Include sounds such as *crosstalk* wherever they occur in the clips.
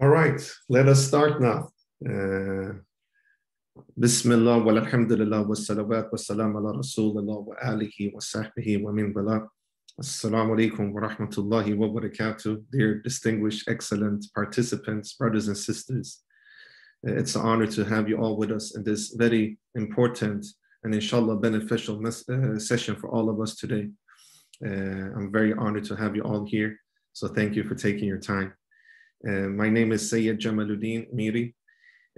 All right, let us start now. Uh, Bismillah wa alhamdulillah wa salawat wa salam ala rasulullah wa alihi wa sahbihi wa min wala. Assalamu alaikum wa rahmatullahi wa barakatuh. Dear distinguished, excellent participants, brothers and sisters. Uh, it's an honor to have you all with us in this very important and inshallah beneficial mes- uh, session for all of us today. Uh, I'm very honored to have you all here. So thank you for taking your time. Uh, my name is Seyed Jamaluddin Miri.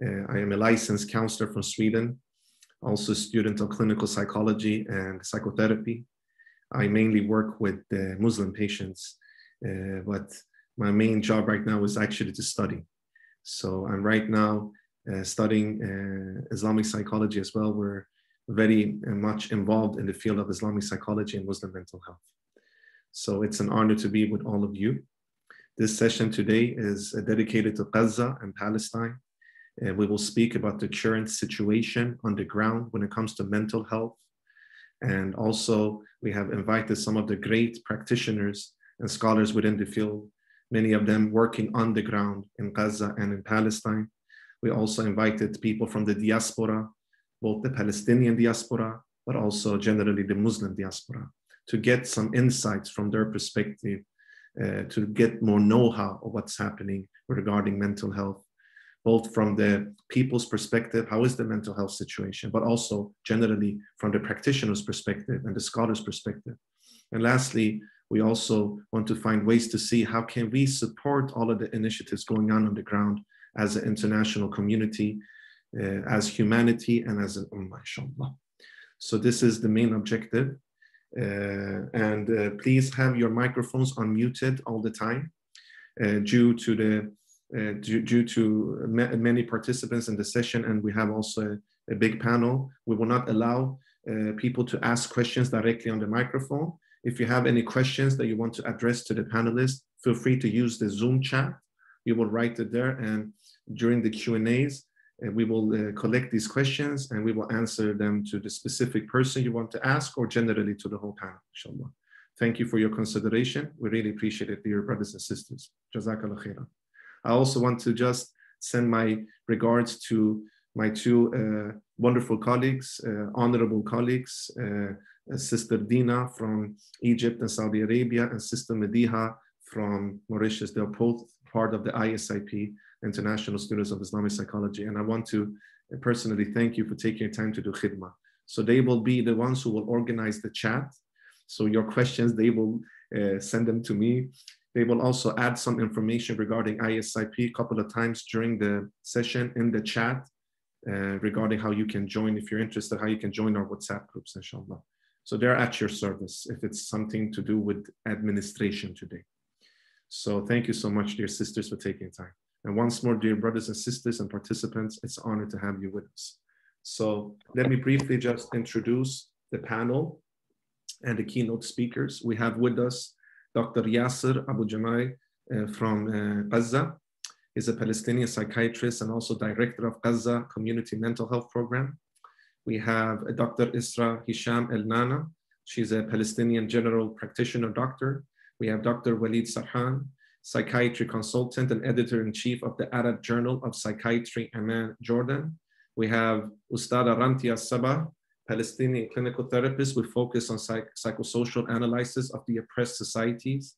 Uh, I am a licensed counselor from Sweden, also student of clinical psychology and psychotherapy. I mainly work with uh, Muslim patients, uh, but my main job right now is actually to study. So I'm right now uh, studying Islamic psychology as well. We're very much involved in the field of Islamic psychology and Muslim mental health. So it's an honor to be with all of you. This session today is uh, dedicated to Gaza and Palestine. And we will speak about the current situation on the ground when it comes to mental health. And also, we have invited some of the great practitioners and scholars within the field, many of them working on the ground in Gaza and in Palestine. We also invited people from the diaspora, both the Palestinian diaspora, but also generally the Muslim diaspora, to get some insights from their perspective uh, to get more know-how of what's happening regarding mental health, both from the people's perspective, how is the mental health situation, but also generally from the practitioner's perspective and the scholar's perspective. And lastly, we also want to find ways to see how can we support all of the initiatives going on on the ground as an international community, uh, as humanity, and as an ummah, inshallah. So this is the main objective. Uh, and uh, please have your microphones unmuted all the time uh, due to the due, due, to ma many participants in the session and we have also a, a big panel. We will not allow people to ask questions directly on the microphone. If you have any questions that you want to address to the panelists, feel free to use the Zoom chat. You will write it there and during the Q&As, uh, we will uh, collect these questions and we will answer them to the specific person you want to ask or generally to the whole panel, inshallah. Thank you for your consideration. We really appreciate it, dear brothers and sisters. Jazakallah khairan. I also want to just send my regards to my two uh, wonderful colleagues, uh, honorable colleagues, uh, Sister Dina from Egypt and Saudi Arabia, and Sister Mediha from Mauritius. They're both part of the ISIP. International Students of Islamic Psychology. And I want to personally thank you for taking your time to do khidmah. So they will be the ones who will organize the chat. So your questions, they will uh, send them to me. They will also add some information regarding ISIP a couple of times during the session in the chat uh, regarding how you can join, if you're interested, how you can join our WhatsApp groups, inshallah. So they're at your service if it's something to do with administration today. So thank you so much, dear sisters, for taking time. And once more, dear brothers and sisters and participants, it's an honor to have you with us. So let me briefly just introduce the panel and the keynote speakers. We have with us Dr. Yasser Abu Jamei uh, from uh, Gaza. He's a Palestinian psychiatrist and also director of Gaza Community Mental Health Program. We have uh, Dr. Israa Hisham El Nana. She's a Palestinian general practitioner doctor. We have Dr. Walid Sarhan psychiatry consultant and editor in chief of the Arab Journal of Psychiatry, Amman, Jordan. We have Ustada Rantia Sabbah, Palestinian clinical therapist with focus on psych psychosocial analysis of the oppressed societies.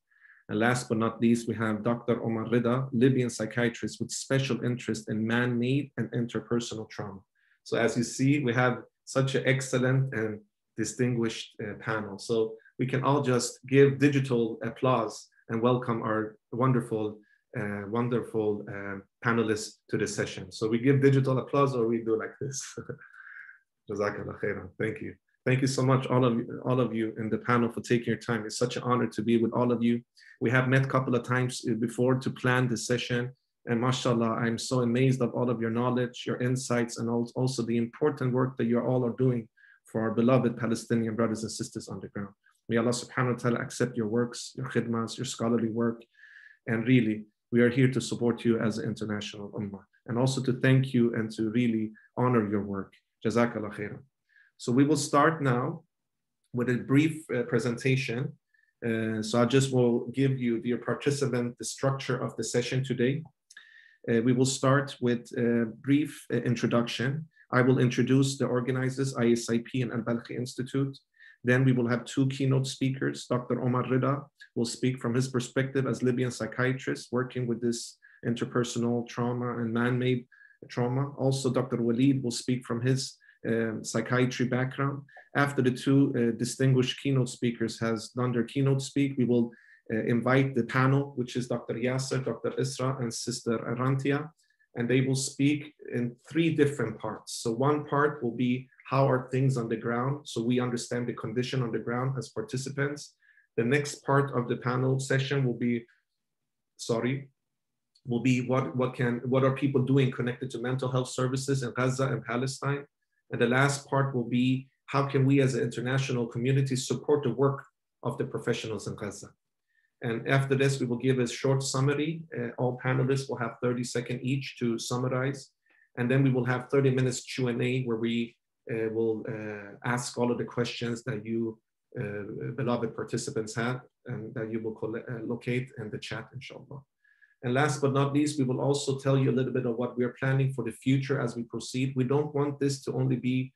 And last but not least, we have Dr. Omar Reda, Libyan psychiatrist with special interest in man-made and interpersonal trauma. So as you see, we have such an excellent and distinguished uh, panel. So we can all just give digital applause and welcome our wonderful, uh, wonderful uh, panelists to this session. So we give digital applause or we do like this. *laughs* Jazakallah khairan. Thank you. Thank you so much, all of you, all of you in the panel for taking your time. It's such an honor to be with all of you. We have met a couple of times before to plan this session. And mashallah, I'm so amazed of all of your knowledge, your insights, and also the important work that you all are doing for our beloved Palestinian brothers and sisters on the ground. May Allah subhanahu wa ta'ala accept your works, your khidmas, your scholarly work. And really, we are here to support you as an international ummah and also to thank you and to really honor your work. Jazakallah khairan. So we will start now with a brief uh, presentation. Uh, so I just will give you, dear participant, the structure of the session today. Uh, we will start with a brief uh, introduction. I will introduce the organizers, ISIP and Al-Balkhi Institute. Then we will have two keynote speakers. Dr. Omar Reda will speak from his perspective as Libyan psychiatrist working with this interpersonal trauma and man-made trauma. Also, Dr. Walid will speak from his um, psychiatry background. After the two uh, distinguished keynote speakers has done their keynote speak, we will uh, invite the panel, which is Dr. Yasser, Dr. Israa, and Sister Arantia, and they will speak in three different parts. So one part will be how are things on the ground, so we understand the condition on the ground as participants. The next part of the panel session will be, sorry, will be what, what can what are people doing connected to mental health services in Gaza and Palestine. And the last part will be how can we as an international community support the work of the professionals in Gaza. And after this, we will give a short summary. Uh, all panelists will have 30 seconds each to summarize. And then we will have 30 minutes Q&A where we will uh, ask all of the questions that you uh, beloved participants have and that you will uh, locate in the chat, inshallah. And last but not least, we will also tell you a little bit of what we're planning for the future as we proceed. We don't want this to only be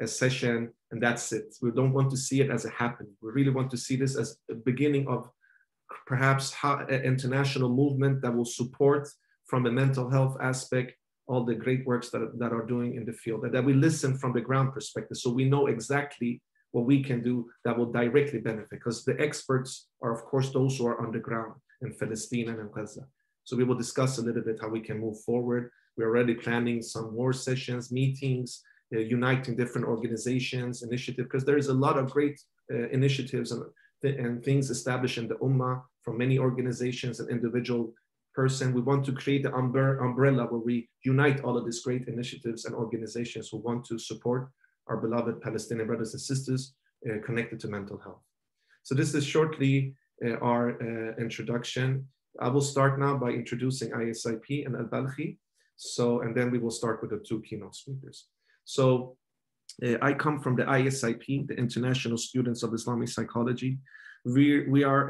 a session and that's it. We don't want to see it as a happening. We really want to see this as a beginning of perhaps an international movement that will support from a mental health aspect all the great works that, that are doing in the field and that we listen from the ground perspective so we know exactly what we can do that will directly benefit because the experts are of course those who are on the ground in Palestine and in Gaza. So we will discuss a little bit how we can move forward. We're already planning some more sessions, meetings, uh, uniting different organizations, initiatives, because there is a lot of great uh, initiatives and, th and things established in the Ummah from many organizations and individual person. We want to create the umbrella where we unite all of these great initiatives and organizations who want to support our beloved Palestinian brothers and sisters uh, connected to mental health. So this is shortly uh, our uh, introduction. I will start now by introducing ISIP and Al-Balkhi. So, and then we will start with the two keynote speakers. So uh, I come from the ISIP, the International Students of Islamic Psychology. We, we are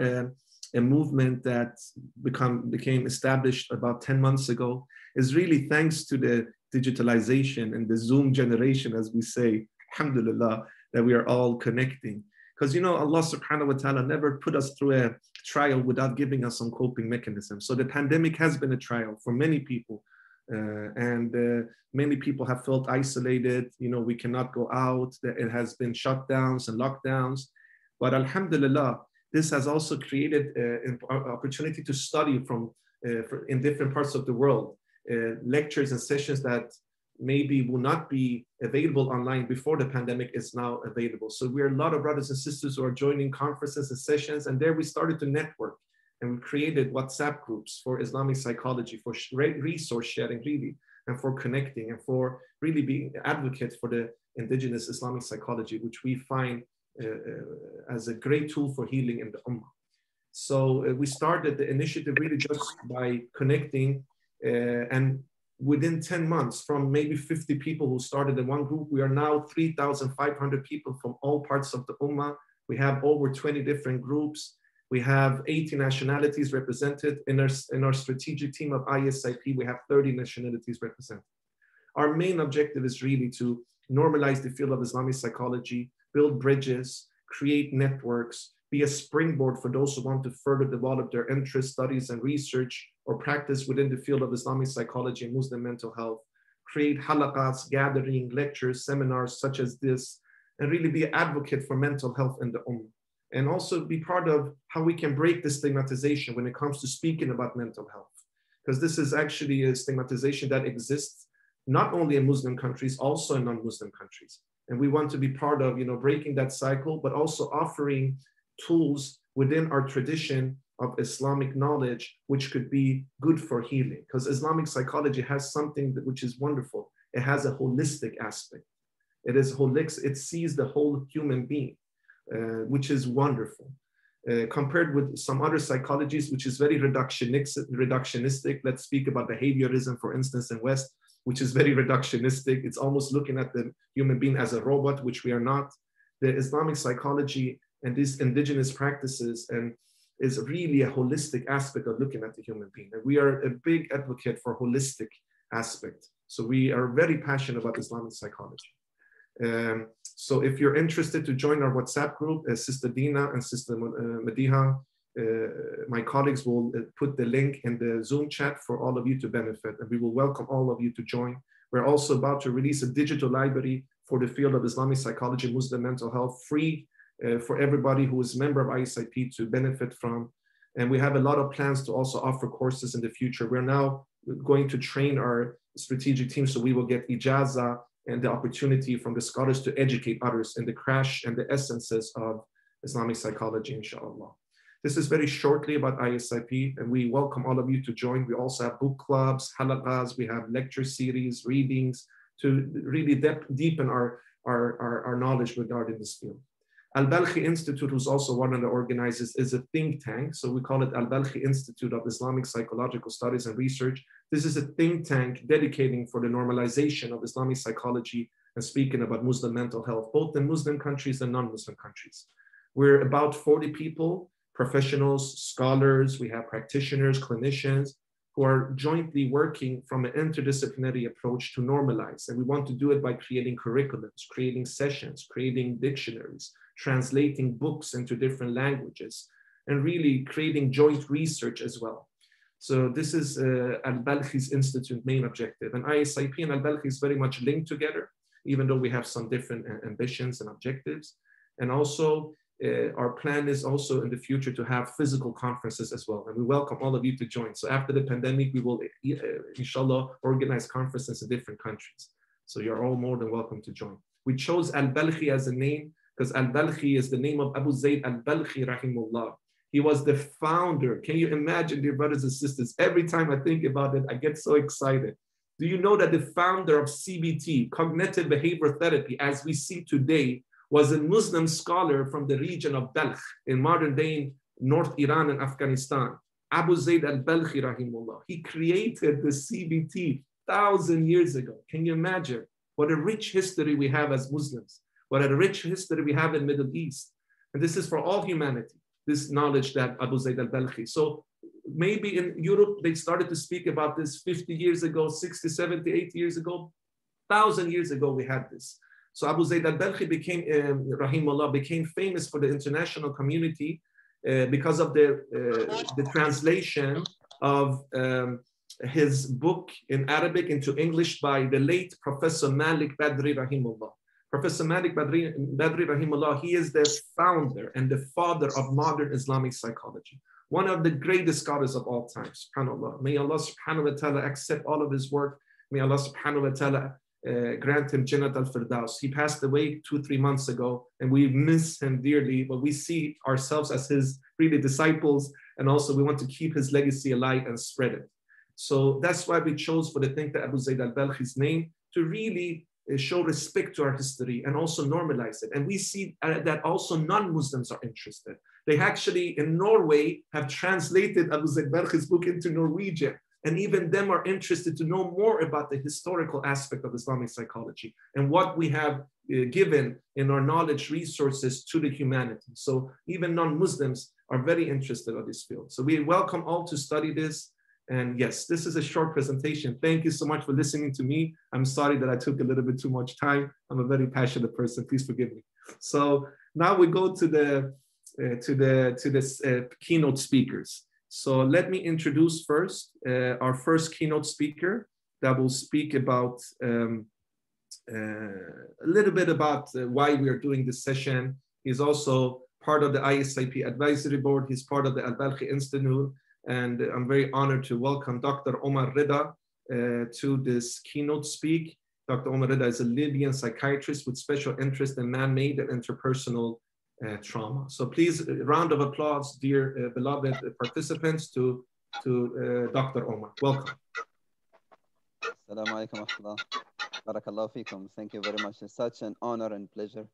a, movement that become, became established about 10 months ago. Is really thanks to the digitalization and the Zoom generation, as we say, alhamdulillah, that we are all connecting. Because you know, Allah subhanahu wa ta'ala never put us through a trial without giving us some coping mechanism. So the pandemic has been a trial for many people. Uh, and uh, many people have felt isolated. You know, we cannot go out. It has been shutdowns and lockdowns. But Alhamdulillah, this has also created uh, an opportunity to study from uh, in different parts of the world, uh, lectures and sessions that maybe will not be available online before the pandemic is now available. So we're a lot of brothers and sisters who are joining conferences and sessions, and there we started to network and we created WhatsApp groups for Islamic psychology, for resource sharing, really, and for connecting and for really being advocates for the indigenous Islamic psychology, which we find as a great tool for healing in the Ummah. So uh, we started the initiative really just by connecting uh, and within 10 months from maybe 50 people who started in one group, we are now 3,500 people from all parts of the Ummah. We have over 20 different groups. We have 80 nationalities represented. In our, in our strategic team of ISIP, we have 30 nationalities represented. Our main objective is really to normalize the field of Islamic psychology, build bridges, create networks, be a springboard for those who want to further develop their interest, studies, and research or practice within the field of Islamic psychology and Muslim mental health, create halaqas, gathering, lectures, seminars such as this, and really be an advocate for mental health in the Ummah. And also be part of how we can break the stigmatization when it comes to speaking about mental health. Because this is actually a stigmatization that exists not only in Muslim countries, also in non-Muslim countries. And we want to be part of, you know, breaking that cycle, but also offering tools within our tradition of Islamic knowledge, which could be good for healing. Because Islamic psychology has something that, which is wonderful. It has a holistic aspect. It is holistic. It sees the whole human being, uh, which is wonderful. Uh, compared with some other psychologies, which is very reductionistic, reductionistic. Let's speak about behaviorism, for instance, in West, which is very reductionistic. It's almost looking at the human being as a robot, which we are not. The Islamic psychology and these indigenous practices and is really a holistic aspect of looking at the human being. And we are a big advocate for holistic aspect. So we are very passionate about Islamic psychology. Um, so if you're interested to join our WhatsApp group, uh, Sister Dina and Sister uh, Mediha, uh, my colleagues will uh, put the link in the Zoom chat for all of you to benefit, and we will welcome all of you to join. We're also about to release a digital library for the field of Islamic psychology, Muslim mental health, free uh, for everybody who is a member of ISIP to benefit from. And we have a lot of plans to also offer courses in the future. We're now going to train our strategic team so we will get ijaza and the opportunity from the scholars to educate others in the crash and the essences of Islamic psychology, inshallah. This is very shortly about ISIP, and we welcome all of you to join. We also have book clubs, halaqas, we have lecture series, readings to really deepen our, our, our, our knowledge regarding this field. Al-Balkhi Institute, who's also one of the organizers, is a think tank. So we call it Al-Balkhi Institute of Islamic Psychological Studies and Research. This is a think tank dedicating for the normalization of Islamic psychology and speaking about Muslim mental health, both in Muslim countries and non-Muslim countries. We're about 40 people, professionals, scholars, we have practitioners, clinicians, who are jointly working from an interdisciplinary approach to normalize. And we want to do it by creating curriculums, creating sessions, creating dictionaries, translating books into different languages, and really creating joint research as well. So this is uh, Al-Balkhi's Institute main objective. And ISIP and Al-Balkhi is very much linked together, even though we have some different uh, ambitions and objectives. And also uh, our plan is also in the future to have physical conferences as well. And we welcome all of you to join. So after the pandemic, we will, uh, inshallah, organize conferences in different countries. So you're all more than welcome to join. We chose Al-Balkhi as a name because Al-Balkhi is the name of Abu Zayd Al-Balkhi rahimullah. He was the founder. Can you imagine, dear brothers and sisters? Every time I think about it, I get so excited. Do you know that the founder of CBT, cognitive behavior therapy, as we see today, was a Muslim scholar from the region of Balkh in modern day North Iran and Afghanistan. Abu Zayd al-Balkhi rahimullah. He created the CBT thousand years ago. Can you imagine what a rich history we have as Muslims? What a rich history we have in Middle East. And this is for all humanity, this knowledge that Abu Zayd al-Balkhi. So maybe in Europe, they started to speak about this 50 years ago, 60, 70, 80 years ago. Thousand years ago, we had this. So Abu Zayd al-Balkhi became, um, rahimullah, became famous for the international community uh, because of the, uh, the translation of um, his book in Arabic into English by the late Professor Malik Badri, rahimullah. Professor Malik Badri, Badri rahimullah, he is the founder and the father of modern Islamic psychology. One of the greatest scholars of all time, subhanAllah. May Allah subhanahu wa ta'ala accept all of his work. May Allah subhanahu wa ta'ala uh, grant him Jannat al-Firdaus. He passed away two, three months ago, and we miss him dearly, but we see ourselves as his really disciples, and also we want to keep his legacy alive and spread it. So that's why we chose for the Think that Abu Zayd al-Balkhi's name to really uh, show respect to our history and also normalize it. And we see uh, that also non-Muslims are interested. They actually, in Norway, have translated Abu Zayd al-Balkhi's book into Norwegian and even them are interested to know more about the historical aspect of Islamic psychology and what we have uh, given in our knowledge resources to the humanity. So even non-Muslims are very interested in this field. So we welcome all to study this. And yes, this is a short presentation. Thank you so much for listening to me. I'm sorry that I took a little bit too much time. I'm a very passionate person. Please forgive me. So now we go to the uh, to the to the uh, keynote speakers. So let me introduce first uh, our first keynote speaker that will speak about um, uh, a little bit about uh, why we are doing this session. He's also part of the ISIP advisory board. He's part of the Al-Balkhi Institute. And I'm very honored to welcome Dr. Omar Reda uh, to this keynote speak. Dr. Omar Reda is a Libyan psychiatrist with special interest in man-made and interpersonal trauma. So please, a round of applause, dear uh, beloved participants, to, to uh, Dr. Omar. Welcome. Assalamu alaikum Barakallahu fikum. Thank you very much. It's such an honor and pleasure.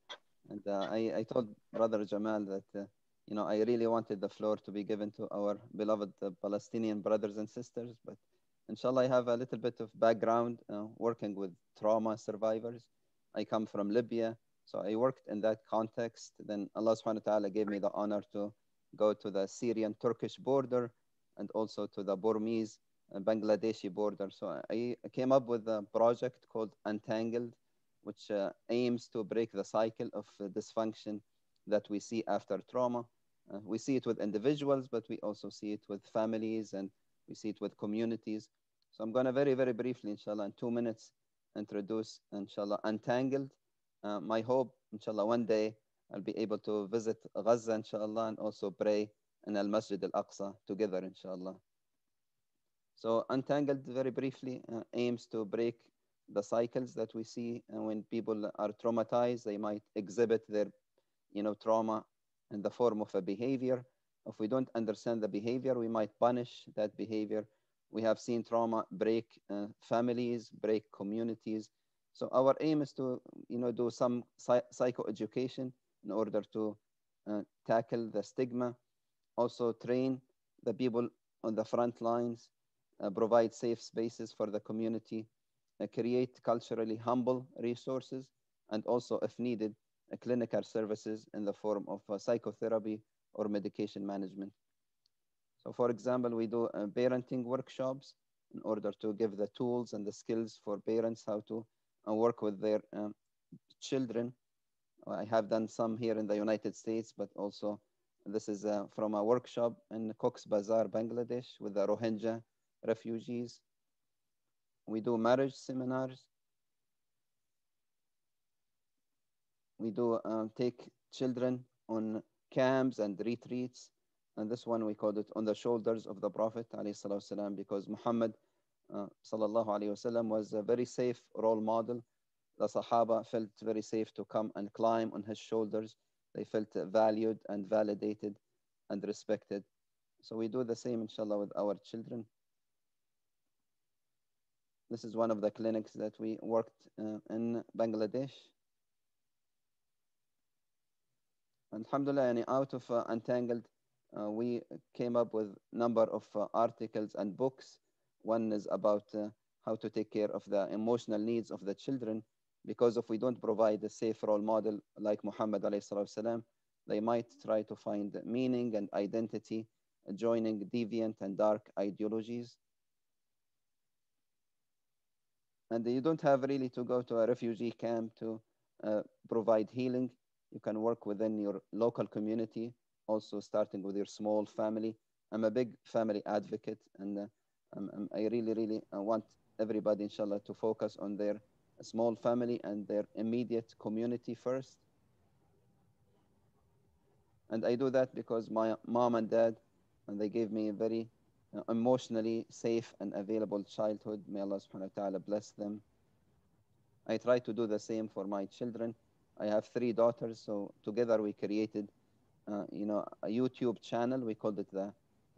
And uh, I, I told Brother Jamal that, uh, you know, I really wanted the floor to be given to our beloved uh, Palestinian brothers and sisters. But inshallah, I have a little bit of background working with trauma survivors. I come from Libya. So I worked in that context. Then Allah subhanahu wa ta'ala gave me the honor to go to the Syrian Turkish border and also to the Burmese Bangladeshi border. So I came up with a project called Untangled, which uh, aims to break the cycle of uh, dysfunction that we see after trauma. Uh, we see it with individuals, but we also see it with families and we see it with communities. So I'm going to very, very briefly, inshallah, in two minutes, introduce, inshallah, Untangled. Uh, my hope, inshallah, one day I'll be able to visit Gaza, inshallah, and also pray in Al Masjid Al Aqsa together, inshallah. So, Untangled, very briefly, uh, aims to break the cycles that we see. And when people are traumatized, they might exhibit their, you know, trauma in the form of a behavior. If we don't understand the behavior, we might punish that behavior. We have seen trauma break uh, families, break communities. So our aim is to, you know, do some psychoeducation in order to uh, tackle the stigma. Also train the people on the front lines, uh, provide safe spaces for the community, uh, create culturally humble resources, and also, if needed, uh, clinical services in the form of uh, psychotherapy or medication management. So for example, we do uh, parenting workshops in order to give the tools and the skills for parents how to work with their um, children. I have done some here in the United States, but also this is uh, from a workshop in Cox's Bazar, Bangladesh with the Rohingya refugees. We do marriage seminars. We do uh, take children on camps and retreats. And this one we called it on the shoulders of the Prophet والسلام, because Muhammad uh, sallallahu alayhi wasallam was a very safe role model. The Sahaba felt very safe to come and climb on his shoulders. They felt valued and validated and respected. So we do the same, inshallah, with our children. This is one of the clinics that we worked uh, in Bangladesh. And Alhamdulillah, out of uh, Untangled, uh, we came up with number of uh, articles and books one is about uh, how to take care of the emotional needs of the children, because if we don't provide a safe role model like Muhammad salam, they might try to find meaning and identity joining deviant and dark ideologies. And you don't have really to go to a refugee camp to uh, provide healing. You can work within your local community, also starting with your small family. I'm a big family advocate, and uh, I'm, i really, really uh, want everybody, inshallah, to focus on their small family and their immediate community first. And I do that because my mom and dad, and they gave me a very uh, emotionally safe and available childhood. May Allah subhanahu wa ta'ala bless them. I try to do the same for my children. I have three daughters, so together we created, uh, you know, a YouTube channel. We called it the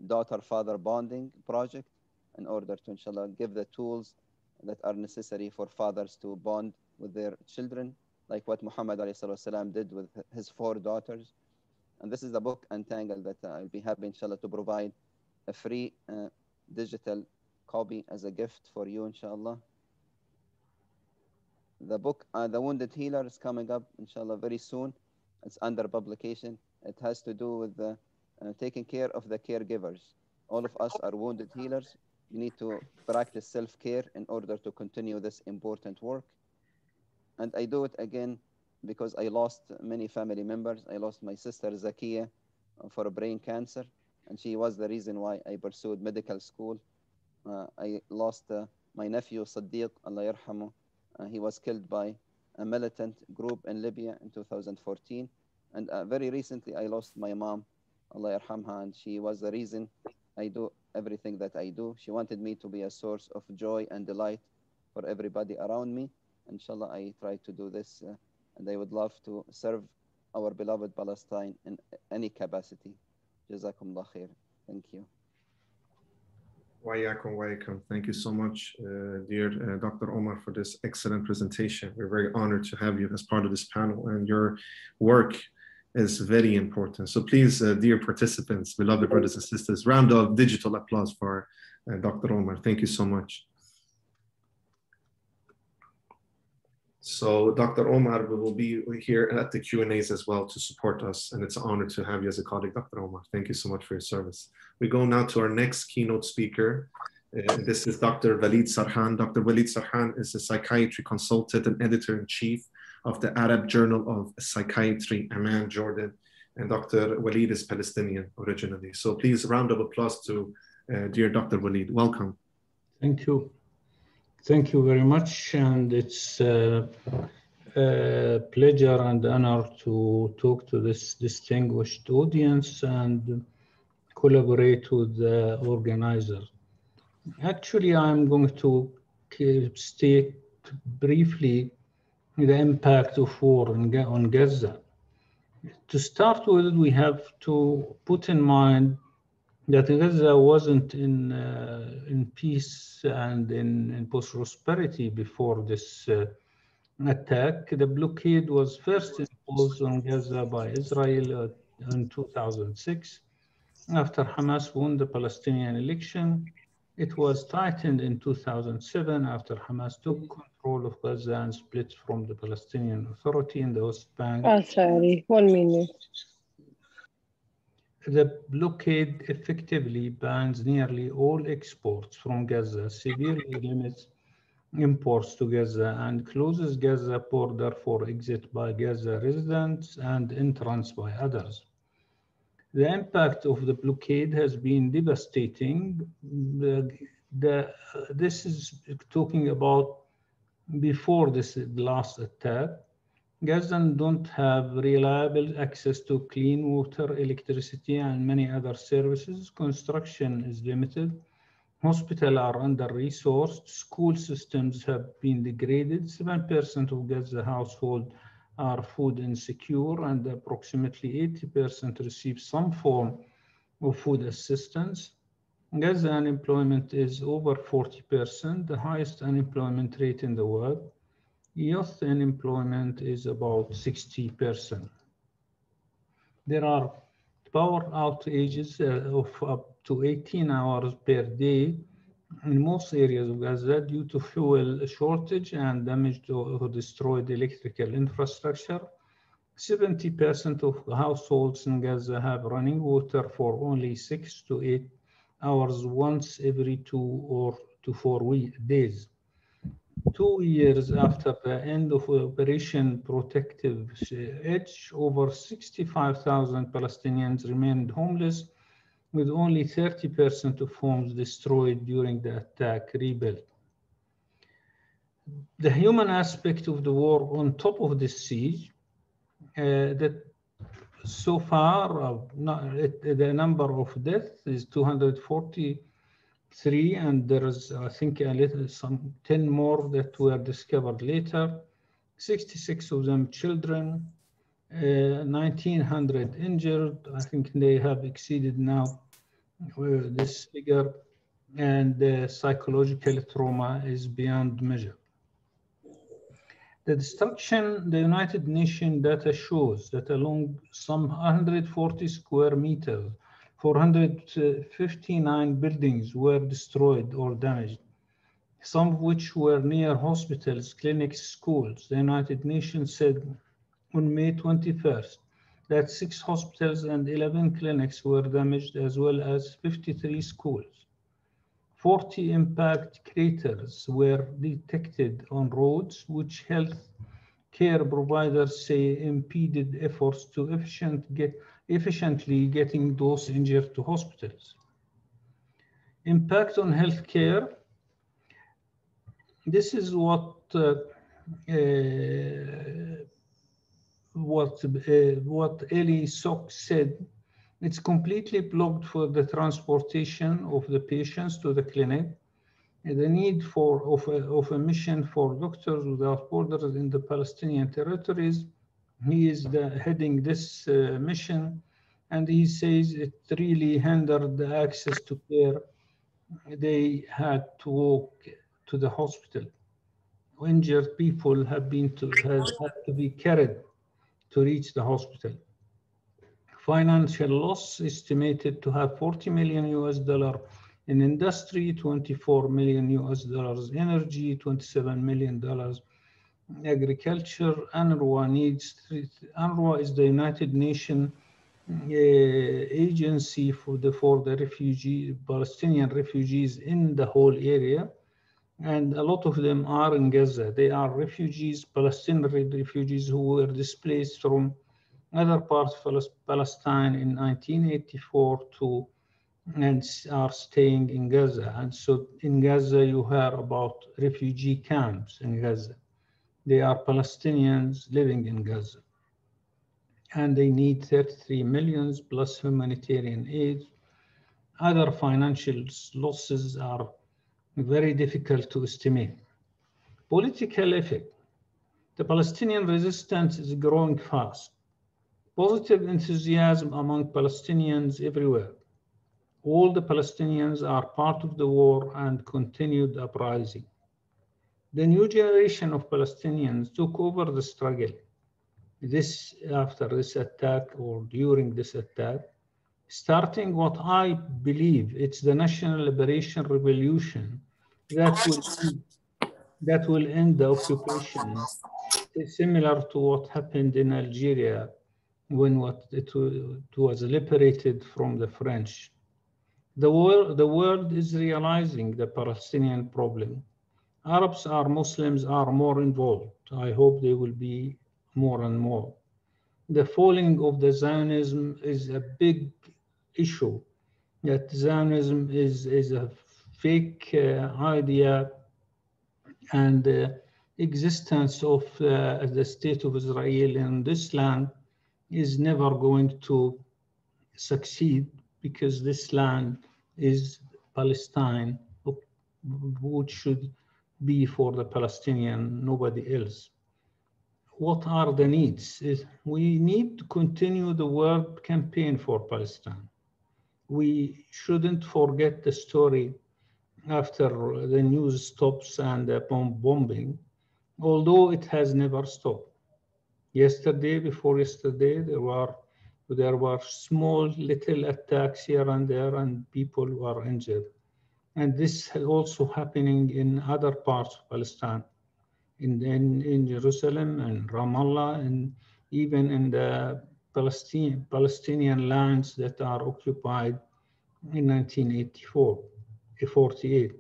Daughter-Father Bonding Project in order to, inshallah, give the tools that are necessary for fathers to bond with their children, like what Muhammad والسلام, did with his four daughters. And this is the book Untangled that I'll be happy, inshallah, to provide a free uh, digital copy as a gift for you, inshallah. The book, uh, The Wounded Healer, is coming up, inshallah, very soon. It's under publication. It has to do with the, uh, taking care of the caregivers. All of us are wounded healers. You need to practice self care in order to continue this important work. And I do it again because I lost many family members. I lost my sister Zakia for brain cancer and she was the reason why I pursued medical school. Uh, I lost uh, my nephew Sadiq, Allah yarhamu. Uh, he was killed by a militant group in Libya in 2014. And uh, very recently, I lost my mom, Allah yarhamha, and she was the reason I do everything that I do. She wanted me to be a source of joy and delight for everybody around me. Inshallah, I try to do this, uh, and I would love to serve our beloved Palestine in any capacity. Jazakumullah khair. Thank you. Wayakum, wayakum. Thank you so much, uh, dear uh, Dr. Omar, for this excellent presentation. We're very honored to have you as part of this panel, and your work is very important. So please, uh, dear participants, beloved brothers and sisters, round of digital applause for uh, Dr. Omar. Thank you so much. So Dr. Omar will be here at the Q&As as well to support us. And it's an honor to have you as a colleague, Dr. Omar. Thank you so much for your service. We go now to our next keynote speaker. Uh, this is Dr. Walid Sarhan. Dr. Walid Sarhan is a psychiatry consultant and editor-in-chief of the Arab Journal of Psychiatry, Amman, Jordan. And Dr. Walid is Palestinian originally. So please round of applause to uh, dear Dr. Walid. Welcome. Thank you. Thank you very much. And it's uh, a pleasure and honor to talk to this distinguished audience and collaborate with the organizer. Actually, I'm going to state briefly the impact of war on Gaza. To start with, we have to put in mind that Gaza wasn't in uh, in peace and in, in prosperity before this uh, attack. The blockade was first imposed on Gaza by Israel uh, in 2006. After Hamas won the Palestinian election, it was tightened in 2007 after Hamas took control of Gaza and split from the Palestinian Authority in the West Bank. Oh, sorry, one minute the blockade effectively bans nearly all exports from Gaza, severely limits imports to Gaza, and closes Gaza border for exit by Gaza residents and entrance by others. The impact of the blockade has been devastating. The, the, this is talking about before this last attack. Gazans don't have reliable access to clean water, electricity, and many other services. Construction is limited. Hospitals are under-resourced. School systems have been degraded. 7% of Gaza households are food insecure, and approximately 80% receive some form of food assistance. Gaza unemployment is over 40%, the highest unemployment rate in the world youth unemployment is about 60%. There are power outages uh, of up to 18 hours per day in most areas of Gaza due to fuel shortage and damaged or destroyed electrical infrastructure. 70% of households in Gaza have running water for only six to eight hours once every two or to four days two years after the end of Operation Protective Edge, over 65,000 Palestinians remained homeless, with only 30% of homes destroyed during the attack rebuilt. The human aspect of the war on top of this siege, uh, that so far, uh, not, the number of deaths is 243 and there is, I think, a little, some 10 more that were discovered later. 66 of them children, uh, 1900 injured. I think they have exceeded now this figure, and the psychological trauma is beyond measure. The destruction, the United Nations data shows that along some 140 square meters 459 buildings were destroyed or damaged, some of which were near hospitals, clinics, schools. The United Nations said on May 21st that six hospitals and 11 clinics were damaged, as well as 53 schools. 40 impact craters were detected on roads, which health care providers say impeded efforts to efficient get, efficiently getting those injured to hospitals. Impact on healthcare. This is what uh, uh, what uh, what Ely Sok said. It's completely blocked for the transportation of the patients to the clinic. The need for of a, of a mission for Doctors Without Borders in the Palestinian territories he is the, heading this uh, mission, and he says it really hindered the access to care. They had to walk to the hospital. Injured people have been to have had to be carried to reach the hospital. Financial loss estimated to have 40 million US dollar in industry, 24 million US dollars energy, 27 million dollars agriculture. UNRWA needs, UNRWA is the United Nations uh, agency for the, for the refugee, Palestinian refugees in the whole area. And a lot of them are in Gaza. They are refugees, Palestinian refugees who were displaced from other parts of Palestine in 1984 to and are staying in Gaza. And so in Gaza, you hear about refugee camps in Gaza. They are Palestinians living in Gaza. And they need 33 millions plus humanitarian aid. Other financial losses are very difficult to estimate. Political effect. The Palestinian resistance is growing fast. Positive enthusiasm among Palestinians everywhere all the Palestinians are part of the war and continued uprising. The new generation of Palestinians took over the struggle. This after this attack or during this attack, starting what I believe it's the National Liberation Revolution that will that will end the occupation, similar to what happened in Algeria when what it, it was liberated from the French the world, the world is realizing the Palestinian problem. Arabs are Muslims are more involved. I hope they will be more and more. The falling of the Zionism is a big issue. That Zionism is, is a fake uh, idea and the existence of uh, the state of Israel in this land is never going to succeed because this land is Palestine, which should be for the Palestinian, nobody else. What are the needs? we need to continue the world campaign for Palestine. We shouldn't forget the story after the news stops and the bomb bombing, although it has never stopped. Yesterday, before yesterday, there were there were small little attacks here and there and people were injured. And this is also happening in other parts of Palestine, in, in, in Jerusalem and Ramallah, and even in the Palestinian lands that are occupied in 1984, eh, 48.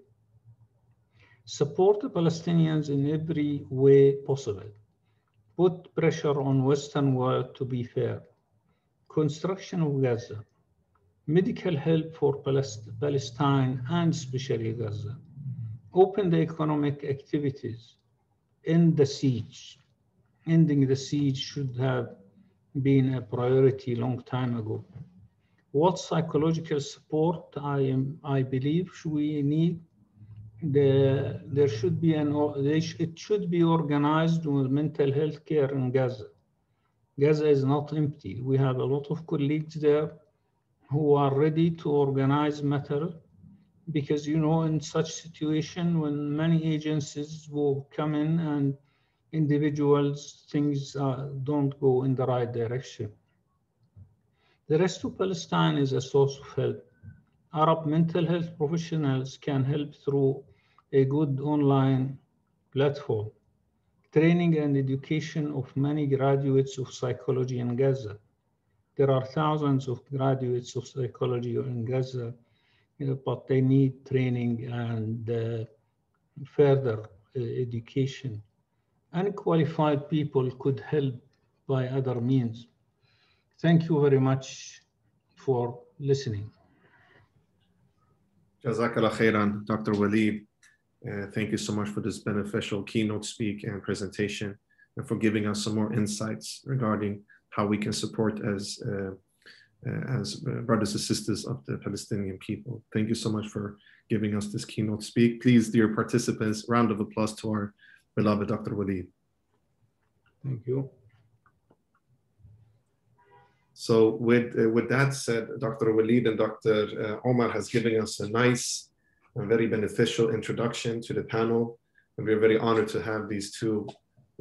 Support the Palestinians in every way possible. Put pressure on Western world to be fair construction of Gaza, medical help for Palestine and especially Gaza, open the economic activities, end the siege. Ending the siege should have been a priority long time ago. What psychological support I am, I believe we need the, there should be an, it should be organized with mental health care in Gaza. Gaza is not empty. We have a lot of colleagues there who are ready to organize matter because you know in such situation when many agencies will come in and individuals things uh, don't go in the right direction. The rest of Palestine is a source of help. Arab mental health professionals can help through a good online platform training and education of many graduates of psychology in Gaza. There are thousands of graduates of psychology in Gaza, but they need training and uh, further uh, education. Unqualified people could help by other means. Thank you very much for listening. Jazakallah khairan, Dr. Walid. Uh, thank you so much for this beneficial keynote speak and presentation and for giving us some more insights regarding how we can support as, uh, uh, as brothers and sisters of the Palestinian people. Thank you so much for giving us this keynote speak. Please, dear participants, round of applause to our beloved Dr. Walid. Thank you. So with, uh, with that said, Dr. Walid and Dr. Uh, Omar has given us a nice and very beneficial introduction to the panel. And we're very honored to have these two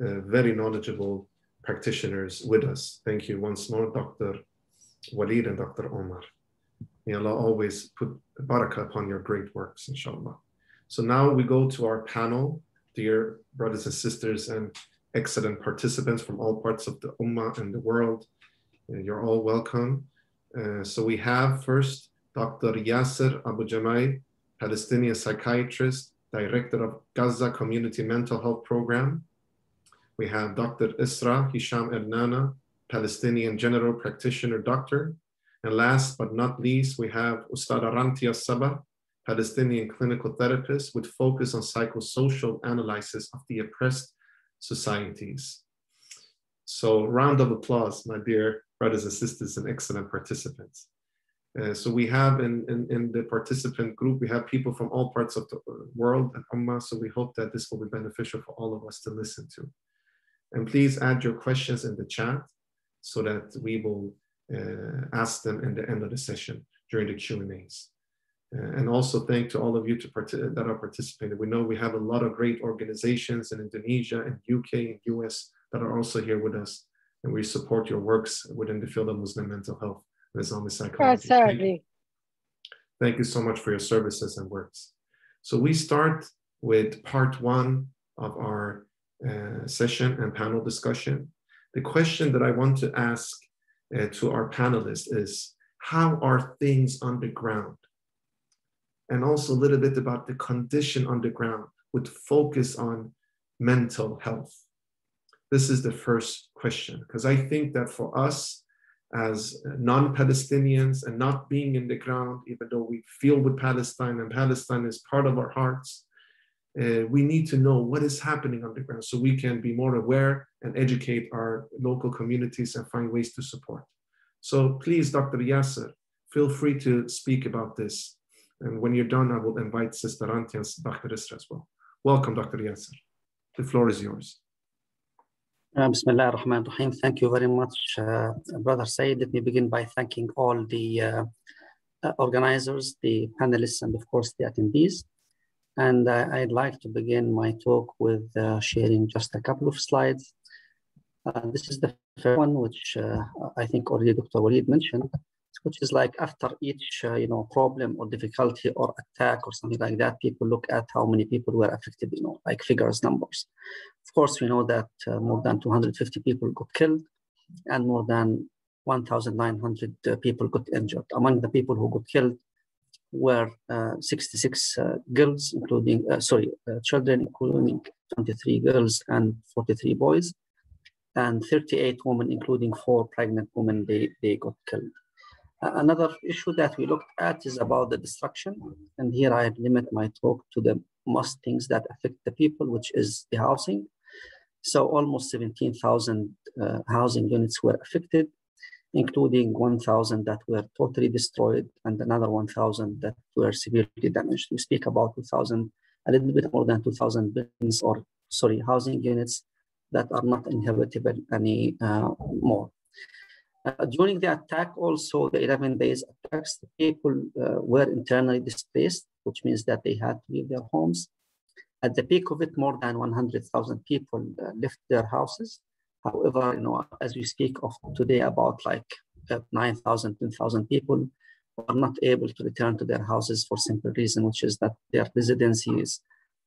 uh, very knowledgeable practitioners with us. Thank you once more, Dr. Walid and Dr. Omar. May Allah always put barakah upon your great works, inshallah. So now we go to our panel, dear brothers and sisters and excellent participants from all parts of the Ummah and the world. You're all welcome. Uh, so we have first Dr. Yasser Abu Jamei, Palestinian psychiatrist, director of Gaza Community Mental Health Program. We have Dr. Israa Hisham El Nana, Palestinian general practitioner doctor. And last but not least, we have Ustada Rantia Sabbah, Palestinian clinical therapist with focus on psychosocial analysis of the oppressed societies. So round of applause, my dear brothers and sisters and excellent participants. Uh, so we have in, in, in, the participant group, we have people from all parts of the world and Ummah, so we hope that this will be beneficial for all of us to listen to. And please add your questions in the chat so that we will uh, ask them in the end of the session during the Q&As. And also thank to all of you to that are participating. We know we have a lot of great organizations in Indonesia and UK and US that are also here with us. And we support your works within the field of Muslim mental health and Islamic psychology. Thank you. Thank you so much for your services and works. So we start with part one of our uh, session and panel discussion. The question that I want to ask uh, to our panelists is, how are things on the ground? And also a little bit about the condition on the ground with focus on mental health. This is the first question, because I think that for us as non Palestinians and not being in the ground, even though we feel with Palestine and Palestine is part of our hearts, uh, we need to know what is happening on the ground so we can be more aware and educate our local communities and find ways to support. So please, Dr. Yasser, feel free to speak about this and when you're done, I will invite Sister Rantia and Dr. Israa as well. Welcome, Dr. Yasser. The floor is yours. Uh, Thank you very much, uh, Brother Seyed. Let me begin by thanking all the uh, uh organizers, the panelists, and of course the attendees. And uh, I'd like to begin my talk with sharing just a couple of slides. this is the first one, which I think already Dr. Walid mentioned which is like after each uh, you know problem or difficulty or attack or something like that, people look at how many people were affected, you know, like figures, numbers. Of course, we know that uh, more than 250 people got killed and more than 1,900 uh, people got injured. Among the people who got killed were uh, 66 uh, girls, including, uh, sorry, children, including 23 girls and 43 boys, and 38 women, including four pregnant women, they, they got killed. Another issue that we looked at is about the destruction. And here I limit my talk to the most things that affect the people, which is the housing. So almost 17,000 uh, housing units were affected, including 1,000 that were totally destroyed and another 1,000 that were severely damaged. We speak about 2,000, a little bit more than 2,000 buildings or, sorry, housing units that are not inhabitable anymore. Uh, during the attack, also the 11 days attacks, the people uh, were internally displaced, which means that they had to leave their homes. At the peak of it, more than 100,000 people uh, left their houses. However, you know, as we speak of today, about like uh, 9,000, 10,000 people are not able to return to their houses for simple reason, which is that their residencies,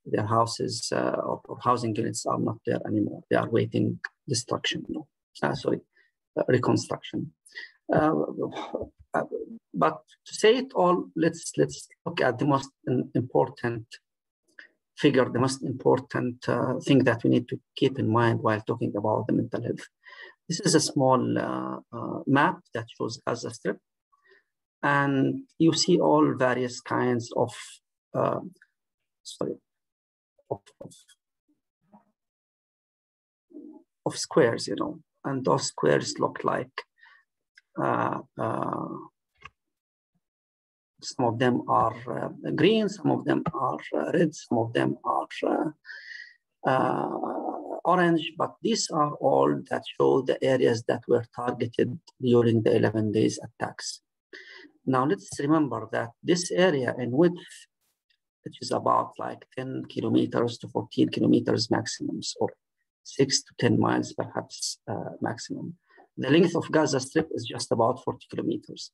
their houses uh, or, or, housing units are not there anymore. They are waiting destruction. Know. Uh, sorry, reconstruction. Uh, uh, but to say it all, let's let's look at the most important figure, the most important uh, thing that we need to keep in mind while talking about the mental health. This is a small uh, uh, map that shows Gaza Strip, and you see all various kinds of uh, sorry of, of, of squares, you know, and those squares look like uh, uh, some of them are uh, green, some of them are uh, red, some of them are uh, uh, orange, but these are all that show the areas that were targeted during the 11 days attacks. Now let's remember that this area in width, which is about like 10 kilometers to 14 kilometers maximums, or six to 10 miles perhaps uh, maximum. The length of Gaza Strip is just about 40 kilometers.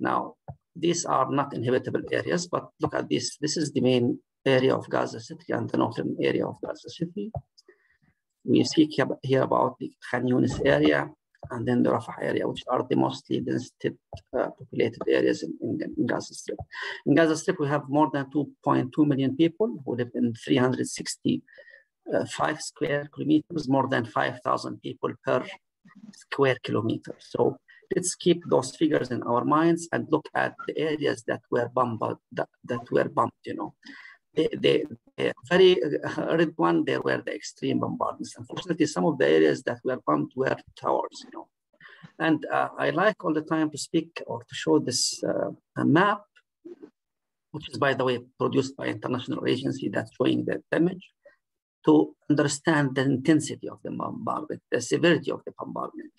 Now, these are not inhabitable areas, but look at this. This is the main area of Gaza City and the northern area of Gaza City. We speak here about the Khan Yunis area and then the Rafah area, which are the mostly densely uh, populated areas in, in, in, Gaza Strip. In Gaza Strip, we have more than 2.2 million people who live in 365 square kilometers, more than 5,000 people per square kilometer. So let's keep those figures in our minds and look at the areas that were bombed, that, that were bombed, you know. The, the, the very uh, red one, there were the extreme bombardments. Unfortunately, some of the areas that were bombed were towers, you know. And uh, I like all the time to speak or to show this uh, map, which is, by the way, produced by international agency that's showing the damage, to understand the intensity of the bombardment, the severity of the bombardment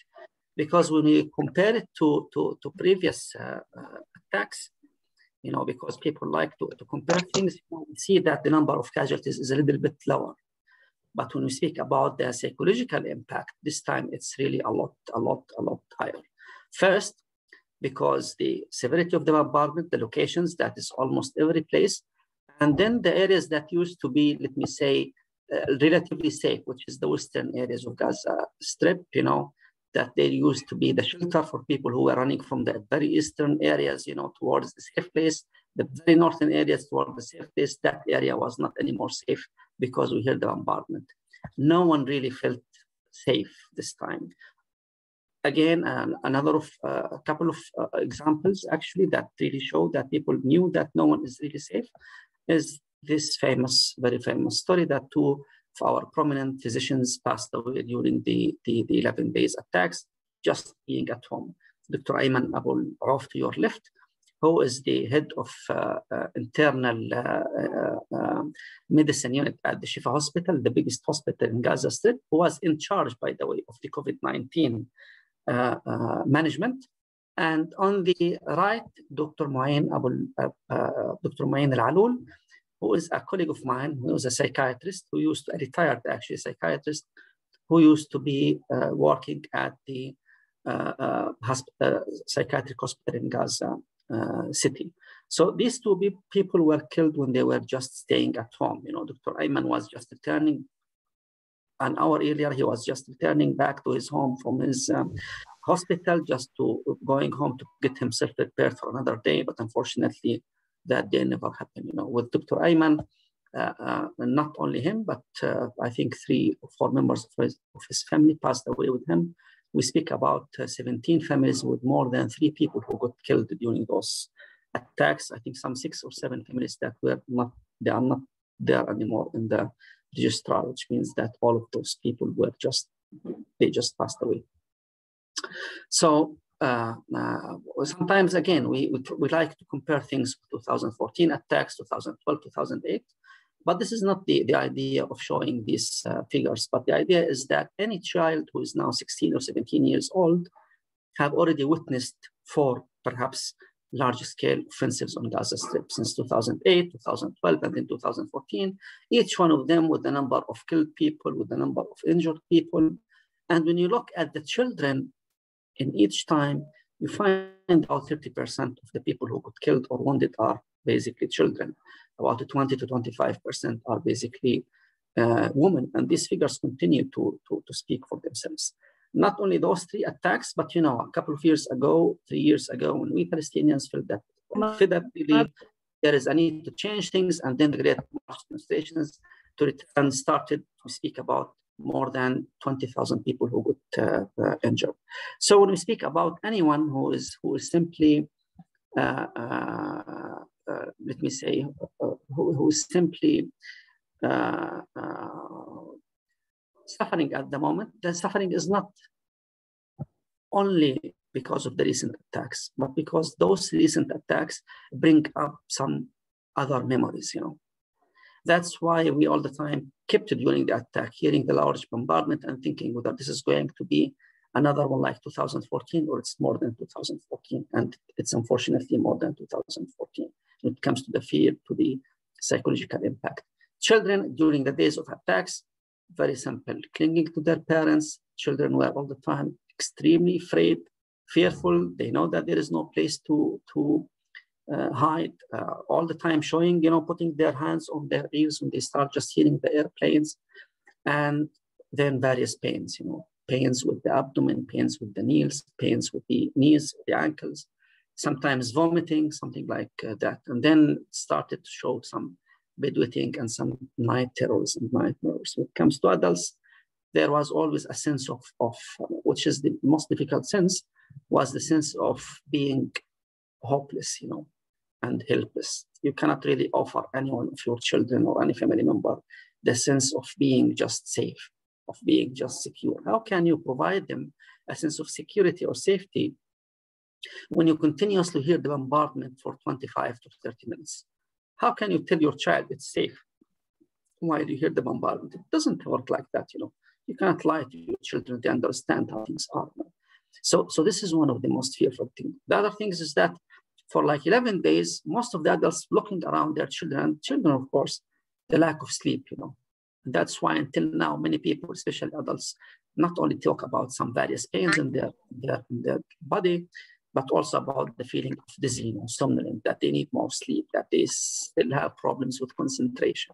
because when we compare it to, to, to previous uh, uh, attacks, you know, because people like to, to compare things, we see that the number of casualties is a little bit lower. But when we speak about the psychological impact, this time it's really a lot, a lot, a lot higher. First, because the severity of the bombardment, the locations, that is almost every place. And then the areas that used to be, let me say, relatively safe, which is the western areas of Gaza Strip, you know, that they used to be the shelter for people who were running from the very eastern areas, you know, towards the safe place, the very northern areas towards the safe place. That area was not anymore safe because we heard the bombardment. No one really felt safe this time. Again, um, another of uh, a couple of uh, examples actually that really show that people knew that no one is really safe is this famous, very famous story that two of our prominent physicians passed away during the, the, the 11 days attacks, just being at home. Dr. Ayman Abu Rauf to your left, who is the head of uh, uh, internal uh, uh, uh, medicine unit at the Shifa Hospital, the biggest hospital in Gaza Strip, who was in charge, by the way, of the COVID-19 uh, management. And on the right, Dr. Muayin Abu, Dr. Muayin Al-Alul, who is a colleague of mine, who was a psychiatrist, who used to, a retired actually psychiatrist, who used to be uh, working at the uh, uh, uh psychiatric hospital in Gaza uh, City. So these two people were killed when they were just staying at home. You know, Dr. Ayman was just returning an hour earlier. He was just returning back to his home from his um, hospital, just to going home to get himself prepared for another day. But unfortunately, that day never happened. You know, with Dr. Ayman, uh, uh, not only him, but uh, I think three or four members of his, of his, family passed away with him. We speak about uh, 17 families with more than three people who got killed during those attacks. I think some six or seven families that were not, they are not there anymore in the registrar, which means that all of those people were just, they just passed away. So sometimes again we, we, we like to compare things 2014 attacks 2012 2008 but this is not the, the idea of showing these uh, figures but the idea is that any child who is now 16 or 17 years old have already witnessed four perhaps large scale offensives on Gaza Strip since 2008 2012 and then 2014 each one of them with the number of killed people with the number of injured people. And when you look at the children in each time, you find out 30% of the people who got killed or wounded are basically children. About 20 to 25% are basically uh, women. And these figures continue to, to, to speak for themselves. Not only those three attacks, but you know, a couple of years ago, three years ago, when we Palestinians felt that fed up really, there is a need to change things, and then the great demonstrations to return started to speak about more than 20,000 people who got uh, uh, injured. So when we speak about anyone who is who is simply, uh, uh, uh let me say, uh, who, who is simply suffering at the moment, the suffering is not only because of the recent attacks, but because those recent attacks bring up some other memories, you know. That's why we all the time kept during the attack, hearing the large bombardment and thinking whether this is going to be another one like 2014 or it's more than 2014. And it's unfortunately more than 2014 when it comes to the fear, to the psychological impact. Children during the days of attacks, very simple, clinging to their parents. Children were all the time extremely afraid, fearful. They know that there is no place to, to uh, hide uh, all the time, showing, you know, putting their hands on their ears when they start just hearing the airplanes. And then various pains, you know, pains with the abdomen, pains with the knees, pains with the knees, the ankles, sometimes vomiting, something like uh, that. And then started to show some bedwetting and some night terrors and nightmares. When it comes to adults, there was always a sense of, of which is the most difficult sense, was the sense of being hopeless, you know, and helpless. You cannot really offer anyone of your children or any family member the sense of being just safe, of being just secure. How can you provide them a sense of security or safety when you continuously hear the bombardment for 25 to 30 minutes? How can you tell your child it's safe while you hear the bombardment? It doesn't work like that, you know. You cannot lie to your children to understand how things are. So, so this is one of the most fearful things. The other things is that for like 11 days, most of the adults looking around their children, children, of course, the lack of sleep, you know. And that's why until now, many people, especially adults, not only talk about some various pains in their, their, their body, but also about the feeling of dizziness, somnolent, that they need more sleep, that they still have problems with concentration,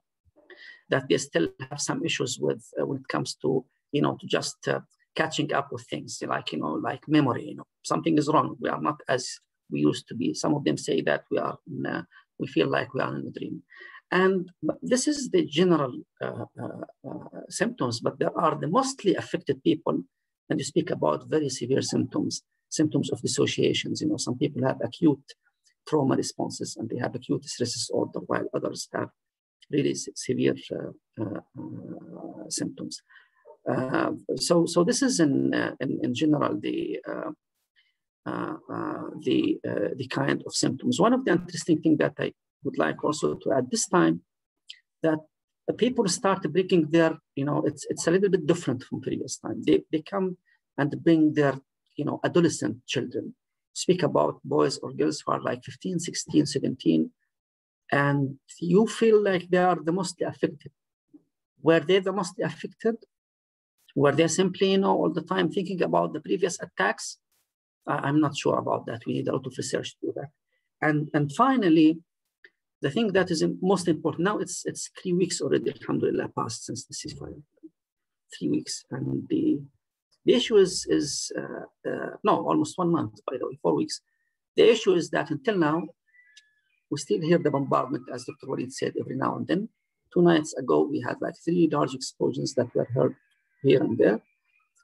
that they still have some issues with uh, when it comes to, you know, to just uh, catching up with things, like, you know, like memory, you know, something is wrong. We are not as we used to be. Some of them say that we are, in, uh, we feel like we are in a dream. And this is the general uh, uh, uh, symptoms, but there are the mostly affected people, and you speak about very severe symptoms symptoms of dissociations. You know, some people have acute trauma responses and they have acute stress disorder, while others have really severe uh, uh, uh, symptoms. So, so this is in in, in, general the Uh, uh, the uh, the kind of symptoms. One of the interesting things that I would like also to add this time that people start bringing their, you know, it's it's a little bit different from previous time. They they come and bring their you know, adolescent children. Speak about boys or girls who are like 15, 16, 17, and you feel like they are the most affected. Were they the most affected? Were they simply, you know, all the time thinking about the previous attacks? I'm not sure about that. We need a lot of research to do that. And, and finally, the thing that is most important now, it's, it's three weeks already, alhamdulillah, passed since the ceasefire. Three weeks. And the the issue is, is uh, uh, no, almost one month, by the way, four weeks. The issue is that until now, we still hear the bombardment, as Dr. Walid said, every now and then. Two nights ago, we had like three large explosions that were heard here and there.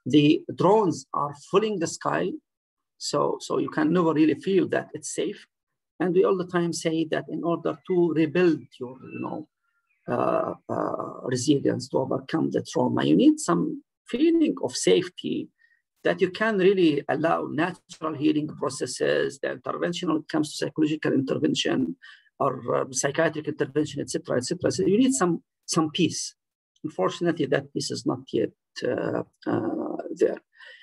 The drones are filling the sky, so, so you can never really feel that it's safe. And we all the time say that in order to rebuild your, you know, uh, uh, resilience to overcome the trauma, you need some feeling of safety that you can really allow natural healing processes, the intervention when it comes to psychological intervention or uh, psychiatric intervention, etc., etc. So you need some some peace. Unfortunately, that peace is not yet uh, uh, there.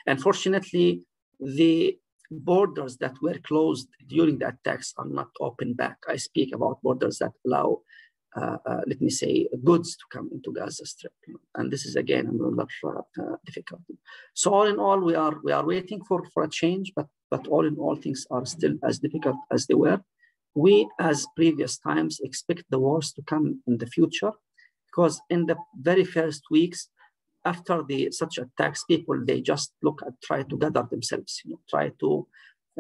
Unfortunately, the borders that were closed during the attacks are not open back. I speak about borders that allow uh, uh, let me say, goods to come into Gaza Strip. And this is again another uh, difficulty. So all in all, we are we are waiting for, for a change, but but all in all, things are still as difficult as they were. We, as previous times, expect the wars to come in the future, because in the very first weeks after the such attacks, people they just look at try to gather themselves, you know, try to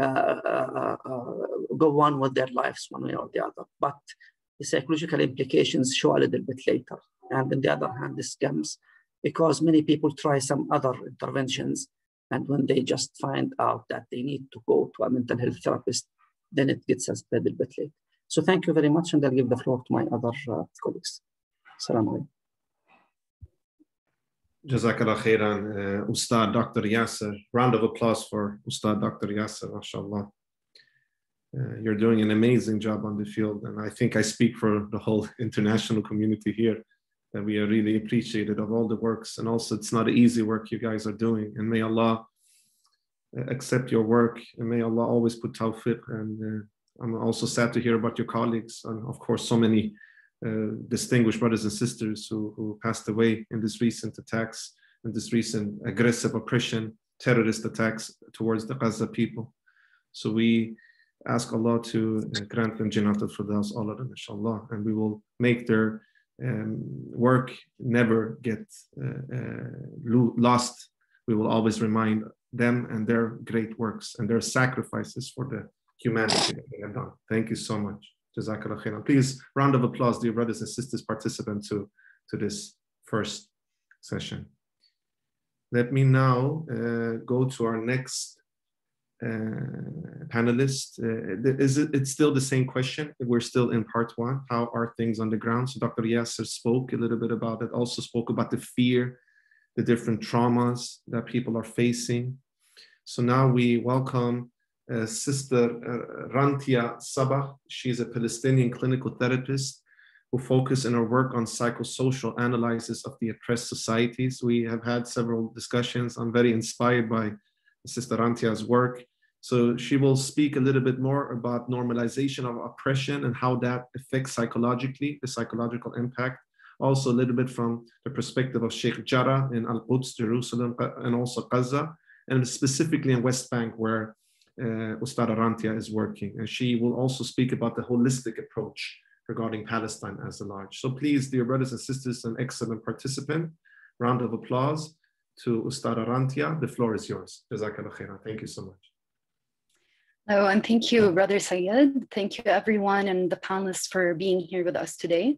uh, uh, uh, go on with their lives one way or the other. But the psychological implications show a little bit later. And on the other hand, this comes because many people try some other interventions. And when they just find out that they need to go to a mental health therapist, then it gets us a little bit late. So thank you very much. And I'll give the floor to my other uh, colleagues. Assalamu alaikum. Jazakallah khairan, uh, Ustad Dr. Yasser. Round of applause for Ustad Dr. Yasser, mashallah. Uh, you're doing an amazing job on the field. And I think I speak for the whole *laughs* international community here that we are really appreciated of all the works. And also, it's not an easy work you guys are doing. And may Allah uh, accept your work and may Allah always put tawfiq. And uh, I'm also sad to hear about your colleagues and, of course, so many distinguished brothers and sisters who, who passed away in this recent attacks and this recent aggressive oppression, terrorist attacks towards the Gaza people. So we ask Allah to uh, grant them Jannat al-Firdaus, all of them, inshallah, and we will make their um, work never get uh, uh, lost. We will always remind them and their great works and their sacrifices for the humanity that they have done. Thank you so much. Jazakallah khairan. Please, round of applause, dear brothers and sisters, participants to, to this first session. Let me now uh, go to our next uh, panelist. Uh, is it, it's still the same question? We're still in part one. How are things on the ground? So Dr. Yasser spoke a little bit about it, also spoke about the fear, the different traumas that people are facing. So now we welcome uh, Sister uh, Rantia Sabbah. She's a Palestinian clinical therapist who focus in her work on psychosocial analysis of the oppressed societies. We have had several discussions. I'm very inspired by Sister Rantia's work. So she will speak a little bit more about normalization of oppression and how that affects psychologically, the psychological impact. Also a little bit from the perspective of Sheikh Jarrah in Al-Quds, Jerusalem, and also Gaza, and specifically in West Bank where uh, Ustada Rantia is working. And she will also speak about the holistic approach regarding Palestine as a large. So please, dear brothers and sisters, an excellent participant, round of applause to Ustada Rantia. The floor is yours. Jazakallah khairan. Thank you so much. Hello, and thank you, Brother Seyed. Thank you, everyone, and the panelists for being here with us today.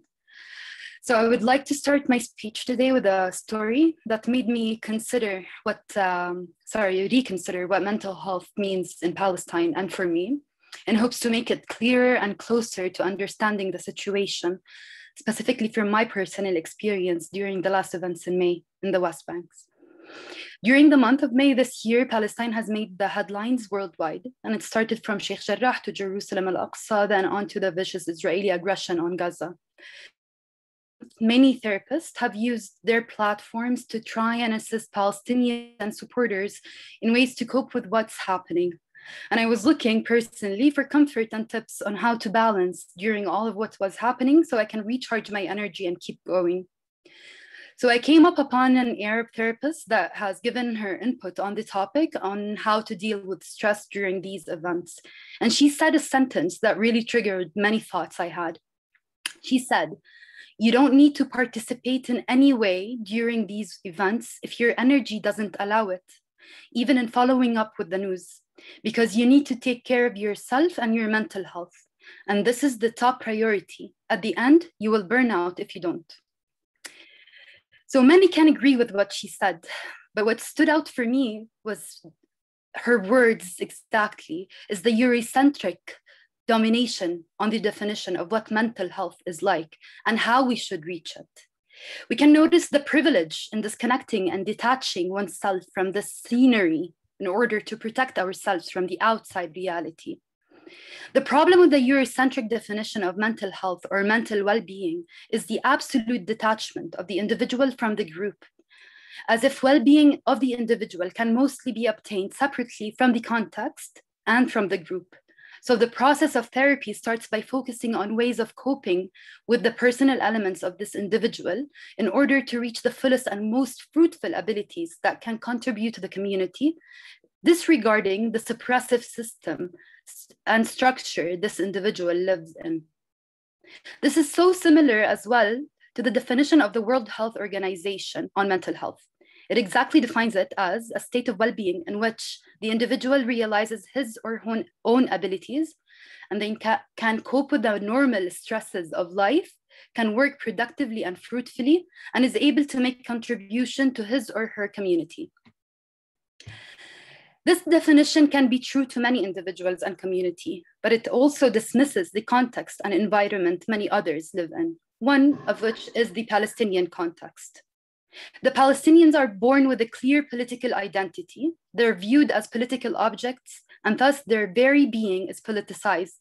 So I would like to start my speech today with a story that made me consider what, um, sorry, reconsider what mental health means in Palestine and for me, in hopes to make it clearer and closer to understanding the situation, specifically from my personal experience during the last events in May in the West Banks. During the month of May this year, Palestine has made the headlines worldwide, and it started from Sheikh Jarrah to Jerusalem al Aqsa, then on to the vicious Israeli aggression on Gaza. Many therapists have used their platforms to try and assist Palestinians and supporters in ways to cope with what's happening. And I was looking personally for comfort and tips on how to balance during all of what was happening so I can recharge my energy and keep going. So I came up upon an Arab therapist that has given her input on the topic on how to deal with stress during these events. And she said a sentence that really triggered many thoughts I had. She said, You don't need to participate in any way during these events if your energy doesn't allow it, even in following up with the news, because you need to take care of yourself and your mental health. And this is the top priority. At the end, you will burn out if you don't. So many can agree with what she said, but what stood out for me was her words exactly is the Eurocentric domination on the definition of what mental health is like and how we should reach it. We can notice the privilege in disconnecting and detaching oneself from the scenery in order to protect ourselves from the outside reality. The problem with the Eurocentric definition of mental health or mental well being is the absolute detachment of the individual from the group, as if well being of the individual can mostly be obtained separately from the context and from the group. So the process of therapy starts by focusing on ways of coping with the personal elements of this individual in order to reach the fullest and most fruitful abilities that can contribute to the community, disregarding the suppressive system and structure this individual lives in. This is so similar as well to the definition of the World Health Organization on mental health. It exactly defines it as a state of well being in which the individual realizes his or her own abilities and then ca can cope with the normal stresses of life, can work productively and fruitfully, and is able to make contribution to his or her community. This definition can be true to many individuals and community, but it also dismisses the context and environment many others live in, one of which is the Palestinian context. The Palestinians are born with a clear political identity. They're viewed as political objects, and thus their very being is politicized.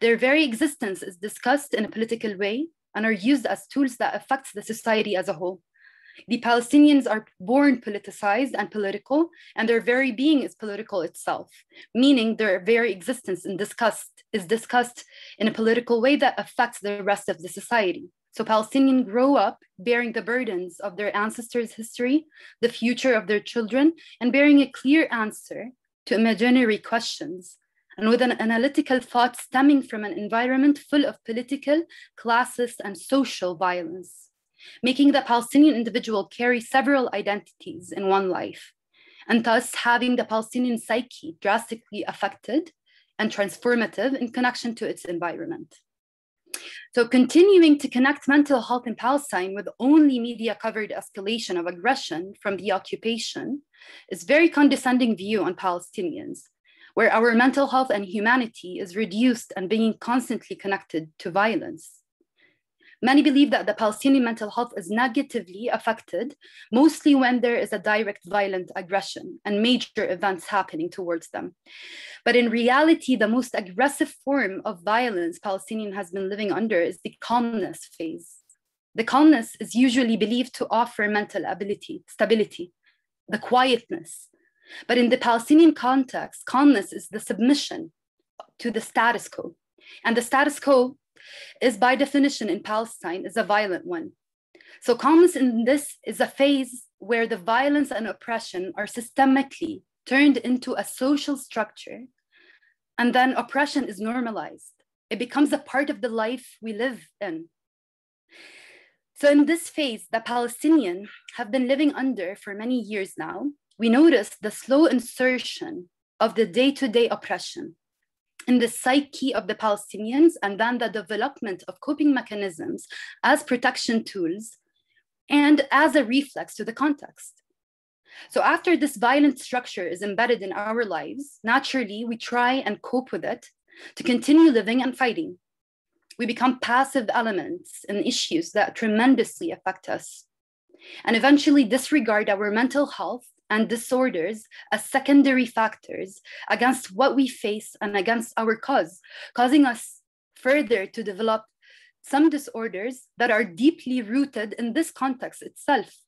Their very existence is discussed in a political way and are used as tools that affect the society as a whole. The Palestinians are born politicized and political, and their very being is political itself, meaning their very existence and discussed is discussed in a political way that affects the rest of the society. So Palestinians grow up bearing the burdens of their ancestors' history, the future of their children, and bearing a clear answer to imaginary questions and with an analytical thought stemming from an environment full of political, classist, and social violence, making the Palestinian individual carry several identities in one life, and thus having the Palestinian psyche drastically affected and transformative in connection to its environment. So continuing to connect mental health in Palestine with only media covered escalation of aggression from the occupation is very condescending view on Palestinians, where our mental health and humanity is reduced and being constantly connected to violence. Many believe that the Palestinian mental health is negatively affected, mostly when there is a direct violent aggression and major events happening towards them. But in reality, the most aggressive form of violence Palestinian has been living under is the calmness phase. The calmness is usually believed to offer mental ability, stability, the quietness. But in the Palestinian context, calmness is the submission to the status quo. And the status quo is by definition in Palestine is a violent one. So calmness in this is a phase where the violence and oppression are systemically turned into a social structure, and then oppression is normalized. It becomes a part of the life we live in. So in this phase that Palestinians have been living under for many years now, we notice the slow insertion of the day-to-day oppression in the psyche of the Palestinians and then the development of coping mechanisms as protection tools and as a reflex to the context. So after this violent structure is embedded in our lives, naturally we try and cope with it to continue living and fighting. We become passive elements in issues that tremendously affect us and eventually disregard our mental health and disorders as secondary factors against what we face and against our cause, causing us further to develop some disorders that are deeply rooted in this context itself.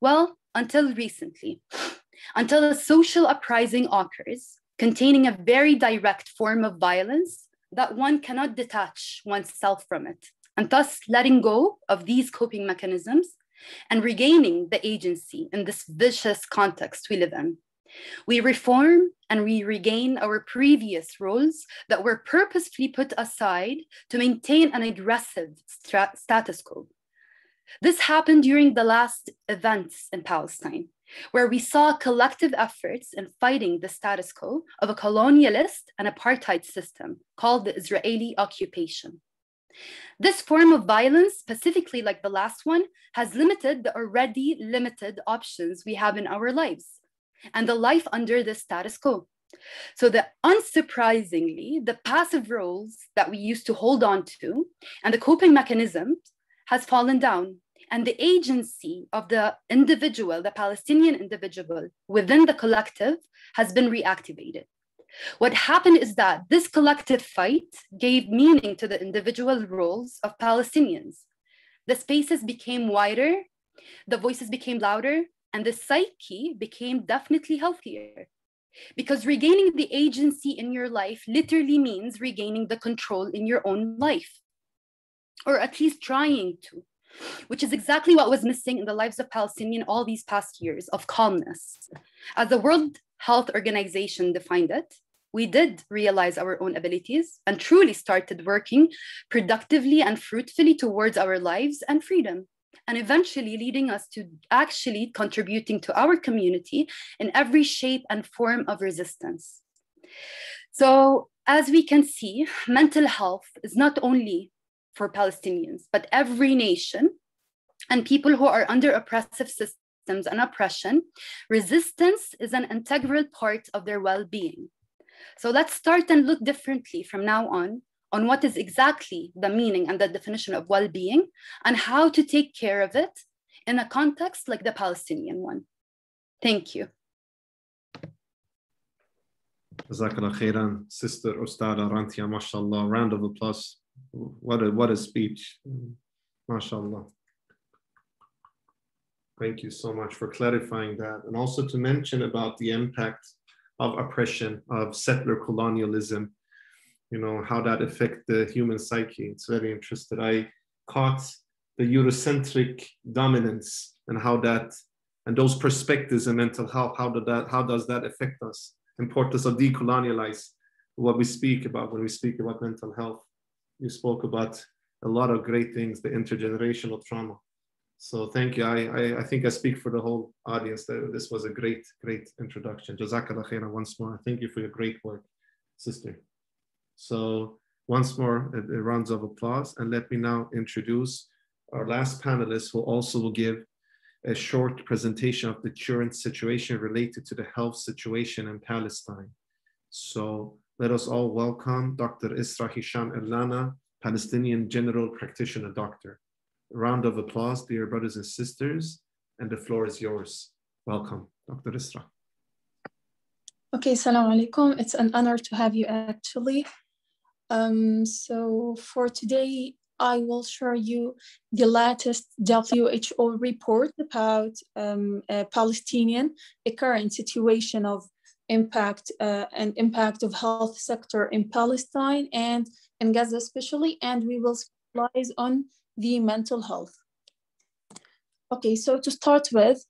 Well, until recently, *sniffs* until a social uprising occurs containing a very direct form of violence that one cannot detach oneself from it, and thus letting go of these coping mechanisms and regaining the agency in this vicious context we live in. We reform and we regain our previous roles that were purposefully put aside to maintain an aggressive status quo. This happened during the last events in Palestine, where we saw collective efforts in fighting the status quo of a colonialist and apartheid system called the Israeli occupation. This form of violence, specifically like the last one, has limited the already limited options we have in our lives and the life under the status quo. So the unsurprisingly, the passive roles that we used to hold on to and the coping mechanisms has fallen down and the agency of the individual, the Palestinian individual within the collective has been reactivated. What happened is that this collective fight gave meaning to the individual roles of Palestinians. The spaces became wider, the voices became louder, and the psyche became definitely healthier. Because regaining the agency in your life literally means regaining the control in your own life, or at least trying to, which is exactly what was missing in the lives of Palestinians all these past years of calmness. As the World Health Organization defined it, we did realize our own abilities and truly started working productively and fruitfully towards our lives and freedom and eventually leading us to actually contributing to our community in every shape and form of resistance. So, as we can see, mental health is not only for Palestinians, but every nation and people who are under oppressive systems and oppression, resistance is an integral part of their well being. So let's start and look differently from now on on what is exactly the meaning and the definition of well-being and how to take care of it in a context like the Palestinian one. Thank you. Jazakallah khairan, Sister Ustada Rantia, mashallah. Round of applause. What a, what a speech. Mashallah. Thank you so much for clarifying that. And also to mention about the impact of oppression, of settler colonialism, you know, how that affect the human psyche. It's very interesting. I caught the Eurocentric dominance and how that, and those perspectives in mental health, how, did that, how does that affect us? Importance of decolonialize what we speak about when we speak about mental health. You spoke about a lot of great things, the intergenerational trauma. So thank you. I, I, I think I speak for the whole audience that this was a great, great introduction. Jazakallah khairan once more. Thank you for your great work, sister. So once more, a, a rounds of applause. And let me now introduce our last panelist who also will give a short presentation of the current situation related to the health situation in Palestine. So let us all welcome Dr. Israa Hisham El Nana, Palestinian General Practitioner Doctor. Round of applause, dear brothers and sisters, and the floor is yours. Welcome, Dr. Israa. Okay, salam alaikum. It's an honor to have you actually. Um, so for today, I will show you the latest WHO report about um, Palestinian, a current situation of impact uh, and impact of health sector in Palestine and in Gaza especially, and we will specialize on the mental health. Okay, so to start with,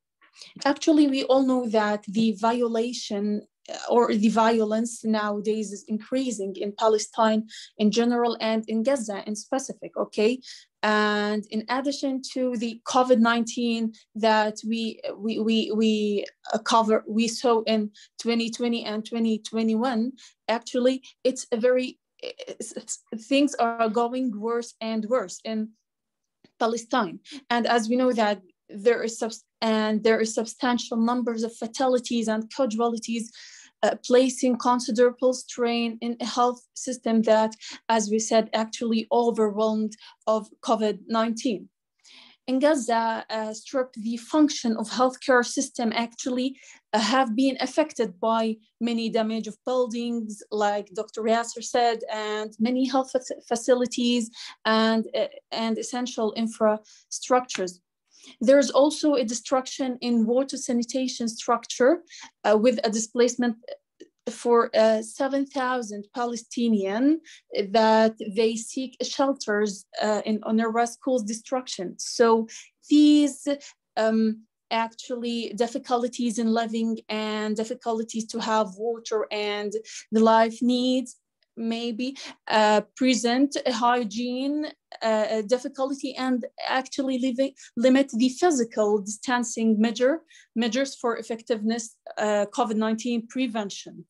actually we all know that the violation uh, or the violence nowadays is increasing in Palestine in general and in Gaza in specific, okay? And in addition to the COVID-19 that we, we, we, we uh, cover, we saw in 2020 and 2021, actually it's a very, it's, it's, things are going worse and worse in Palestine. And as we know that there is sub- and there is substantial numbers of fatalities and casualties uh, placing considerable strain in a health system that, as we said, actually overwhelmed of COVID-19. In Gaza, uh, struck the function of healthcare system actually uh, have been affected by many damage of buildings, like Dr. Yasser said, and many health facilities and, uh, and essential infrastructures. There's also a destruction in water sanitation structure uh, with a displacement for uh, 7,000 Palestinian that they seek shelters uh, in UNRWA schools destruction. So these um, actually difficulties in living and difficulties to have water and the life needs maybe uh, present a hygiene uh, difficulty and actually living, limit the physical distancing measure measures for effectiveness uh, COVID-19 prevention.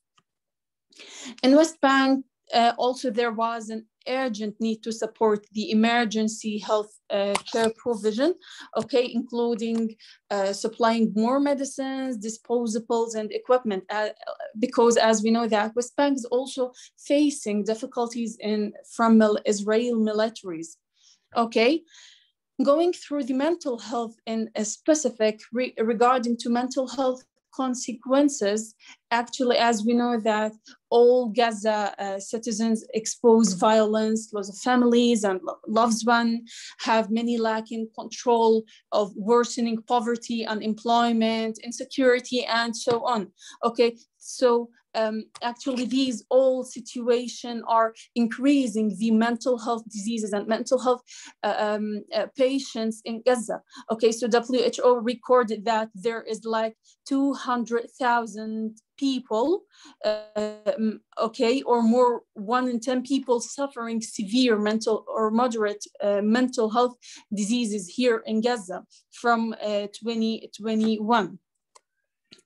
In West Bank, uh, also there was an urgent need to support the emergency health uh, care provision, okay, including uh, supplying more medicines, disposables, and equipment, uh, because as we know that West Bank is also facing difficulties in from Israel militaries, okay. Going through the mental health in a specific re regarding to mental health consequences. Actually as we know that all gaza uh, citizens expose violence loss of families and loved ones have many lacking control of worsening poverty unemployment insecurity and so on. Okay so um, actually these all situation are increasing the mental health diseases and mental health uh, um, uh, patients in Gaza. Okay, so WHO recorded that there is like 200,000 people, um, okay, or more, one in 10 people suffering severe mental or moderate uh, mental health diseases here in Gaza from uh, 2021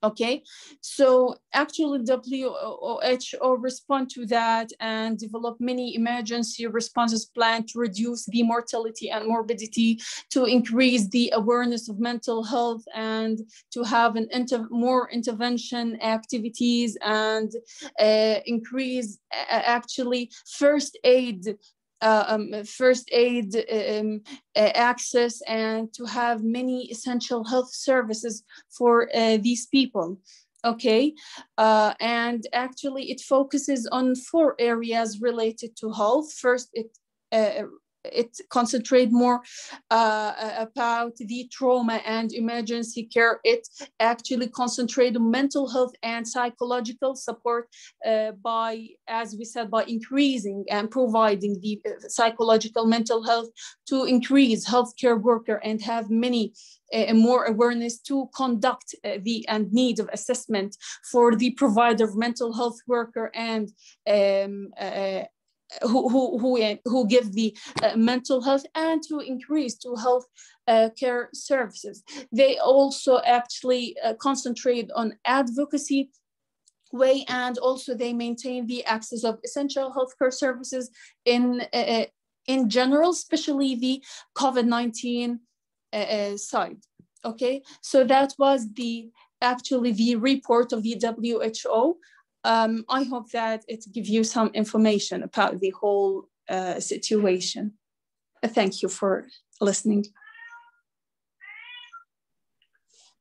okay? So actually WHO respond to that and develop many emergency responses plan to reduce the mortality and morbidity to increase the awareness of mental health and to have an inter more intervention activities and uh, increase uh, actually first aid uh, um, first aid um, uh, access and to have many essential health services for uh, these people. Okay? Uh, and actually it focuses on four areas related to health. First it uh, it concentrate more uh, about the trauma and emergency care. It actually concentrate on mental health and psychological support uh, by, as we said, by increasing and providing the uh, psychological mental health to increase healthcare worker and have many uh, more awareness to conduct uh, the and need of assessment for the provider of mental health worker and um, uh, who, who, who, who give the uh, mental health and to increase to health uh, care services. They also actually uh, concentrate on advocacy way and also they maintain the access of essential healthcare services in, uh, uh, in general, especially the COVID-19 uh, side. Okay, so that was the actually the report of the WHO um, I hope that it gives you some information about the whole uh, situation. Uh, thank you for listening.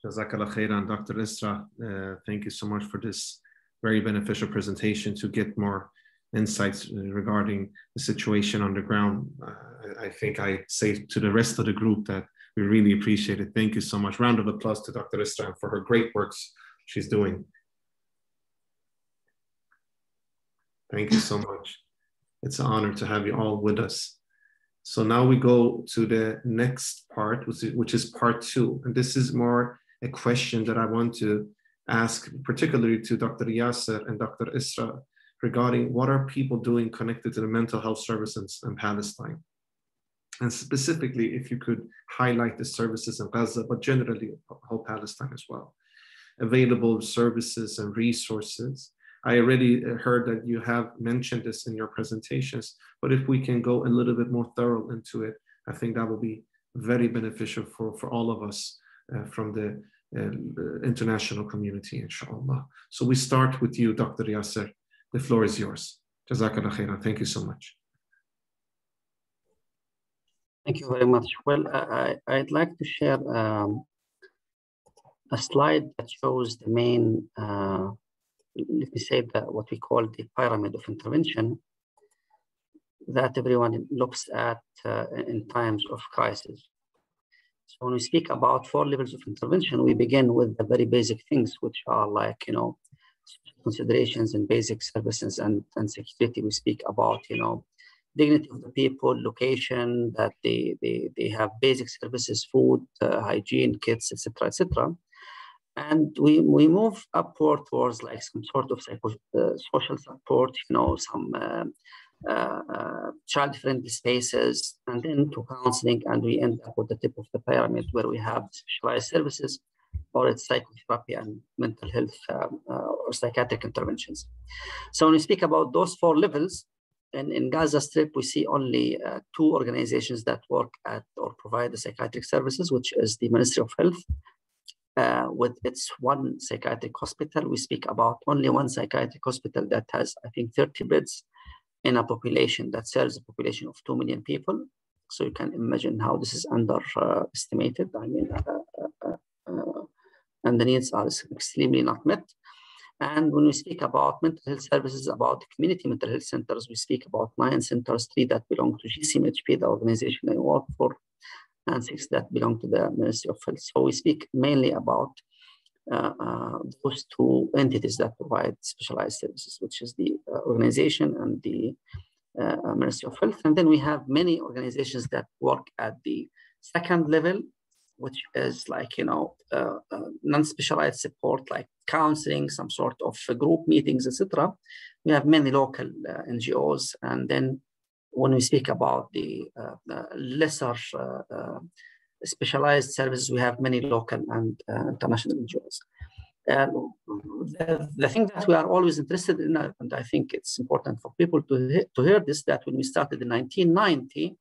Jazakallah khairan, Dr. Israa. Uh, thank you so much for this very beneficial presentation to get more insights regarding the situation on the ground. Uh, I think I say to the rest of the group that we really appreciate it. Thank you so much. Round of applause to Dr. Israa for her great works she's doing. Thank you so much. It's an honor to have you all with us. So now we go to the next part, which is part two. And this is more a question that I want to ask, particularly to Dr. Yasser and Dr. Israa, regarding what are people doing connected to the mental health services in Palestine? And specifically, if you could highlight the services in Gaza, but generally whole Palestine as well. Available services and resources I already heard that you have mentioned this in your presentations, but if we can go a little bit more thorough into it, I think that will be very beneficial for, for all of us uh, from the uh, international community, inshallah. So we start with you, Dr. Yasser. The floor is yours. Jazakallah khairan. Thank you so much. Thank you very much. Well, I, I'd like to share um, a slide that shows the main uh, let me say that what we call the pyramid of intervention that everyone looks at uh, in times of crisis. So when we speak about four levels of intervention, we begin with the very basic things, which are like, you know, considerations and basic services and, and security. We speak about, you know, dignity of the people, location, that they, they, they have basic services, food, uh, hygiene, kits, etc., etc and we, we move upward towards like some sort of psycho, uh, social support, you know, some uh, uh, uh, child-friendly spaces, and then to counseling, and we end up with the tip of the pyramid where we have specialized services, or it's psychotherapy and mental health um, or psychiatric interventions. So when we speak about those four levels, and in Gaza Strip, we see only uh, two organizations that work at or provide the psychiatric services, which is the Ministry of Health uh, with its one psychiatric hospital. We speak about only one psychiatric hospital that has, I think, 30 beds in a population that serves a population of 2 million people. So you can imagine how this is underestimated. I mean, uh, uh, uh, and the needs are extremely not met. And when we speak about mental health services, about community mental health centers, we speak about nine centers, three that belong to GCMHP, the organization I work for, and six that belong to the Ministry of Health. So we speak mainly about uh, uh, those two entities that provide specialized services, which is the uh, organization and the uh, uh, Ministry of Health. And then we have many organizations that work at the second level, which is like, you know, uh, non-specialized support, like counseling, some sort of group meetings, etc. We have many local NGOs, and then when we speak about the, uh, lesser uh, uh, specialized services, we have many local and international NGOs. And the, the thing that we are always interested in, and I think it's important for people to, to hear this, that when we started in 1990,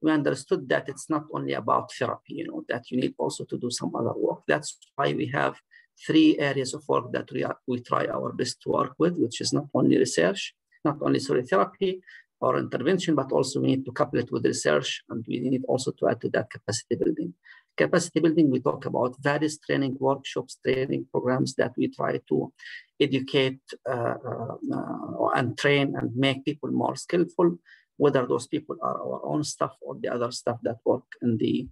we understood that it's not only about therapy, you know, that you need also to do some other work. That's why we have three areas of work that we, are, we try our best to work with, which is not only research, not only sorry, therapy, or intervention, but also we need to couple it with research and we need also to add to that capacity building. Capacity building, we talk about various training workshops, training programs that we try to educate uh, uh, and train and make people more skillful. whether those people are our own staff or the other staff that work in the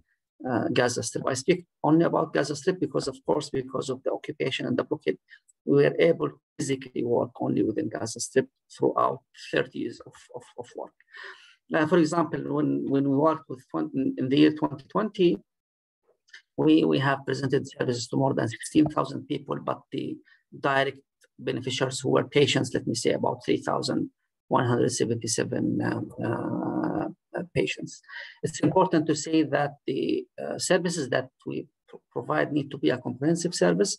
uh, Gaza Strip. I speak only about Gaza Strip because, of course, because of the occupation and the blockade, we were able to physically work only within Gaza Strip throughout 30 years of, of, of work. Uh, for example, when, when we worked with 20, in the year 2020, we, we have presented services to more than 16,000 people, but the direct beneficiaries who were patients, let me say about 3,177 um, uh, uh, patients. It's important to say that the uh, services that we provide need to be a comprehensive service,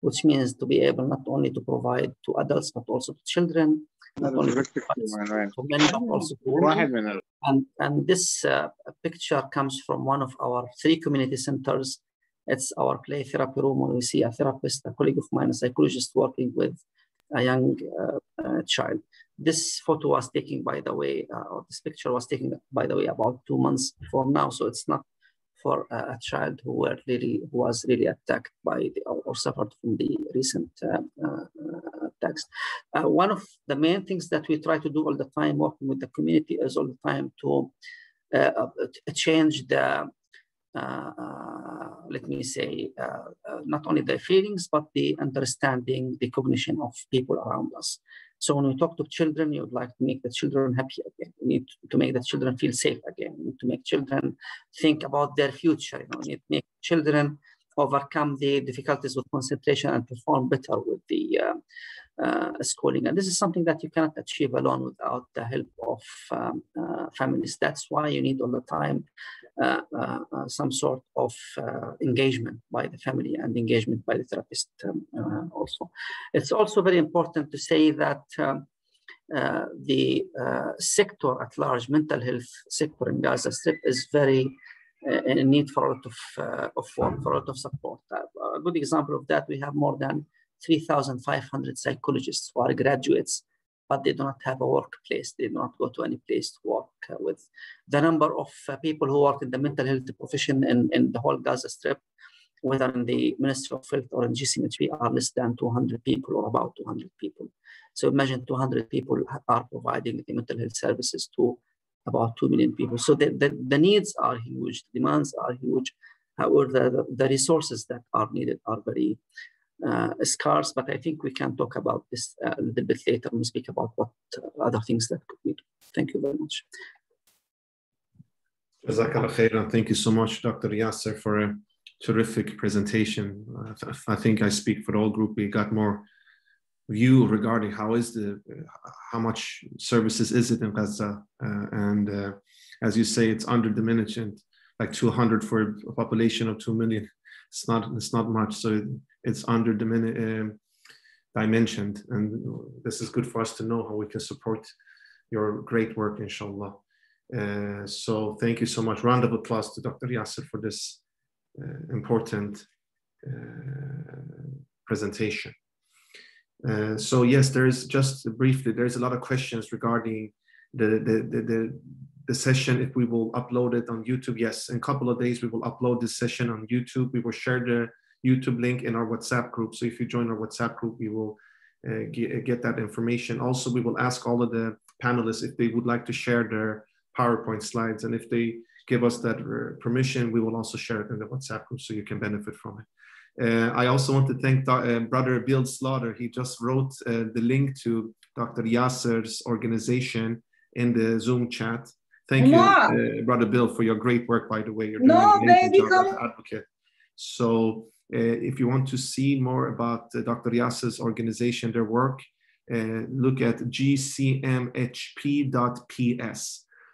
which means to be able not only to provide to adults, but also to children, not only to, to men, but also to women. And, and this uh, picture comes from one of our three community centers. It's our play therapy room when we see a therapist, a colleague of mine, a psychologist working with a young uh, uh, child. This photo was taken, by the way, uh, or this picture was taken, by the way, about two months from now. So it's not for a child who were really who was really attacked by the, or suffered from the recent uh, uh, attacks. Uh, one of the main things that we try to do all the time, working with the community, is all the time to change the uh, uh, let me say, uh, not only the feelings, but the understanding, the cognition of people around us. So when we talk to children, you would like to make the children happy again. You need to make the children feel safe again. You need to make children think about their future. You know, we need to make children overcome the difficulties with concentration and perform better with the uh, schooling. And this is something that you cannot achieve alone without the help of um, uh, families. That's why you need all the time uh, uh, uh, some sort of engagement by the family and engagement by the therapist um, also. It's also very important to say that um, the sector at large, mental health sector in Gaza Strip is very in need for a lot of, uh, of work, for a lot of support. Uh, a good example of that, we have more than 3,500 psychologists who are graduates but they do not have a workplace. They do not go to any place to work uh, with. The number of uh, people who work in the mental health profession in, in the whole Gaza Strip, whether in the Ministry of Health or in GCMHP, are less than 200 people or about 200 people. So imagine 200 people are providing the mental health services to about 2 million people. So the, the, the needs are huge, the demands are huge. However, the, the resources that are needed are very uh, scarce, but I think we can talk about this uh, a little bit later when we speak about what other things that could be. Thank you very much. Thank you so much, Dr. Yasser, for a terrific presentation. I think I speak for whole group. We got more view regarding how is the how much services is it in Gaza, uh, and uh, as you say, it's under underdiminished, like 200 for a population of two million. It's not it's not much. So it's under dimensioned. And this is good for us to know how we can support your great work, inshallah. Uh, so thank you so much. Round of applause to Dr. Yasser for this uh, important uh, presentation. Uh, so yes, there is just briefly, there's a lot of questions regarding the, the, the, the, the session, if we will upload it on YouTube. Yes, in a couple of days, we will upload this session on YouTube. We will share the YouTube link in our WhatsApp group. So if you join our WhatsApp group, we will uh, get, get, that information. Also, we will ask all of the panelists if they would like to share their PowerPoint slides. And if they give us that uh, permission, we will also share it in the WhatsApp group so you can benefit from it. Uh, I also want to thank uh, Brother Bill Slaughter. He just wrote uh, the link to Dr. Yasser's organization in the Zoom chat. Thank you, uh, Brother Bill, for your great work, by the way. You're doing no, an amazing baby, job as advocate. So uh, if you want to see more about uh, Dr. Yasser's organization, their work, uh, look at gcmhp.ps.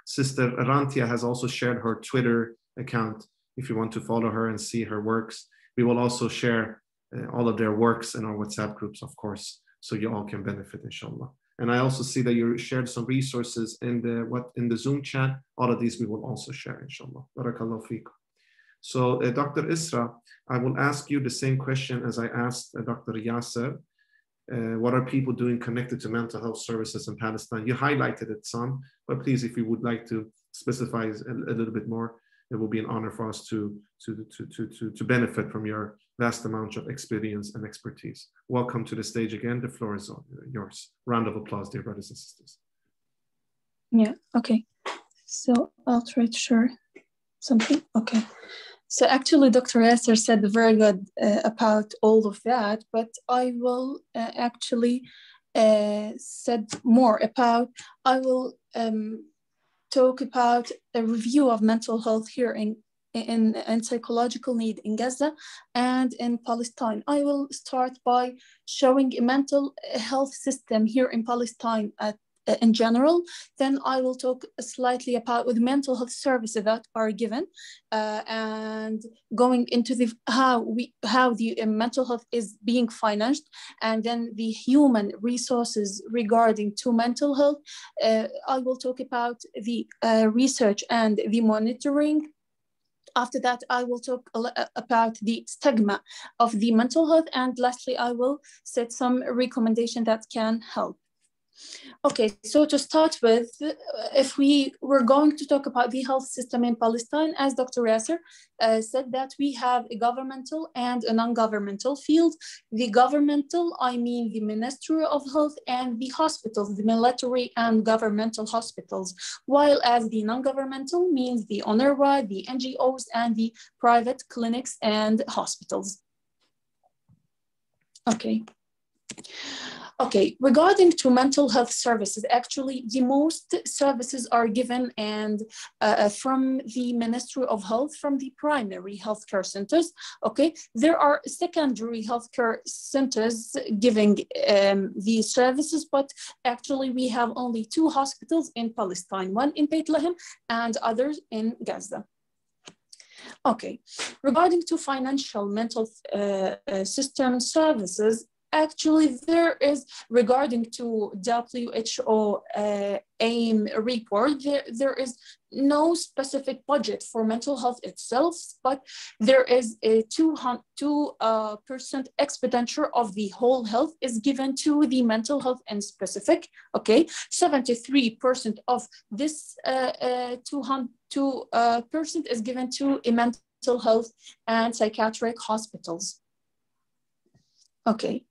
Sister Rantia has also shared her Twitter account if you want to follow her and see her works. We will also share uh, all of their works in our WhatsApp groups, of course, so you all can benefit, inshallah. And I also see that you shared some resources in the what in the Zoom chat. All of these we will also share, inshallah. Barakallahu fikum. So, uh, Dr. Israa, I will ask you the same question as I asked uh, Dr. Yasser. Uh, what are people doing connected to mental health services in Palestine? You highlighted it some, but please, if you would like to specify a, a little bit more, it will be an honor for us to, to, to, to, to, to benefit from your vast amount of experience and expertise. Welcome to the stage again. The floor is yours. Round of applause, dear brothers and sisters. Yeah, okay. So I'll try to share something. Okay. So actually, Dr. Yasser said very good uh, about all of that, but I will uh, actually uh, said more about, I will um, talk about a review of mental health here in, in, in psychological need in Gaza and in Palestine. I will start by showing a mental health system here in Palestine at in general. Then I will talk slightly about the mental health services that are given uh, and going into the how we how the uh, mental health is being financed and then the human resources regarding to mental health. Uh, I will talk about the uh, research and the monitoring after that, I will talk about the stigma of the mental health. And lastly, I will set some recommendation that can help. Okay, so to start with, if we were going to talk about the health system in Palestine, as Dr. Yasser uh, said that we have a governmental and a non-governmental field. The governmental, I mean the Ministry of Health and the hospitals, the military and governmental hospitals, while as the non-governmental means the UNRWA, the NGOs, and the private clinics and hospitals. Okay. Okay, regarding to mental health services, actually the most services are given and uh, uh, from the Ministry of Health, from the primary healthcare centers, okay? There are secondary healthcare centers giving um, these services, but actually we have only two hospitals in Palestine, one in Bethlehem and others in Gaza. Okay, regarding to financial mental uh, uh system services, actually there is regarding to WHO uh, AIM report there, there is no specific budget for mental health itself but there is a 2 uh, percent expenditure of the whole health is given to the mental health and specific okay? 73 percent of this uh, uh, 200 uh, percent is given to mental health and psychiatric hospitals. Okay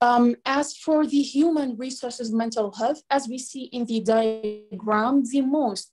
um, as for the human resources mental health, as we see in the diagram, the most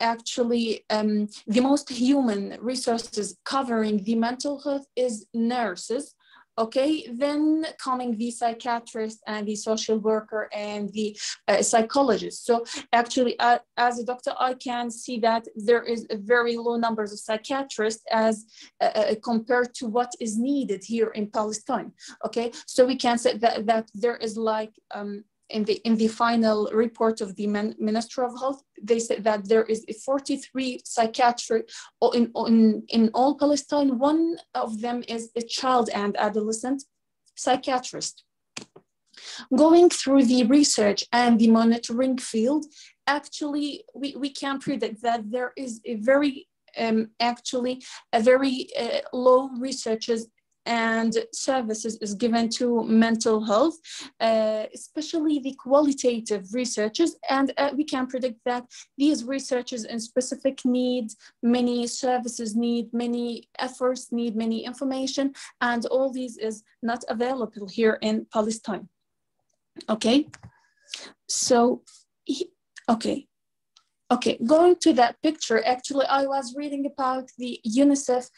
actually um, the most human resources covering the mental health is nurses okay then coming the psychiatrist and the social worker and the uh, psychologist. So actually uh, as a doctor i can see that there is a very low numbers of psychiatrists as uh, uh, compared to what is needed here in palestine. Okay so we can say that, that there is like um, in the in the final report of the Minister of Health, they said that there is 43 psychiatric in, in, in all Palestine. One of them is a child and adolescent psychiatrist. Going through the research and the monitoring field, actually, we, we can predict that there is a very um, actually a very uh, low researches and services is given to mental health, uh, especially the qualitative researches. And uh, we can predict that these researchers in specific needs, many services need, many efforts need, many information, and all these is not available here in Palestine. Okay, so, okay. Okay, going to that picture, actually, I was reading about the UNICEF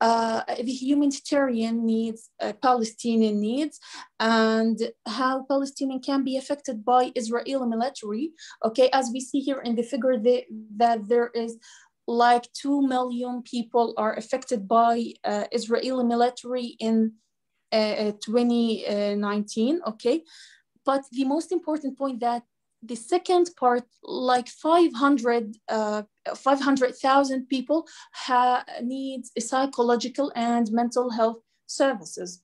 uh, the humanitarian needs, uh, Palestinian needs, and how Palestinian can be affected by Israeli military. Okay, as we see here in the figure, they, that there is like 2 million people are affected by uh, Israeli military in uh, uh, 2019, okay? But the most important point that the second part, like 500, uh, 500,000 people ha- need psychological and mental health services.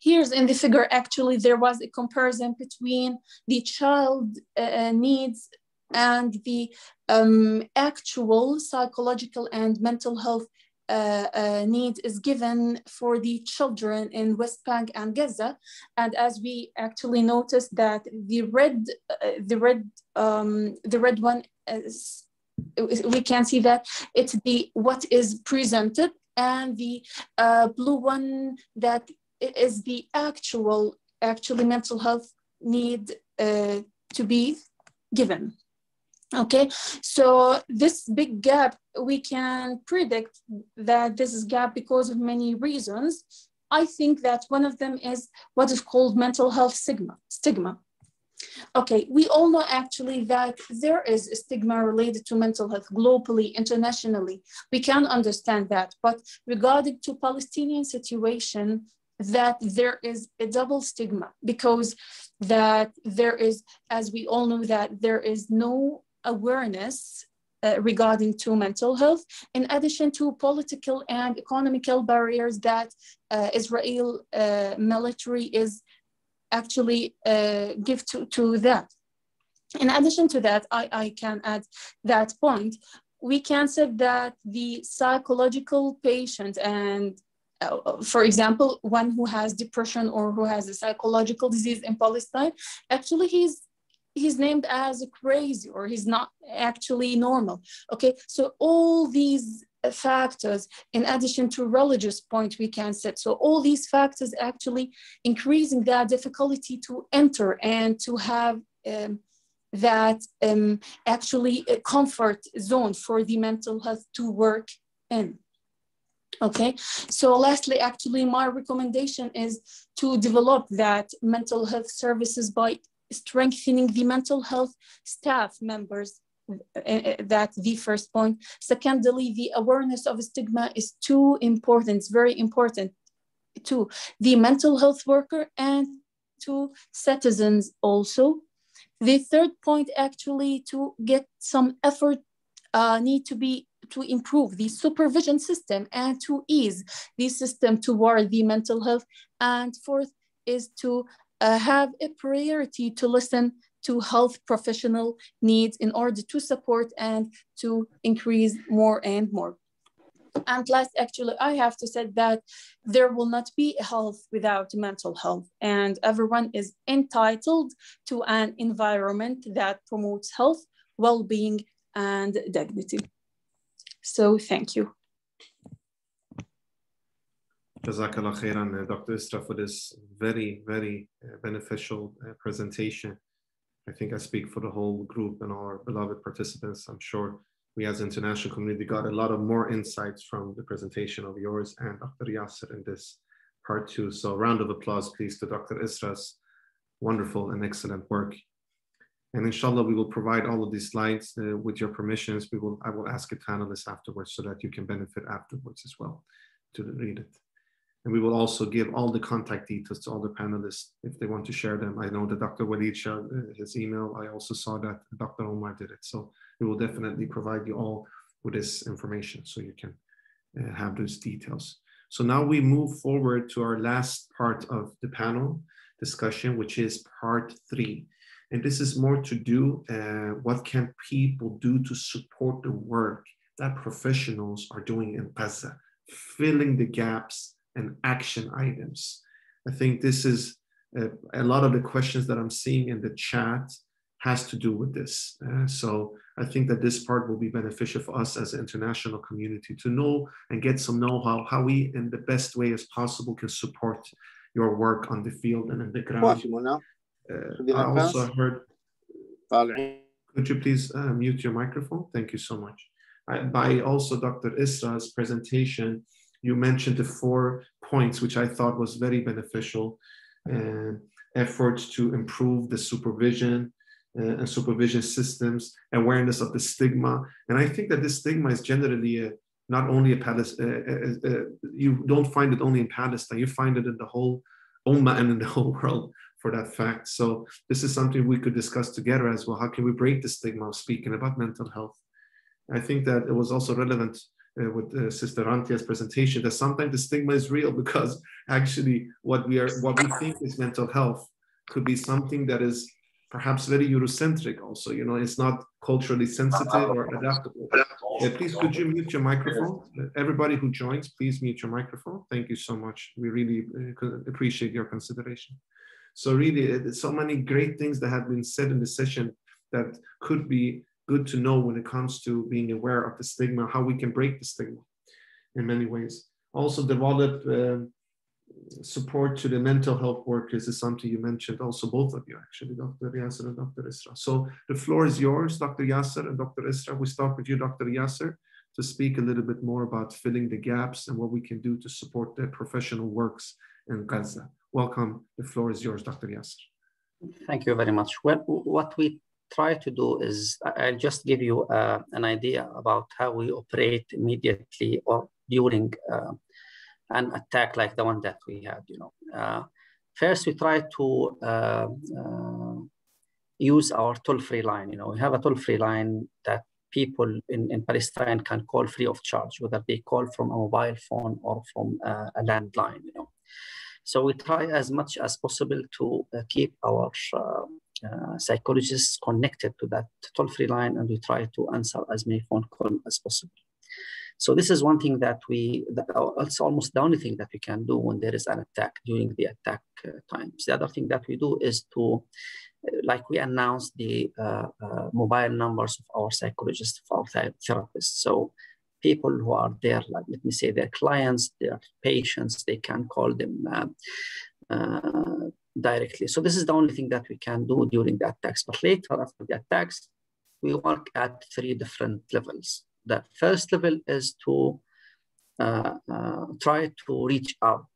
Here's in the figure, actually, there was a comparison between the child uh, needs and the um, actual psychological and mental health need is given for the children in West Bank and Gaza. And as we actually noticed that the red, uh, the red, um, the red one is, we can see that it's the what is presented and the uh, blue one that is the actual actually mental health need uh, to be given Okay, so this big gap, we can predict that this is gap because of many reasons. I think that one of them is what is called mental health stigma. stigma. Okay, we all know actually that there is a stigma related to mental health globally, internationally. We can understand that, but regarding to Palestinian situation, that there is a double stigma because that there is, as we all know, that there is no awareness uh, regarding to mental health, in addition to political and economical barriers that uh, Israel uh, military is actually uh, give to, to that. In addition to that, I, I can add that point. We can say that the psychological patient and uh, for example, one who has depression or who has a psychological disease in Palestine, actually he's he's named as a crazy or he's not actually normal. Okay, so all these factors in addition to religious point we can set so all these factors actually increasing that difficulty to enter and to have um, that um, actually a comfort zone for the mental health to work in okay so lastly actually my recommendation is to develop that mental health services by strengthening the mental health staff members that the first point. Secondly, the awareness of stigma is too important, very important to the mental health worker and to citizens also. The third point actually to get some effort uh, need to be to improve the supervision system and to ease the system toward the mental health. And fourth is to uh, have a priority to listen to health professional needs in order to support and to increase more and more. And last, actually, I have to say that there will not be health without mental health, and everyone is entitled to an environment that promotes health, well-being, and dignity. So thank you. Jazakallah khairan, Dr. Israa, for this very, very uh, beneficial uh, presentation. I think I speak for the whole group and our beloved participants. I'm sure we as international community got a lot of more insights from the presentation of yours and Dr. Yasser in this part two. So round of applause, please, to Dr. Israa's wonderful and excellent work. And inshallah, we will provide all of these slides uh, with your permissions. We will, I will ask a panelist afterwards so that you can benefit afterwards as well to read it. And we will also give all the contact details to all the panelists if they want to share them. I know that Dr. Walid shared uh, his email. I also saw that Dr. Omar did it. So we will definitely provide you all with this information so you can uh, have those details. So now we move forward to our last part of the panel discussion, which is part three. And this is more to do, uh, what can people do to support the work that professionals are doing in Gaza, filling the gaps and action items. I think this is uh, a lot of the questions that I'm seeing in the chat has to do with this. Uh, so I think that this part will be beneficial for us as an international community to know and get some know-how how we, in the best way as possible, can support your work on the field and in the ground. Uh, I also heard. Could you please uh, mute your microphone? Thank you so much. I, by also Dr. Israa's presentation, you mentioned the four points, which I thought was very beneficial. Efforts to improve the supervision uh, and supervision systems, awareness of the stigma. And I think that this stigma is generally a, not only a Palestine, uh, uh, you don't find it only in Palestine, you find it in the whole Ummah and in the *laughs* whole world for that fact. So this is something we could discuss together as well. How can we break the stigma of speaking about mental health? I think that it was also relevant uh, with uh, Sister Rantia's presentation that sometimes the stigma is real because actually what we are what we think is mental health could be something that is perhaps very Eurocentric also. You know, it's not culturally sensitive or adaptable. Uh, please could you mute your microphone? Everybody who joins, please mute your microphone. Thank you so much. We really uh, appreciate your consideration. So really, uh, so many great things that have been said in the session that could be good to know when it comes to being aware of the stigma, how we can break the stigma in many ways. Also develop uh, support to the mental health workers is something you mentioned also, both of you actually, Dr. Yasser and Dr. Israa. So the floor is yours, Dr. Yasser and Dr. Israa. We start with you, Dr. Yasser, to speak a little bit more about filling the gaps and what we can do to support their professional works in Gaza. Welcome. The floor is yours, Dr. Yasser. Thank you very much. Well, what we try to do is I'll just give you uh, an idea about how we operate immediately or during uh, an attack like the one that we had. You know, uh, first we try to uh, uh, use our toll-free line. You know, we have a toll-free line that people in, in Palestine can call free of charge, whether they call from a mobile phone or from uh, a landline. You know, so we try as much as possible to keep our uh, psychologists connected to that toll-free line and we try to answer as many phone calls as possible. So this is one thing that we, that, it's almost the only thing that we can do when there is an attack during the attack uh, times. The other thing that we do is to, uh, like we announce the uh, uh, mobile numbers of our psychologists, of our therapists. So people who are there, like let me say their clients, their patients, they can call them uh, directly. So this is the only thing that we can do during the attacks. But later, after the attacks, we work at three different levels. The first level is to uh, uh, try to reach out,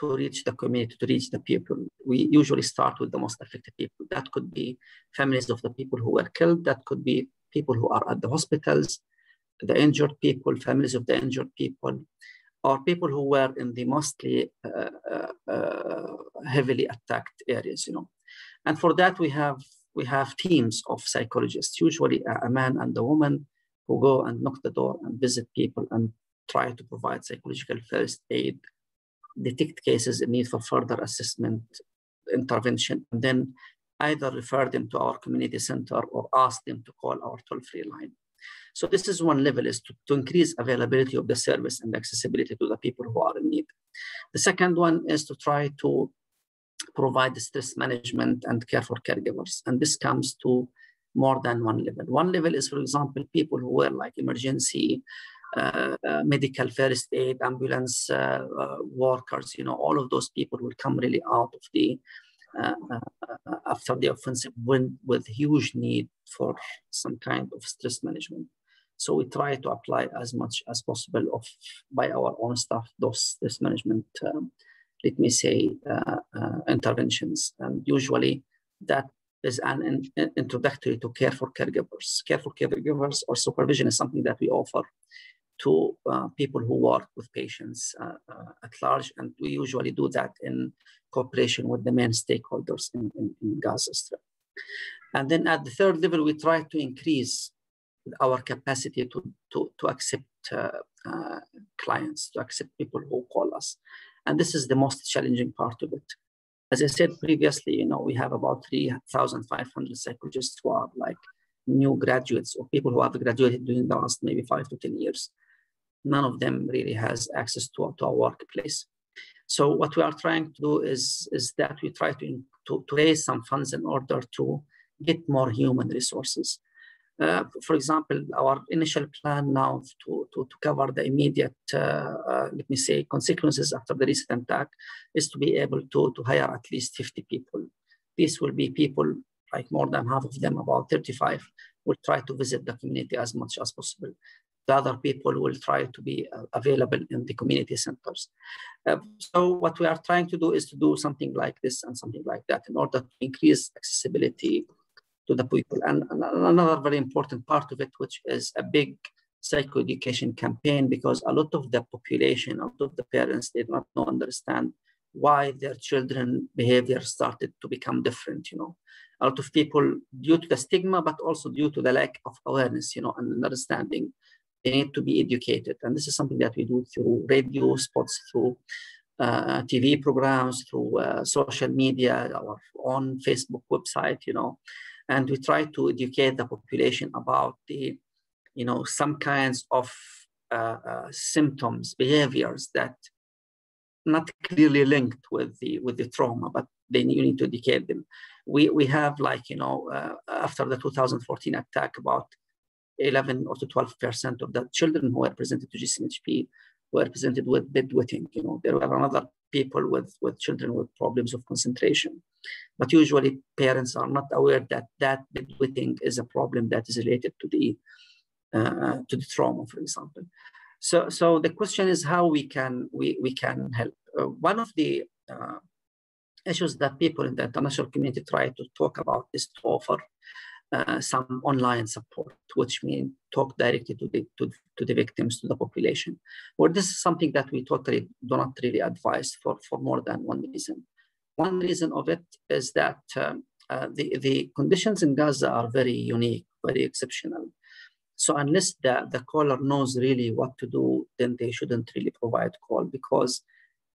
to reach the community, to reach the people. We usually start with the most affected people. That could be families of the people who were killed. That could be people who are at the hospitals, the injured people, families of the injured people, or people who were in the mostly uh, uh, uh, heavily attacked areas, you know. And for that, we have we have teams of psychologists, usually a man and a woman, who go and knock the door and visit people and try to provide psychological first aid, detect cases in need for further assessment, intervention, and then either refer them to our community center or ask them to call our toll-free line. So this is one level is to, to increase availability of the service and accessibility to the people who are in need. The second one is to try to provide stress management and care for caregivers. And this comes to more than one level. One level is, for example, people who were like emergency uh, uh, medical first aid, ambulance uh, uh workers, you know, all of those people will come really out of the uh, uh, after the offensive with huge need for some kind of stress management. So we try to apply as much as possible of by our own staff those this management, um, let me say, uh, uh, interventions. And usually that is an in, introductory to care for caregivers. Care for caregivers or supervision is something that we offer to uh, people who work with patients uh, uh, at large. And we usually do that in cooperation with the main stakeholders in, in, in Gaza Strip. And then at the third level, we try to increase our capacity to, to, to accept uh, uh, clients, to accept people who call us. And this is the most challenging part of it. As I said previously, you know, we have about 3,500 psychologists who are like new graduates or people who have graduated during the last maybe five to 10 years none of them really has access to, to our workplace. So what we are trying to do is, is that we try to, to, to raise some funds in order to get more human resources. Uh, for example, our initial plan now to, to, to cover the immediate, uh, uh, let me say, consequences after the recent attack is to be able to, to hire at least 50 people. These will be people, like more than half of them, about 35, will try to visit the community as much as possible the other people will try to be uh, available in the community centers. Uh, so what we are trying to do is to do something like this and something like that in order to increase accessibility to the people. And, another very important part of it, which is a big psychoeducation campaign, because a lot of the population, a lot of the parents, they do not know, understand why their children behavior started to become different, you know. A lot of people, due to the stigma, but also due to the lack of awareness, you know, and understanding, they need to be educated. And this is something that we do through radio spots, through uh, TV programs, through uh, social media, our own Facebook website, you know, and we try to educate the population about the, you know, some kinds of uh, uh symptoms, behaviors that not clearly linked with the with the trauma, but then you need to educate them. We we have like you know uh, after the 2014 attack about 11 or to 12 percent of the children who were presented to GCMHP were presented with bedwetting. You know, there were another people with, with children with problems of concentration. But usually parents are not aware that that bedwetting is a problem that is related to the uh, to the trauma, for example. So, so the question is how we can we, we can help. Uh, one of the uh, issues that people in the international community try to talk about is to offer uh, some online support, which means talk directly to the, to, to the victims, to the population. Well, this is something that we totally do not really advise for, for more than one reason. One reason of it is that um, uh, the, the conditions in Gaza are very unique, very exceptional. So unless the, the caller knows really what to do, then they shouldn't really provide call because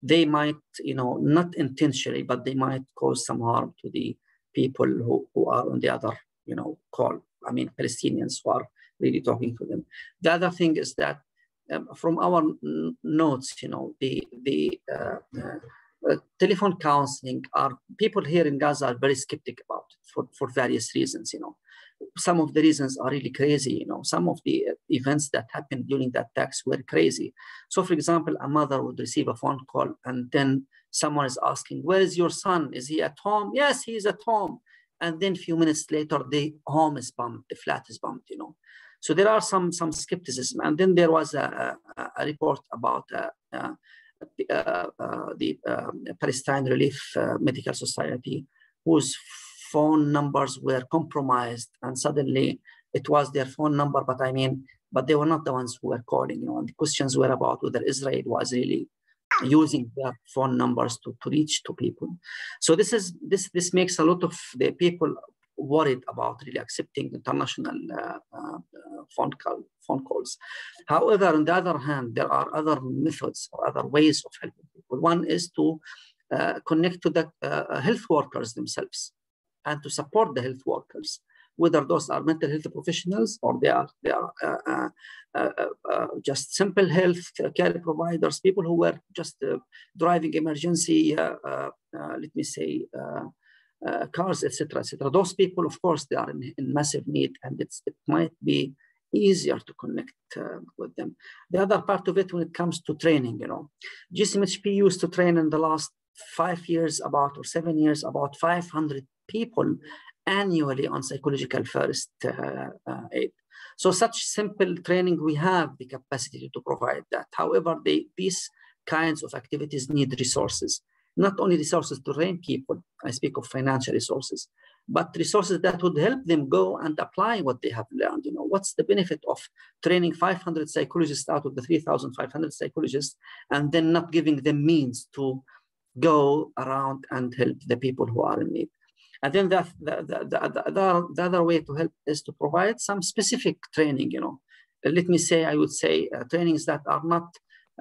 they might, you know, not intentionally, but they might cause some harm to the people who, who are on the other, you know, call. I mean, Palestinians who are really talking to them. The other thing is that um, from our notes, you know, the the uh, uh, telephone counseling are people here in Gaza are very skeptic about for, for various reasons, you know some of the reasons are really crazy. You know, some of the events that happened during that attacks were crazy. So, for example, a mother would receive a phone call, and then someone is asking, "Where is your son? Is he at home?" Yes, he's at home. And then a few minutes later, the home is bombed, the flat is bombed. You know, so there are some some skepticism. And then there was a, a, a report about. Uh, uh, uh, uh the um, Palestine Relief uh, Medical Society, whose phone numbers were compromised and suddenly it was their phone number, but I mean, but they were not the ones who were calling, you know, and the questions were about whether Israel was really using their phone numbers to, to reach to people. So this is this this makes a lot of the people worried about really accepting international uh, uh, phone call phone calls. However, on the other hand, there are other methods or other ways of helping people. One is to uh, connect to the uh, health workers themselves and to support the health workers, whether those are mental health professionals or they are, they are uh, uh, uh, uh just simple health care providers, people who were just uh, driving emergency, uh, let me say, cars, etc., etc. Those people, of course, they are in, in massive need, and it's, it might be easier to connect uh, with them. The other part of it when it comes to training, you know, GCMHP used to train in the last five years about or seven years about 500 people annually on psychological first uh, uh, aid. So such simple training, we have the capacity to provide that. However, they, these kinds of activities need resources, not only resources to train people, I speak of financial resources, but resources that would help them go and apply what they have learned. You know, what's the benefit of training 500 psychologists out of the 3,500 psychologists and then not giving them means to go around and help the people who are in need? And then the, the, the, the, other, the other way to help is to provide some specific training, you know. Let me say, I would say uh, trainings that are not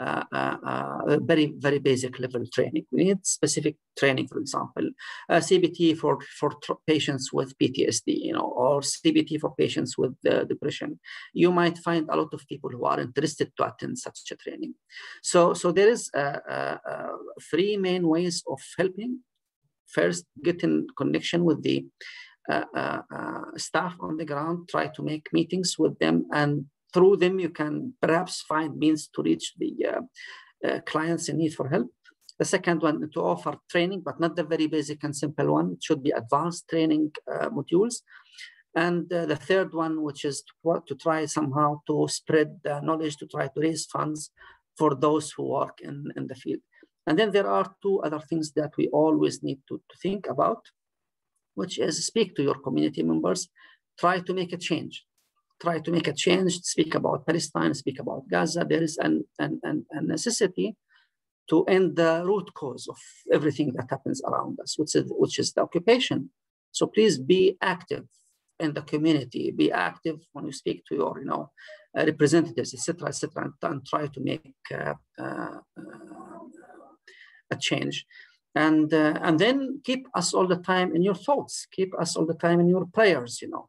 uh, uh, uh very, very basic level training. We need specific training, for example, uh, CBT for, for patients with PTSD, you know, or CBT for patients with uh, depression. You might find a lot of people who are interested to attend such a training. So, so there is three main ways of helping first get in connection with the uh, uh, uh, staff on the ground, try to make meetings with them, and through them you can perhaps find means to reach the uh, uh, clients in need for help. The second one to offer training, but not the very basic and simple one. It should be advanced training modules. And the third one, which is to, to try somehow to spread the knowledge, to try to raise funds for those who work in, in the field. And then there are two other things that we always need to, to think about, which is speak to your community members, try to make a change. Try to make a change, speak about Palestine, speak about Gaza. There is an, an, an, a necessity to end the root cause of everything that happens around us, which is, which is the occupation. So please be active in the community, be active when you speak to your, you know, representatives, etc., etc., and, and, try to make uh, uh, a change. And uh, and then keep us all the time in your thoughts keep us all the time in your prayers you know.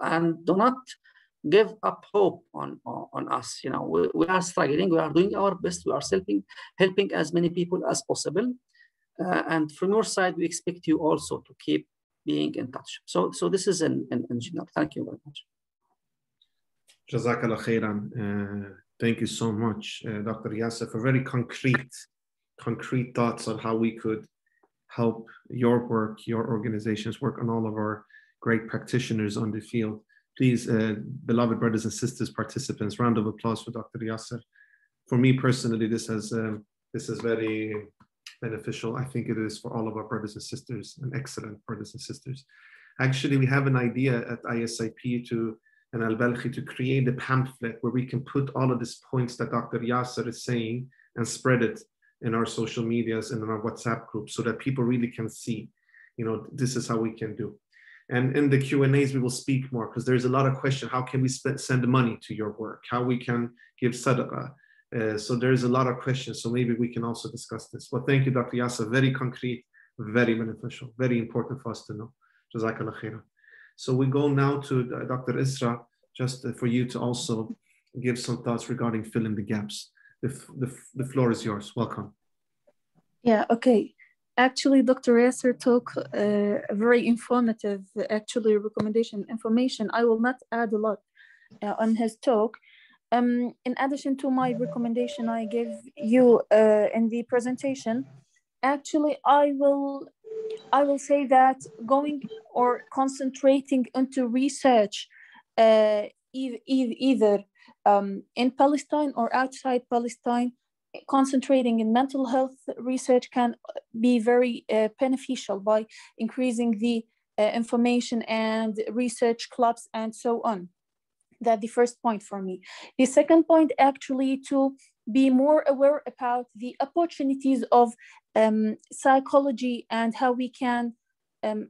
And do not give up hope on on, us you know. We, we, are struggling we are doing our best we are helping helping as many people as possible. Uh, and from your side we expect you also to keep being in touch. So so this is an, an engineer. Thank you very much. Uh, thank you so much, uh, Dr. Yasser, for very concrete concrete thoughts on how we could help your work, your organizations work on all of our great practitioners on the field. Please, uh, beloved brothers and sisters, participants, round of applause for Dr. Yasser. For me personally, this has um, this is very beneficial. I think it is for all of our brothers and sisters, and excellent brothers and sisters. Actually, we have an idea at ISIP to and Al to create a pamphlet where we can put all of these points that Dr. Yasser is saying and spread it in our social medias and in our WhatsApp group so that people really can see, you know, this is how we can do. And in the Q and A's, we will speak more because there's a lot of question. How can we spend, send money to your work? How we can give sadaqah? Uh, so there's a lot of questions. So maybe we can also discuss this. Well, thank you, Dr. Yasser. Very concrete, very beneficial, very important for us to know. Jazakallah khairan. So we go now to Dr. Israa, just for you to also give some thoughts regarding filling the gaps. The, the, the floor is yours. Welcome. Yeah, okay. Actually, Dr. Yasser took uh, a very informative, actually, recommendation information. I will not add a lot uh, on his talk. Um, in addition to my recommendation I gave you uh, in the presentation, actually, I will I will say that going or concentrating into research uh, either um, in Palestine or outside Palestine, concentrating in mental health research can be very uh, beneficial by increasing the uh, information and research clubs and so on. That the first point for me. The second point actually to be more aware about the opportunities of um, psychology and how we can um,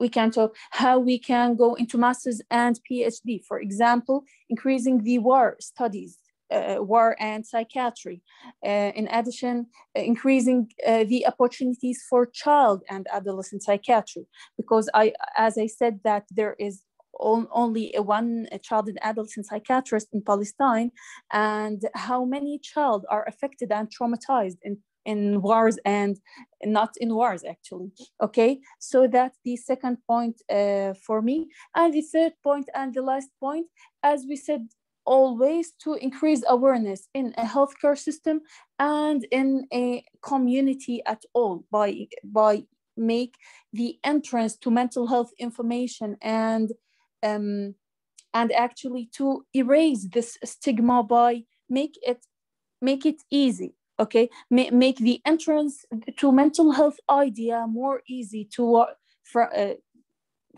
we can talk how we can go into masters and phd for example increasing the war studies uh, war and psychiatry. Uh, in addition uh, increasing uh, the opportunities for child and adolescent psychiatry. Because i as i said that there is only one child and adolescent psychiatrist in Palestine, and how many child are affected and traumatized in, in wars and not in wars actually. Okay, so that's the second point uh, for me. And the third point and the last point, as we said, always to increase awareness in a healthcare system and in a community at all by by make the entrance to mental health information and um, and actually to erase this stigma by make it make it easy okay Ma- make the entrance to mental health idea more easy to uh, for uh,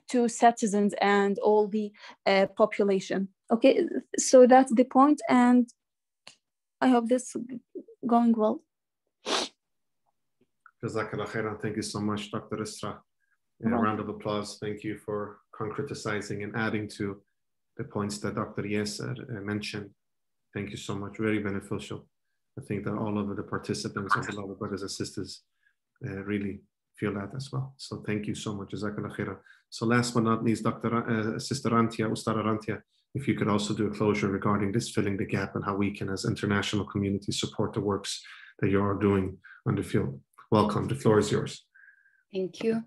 to citizens and all the uh, population okay so that's the point and i hope this going well Jazakallah khairan. Thank you so much, Dr. Israa. And a round of applause. Thank you for concretizing and adding to the points that Dr. Yasser uh, mentioned. Thank you so much. Very beneficial. I think that all of the participants and beloved brothers and sisters uh, really feel that as well. So thank you so much. Jazakallah. So last but not least, Dr. Uh, Sister Rantia, Ustada Rantia, if you could also do a closure regarding this filling the gap and how we can as international community support the works that you are doing on the field. Welcome. The floor is yours. Thank you.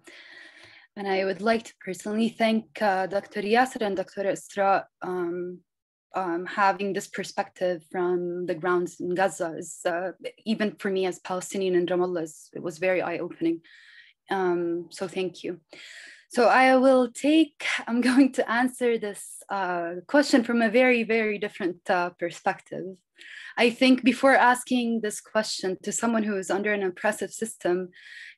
And I would like to personally thank uh, Dr. Yasser and Dr. Israa um, um, having this perspective from the grounds in Gaza is uh, even for me as Palestinian and Ramallah, it was very eye-opening. Um, so thank you. So I will take, *laughs* I'm going to answer this uh, question from a very, very different uh, perspective. I think before asking this question to someone who is under an oppressive system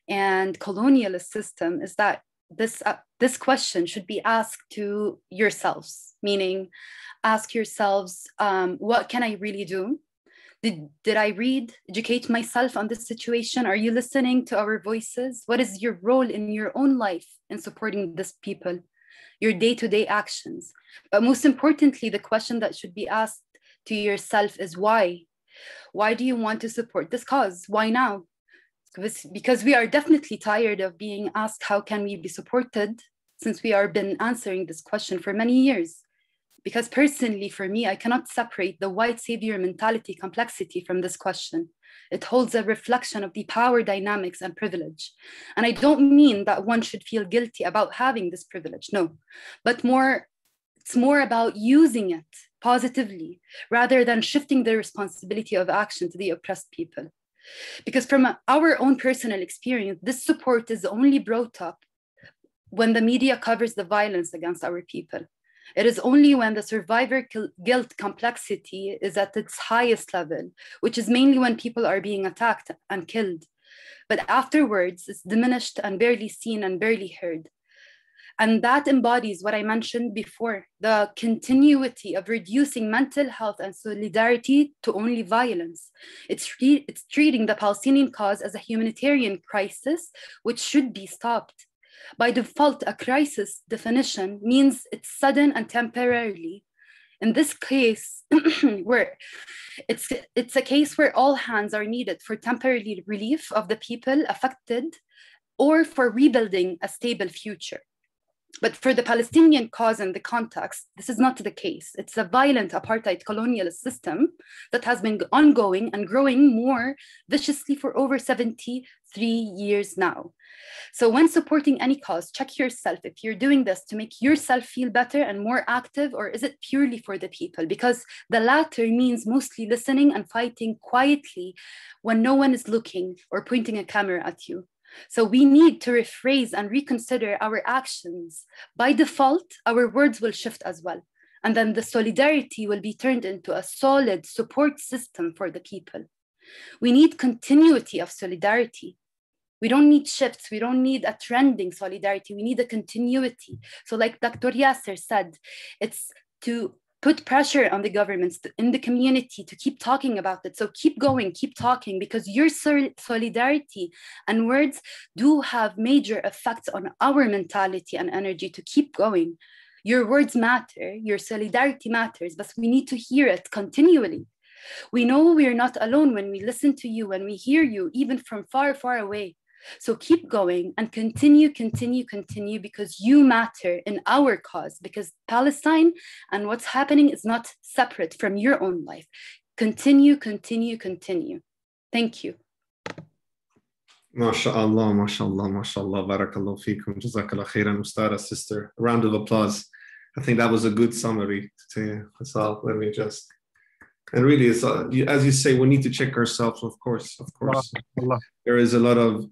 and colonialist system is that this uh, this question should be asked to yourselves meaning ask yourselves um, what can i really do? Did, did i read educate myself on this situation? Are you listening to our voices? What is your role in your own life in supporting this people? Your day-to-day actions. But most importantly the question that should be asked to yourself is why? Why do you want to support this cause? Why now because we are definitely tired of being asked how can we be supported since we are been answering this question for many years. Because personally for me i cannot separate the white savior mentality complexity from this question. It holds a reflection of the power dynamics and privilege. And i don't mean that one should feel guilty about having this privilege no. But more it's more about using it positively rather than shifting the responsibility of action to the oppressed people Because from our own personal experience, this support is only brought up when the media covers the violence against our people. It is only when the survivor guilt complexity is at its highest level, which is mainly when people are being attacked and killed. But afterwards, it's diminished and barely seen and barely heard. And that embodies what I mentioned before the continuity of reducing mental health and solidarity to only violence. It's, it's treating the Palestinian cause as a humanitarian crisis, which should be stopped. By default, a crisis definition means it's sudden and temporarily. In this case, *clears throat* where it's, it's a case where all hands are needed for temporary relief of the people affected or for rebuilding a stable future. But for the Palestinian cause and the context, this is not the case. It's a violent apartheid colonialist system that has been ongoing and growing more viciously for over 73 years now. So, when supporting any cause, check yourself if you're doing this to make yourself feel better and more active, or is it purely for the people? Because the latter means mostly listening and fighting quietly when no one is looking or pointing a camera at you. So we need to rephrase and reconsider our actions. By default, our words will shift as well. And then the solidarity will be turned into a solid support system for the people. We need continuity of solidarity. We don't need shifts. We don't need a trending solidarity. We need a continuity. So, like Dr. Yasser said, it's to put pressure on the governments in the community to keep talking about it. So keep going, keep talking, because your solidarity and words do have major effects on our mentality and energy to keep going. Your words matter, your solidarity matters, but we need to hear it continually. We know we're not alone when we listen to you, when we hear you, even from far, far away. So keep going and continue, continue, continue because you matter in our cause, because Palestine and what's happening is not separate from your own life. Continue, continue, continue. Thank you. MashaAllah, MashaAllah, MashaAllah, Barakallah fikum, Jazakallah khairan, Ustada, sister. A round of applause. I think that was a good summary. To, that's all. Let me just. And really, it's, uh, as you say, we need to check ourselves, of course, of course. There is a lot of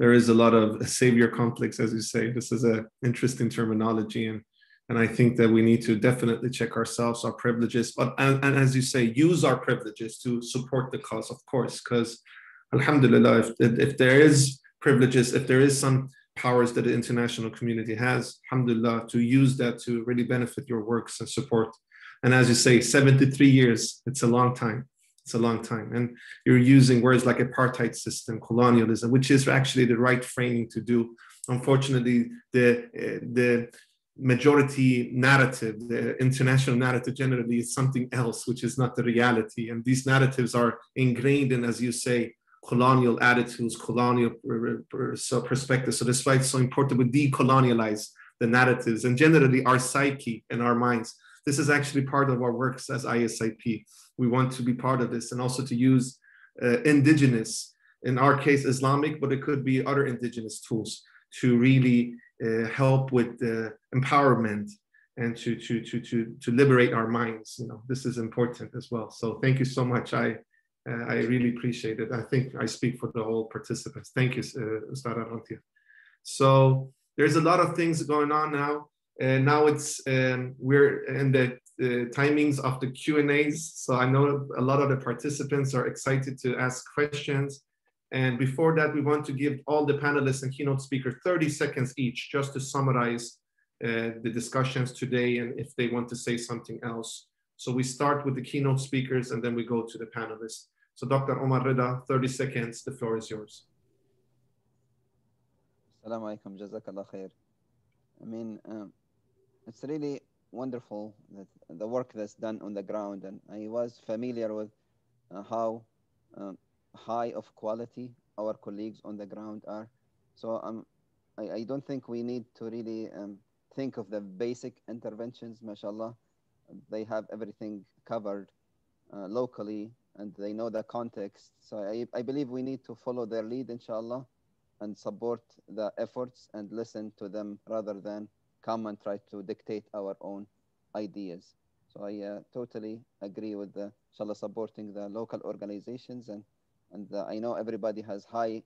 there is a lot of savior complex, as you say. This is an interesting terminology, and and I think that we need to definitely check ourselves, our privileges, but and, and as you say, use our privileges to support the cause, of course, because Alhamdulillah, if, if there is privileges, if there is some powers that the international community has, Alhamdulillah, to use that to really benefit your works and support. And as you say, 73 years, it's a long time. It's a long time. And you're using words like apartheid system, colonialism, which is actually the right framing to do. Unfortunately, the, uh, the majority narrative, the international narrative generally is something else, which is not the reality. And these narratives are ingrained in, as you say, colonial attitudes, colonial perspectives. So that's why it's so important we decolonialize the narratives and generally our psyche and our minds. This is actually part of our works as ISIP we want to be part of this and also to use uh, indigenous, in our case, Islamic, but it could be other indigenous tools to really uh, help with the empowerment and to, to, to, to, to liberate our minds. You know, this is important as well. So thank you so much. I, uh, I really appreciate it. I think I speak for the whole participants. Thank you, uh. So there's a lot of things going on now. And now it's um, we're in the the timings of the Q&As. So I know a lot of the participants are excited to ask questions. And before that, we want to give all the panelists and keynote speakers 30 seconds each just to summarize uh, the discussions today and if they want to say something else. So we start with the keynote speakers and then we go to the panelists. So Dr. Omar Reda, 30 seconds, the floor is yours. Assalamu alaikum, jazakallah khair. I mean, um, it's really wonderful that the work that's done on the ground. And I was familiar with uh, how um, high of quality our colleagues on the ground are. So um, I, I don't think we need to really um, think of the basic interventions mashallah. They have everything covered uh, locally and they know the context. So I, I believe we need to follow their lead inshallah and support the efforts and listen to them rather than come and try to dictate our own ideas. So I uh, totally agree with the inshallah supporting the local organizations and and uh, I know everybody has high,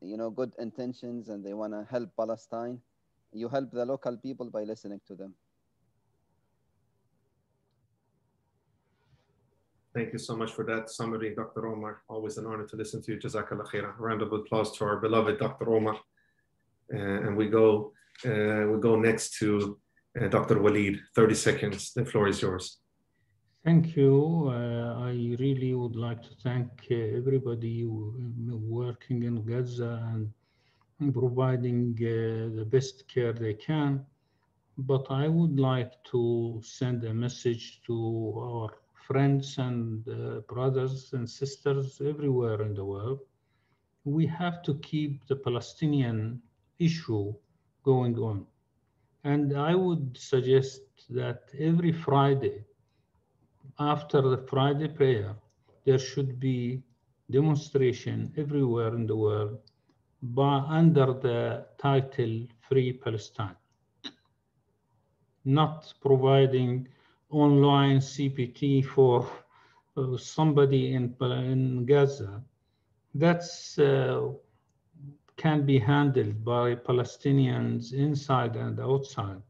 you know, good intentions and they want to help Palestine. You help the local people by listening to them. Thank you so much for that summary, Dr. Omar. Always an honor to listen to you. Jazakallah khairan. Round of applause to our beloved Dr. Omar. Uh, and we go, uh, we go next to uh, Dr. Walid. 30 seconds. The floor is yours. Thank you. Uh, I really would like to thank uh, everybody working in Gaza and providing uh, the best care they can. But I would like to send a message to our friends and uh, brothers and sisters everywhere in the world. We have to keep the Palestinian issue going on. And I would suggest that every Friday, after the Friday prayer, there should be demonstration everywhere in the world by, under the title Free Palestine. Not providing online CPT for uh, somebody in, in Gaza. That's uh, can be handled by Palestinians inside and outside.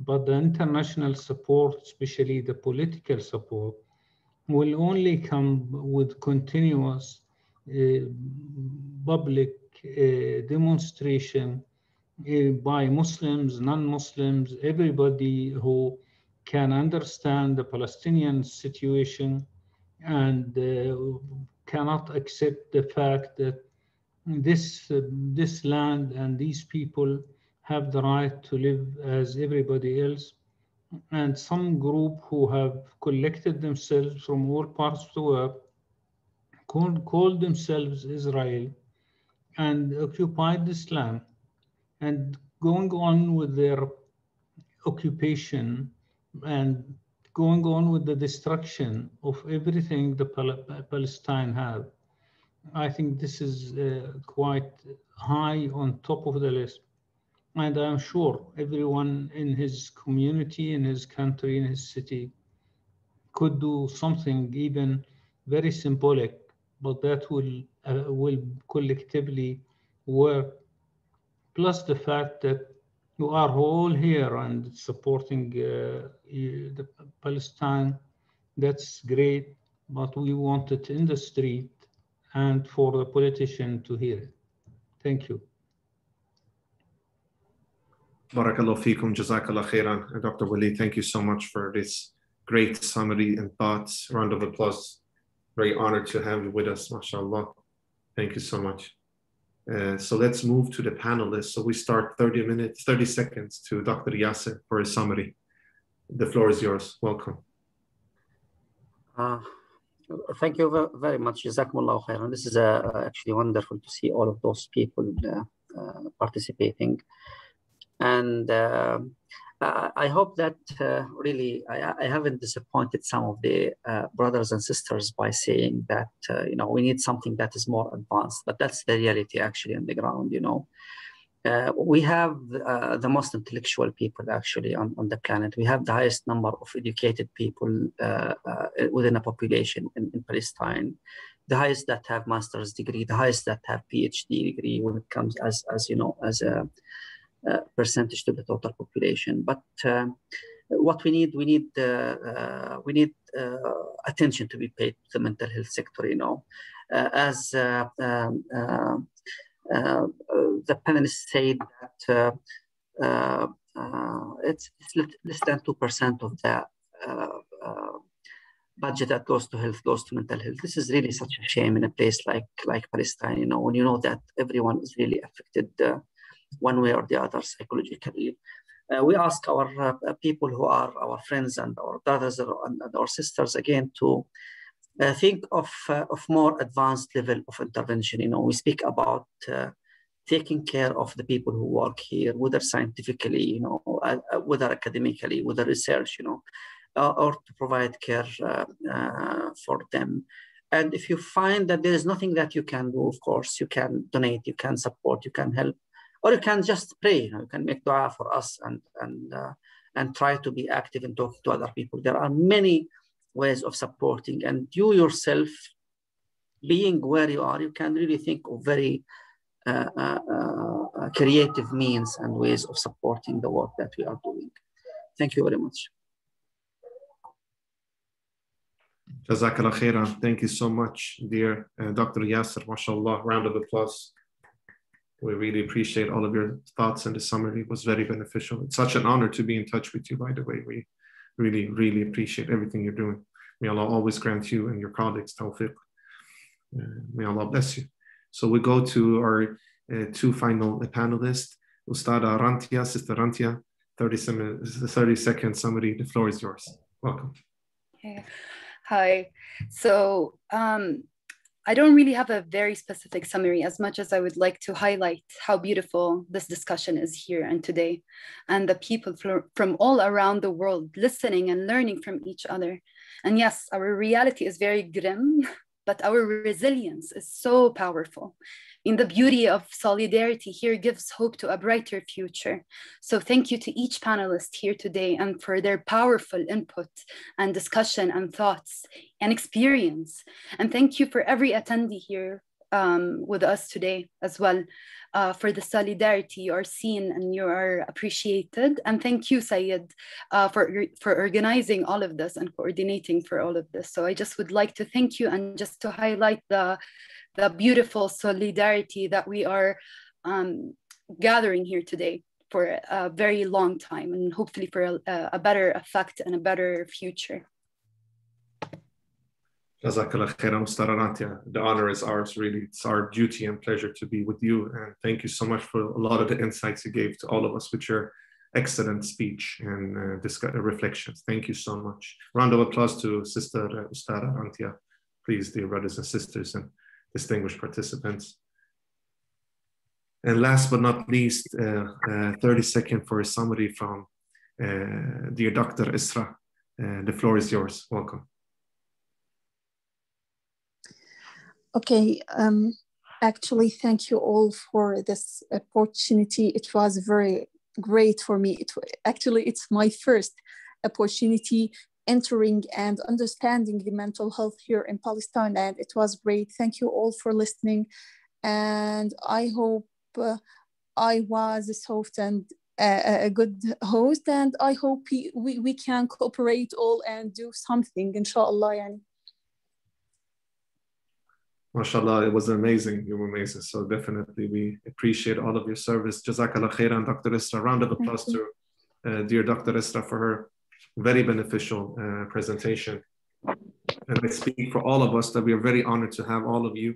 But the international support, especially the political support, will only come with continuous uh, public uh, demonstration uh, by Muslims, non-Muslims, everybody who can understand the Palestinian situation and uh, cannot accept the fact that this, uh, this land and these people have the right to live as everybody else. And some group who have collected themselves from all parts of the world called, called themselves Israel and occupied this land and going on with their occupation and going on with the destruction of everything the Pal Palestine have. I think this is uh, quite high on top of the list. And I'm sure everyone in his community, in his country, in his city could do something even very symbolic, but that will, uh, will collectively work. Plus the fact that you are all here and supporting uh, the Palestine. That's great, but we want it in the street and for the politician to hear it. Thank you. Barakallahu fikum, jazakallah khairan. Dr. Wali, thank you so much for this great summary and thoughts. Round of applause. Very honored to have you with us, mashallah. Thank you so much. Uh, so let's move to the panelists. So we start 30 minutes, 30 seconds to Dr. Yasser for a summary. The floor is yours. Welcome. Uh, thank you very much. Jazakumullah khairan. This is uh, actually wonderful to see all of those people uh, uh, participating. And uh, I hope that uh, really I, I, haven't disappointed some of the uh, brothers and sisters by saying that uh, you know we need something that is more advanced, but that's the reality actually on the ground. You know, uh, we have uh, the most intellectual people actually on, on the planet. We have the highest number of educated people within a population in, in Palestine the highest that have master's degree, the highest that have PhD degree when it comes as as you know as a uh, percentage to the total population. But uh, what we need, we need, uh, we need attention to be paid to the mental health sector. You know, as um, the panelists said that it's, it's, less than two percent of the budget that goes to health goes to mental health. This is really such a shame in a place like like Palestine. You know, when you know that everyone is really affected uh, one way or the other psychologically. Uh, we ask our uh, people who are our friends and our brothers and, and our sisters again to uh, think of, uh, of more advanced level of intervention. You know, we speak about uh, taking care of the people who work here, whether scientifically, you know, uh, whether academically, whether research, you know, or to provide care for them. And if you find that there is nothing that you can do, of course, you can donate, you can support, you can help or you can just pray. You, know, you can make dua for us and and uh, and try to be active in talking to other people. There are many ways of supporting, and you yourself being where you are, you can really think of very uh, uh, uh, creative means and ways of supporting the work that we are doing. Thank you very much. Jazakallah khairan. Thank you so much, dear uh, Dr. Yasser. MashaAllah. Round of applause. We really appreciate all of your thoughts and the summary was very beneficial. It's such an honor to be in touch with you, by the way. We really, really appreciate everything you're doing. May Allah always grant you and your colleagues tawfiq. Uh, may Allah bless you. So we go to our uh, two final panelists, Ustada Rantia, Sister Rantia, 30, 30 second summary. The floor is yours. Welcome. Hi. So um, I don't really have a very specific summary as much as I would like to highlight how beautiful this discussion is here and today, and the people from all around the world listening and learning from each other. And yes, our reality is very grim, *laughs* but our resilience is so powerful in the beauty of solidarity here gives hope to a brighter future. So thank you to each panelist here today and for their powerful input and discussion and thoughts and experience. And thank you for every attendee here um, with us today as well uh, for the solidarity you are seen and you are appreciated. And thank you, Seyed, uh, for, for organizing all of this and coordinating for all of this. So I just would like to thank you and just to highlight the the beautiful solidarity that we are um, gathering here today for a very long time and hopefully for a, a better effect and a better future. The honor is ours, really. It's our duty and pleasure to be with you. And thank you so much for a lot of the insights you gave to all of us with your excellent speech and uh, discuss, uh, reflections. Thank you so much. Round of applause to Sister uh, Ustada Rantia. Please, dear brothers and sisters. And distinguished participants. And last but not least, uh, uh, 30 second for a summary from uh, dear Dr. Israa. Uh, the floor is yours. Welcome. Okay, um, actually, thank you all for this opportunity. It was very great for me. It, actually, it's my first opportunity entering and understanding the mental health here in Palestine. And it was great. Thank you all for listening. And I hope uh, I was a soft and uh, a good host. And I hope we, we can cooperate all and do something, inshallah. Yani. MashaAllah, it was amazing. You were amazing. So definitely we appreciate all of your service. Jazakallah khairan, Dr. Israa. Round of applause to uh, dear Dr. Israa for her very beneficial uh, presentation. And I speak for all of us that we are very honored to have all of you.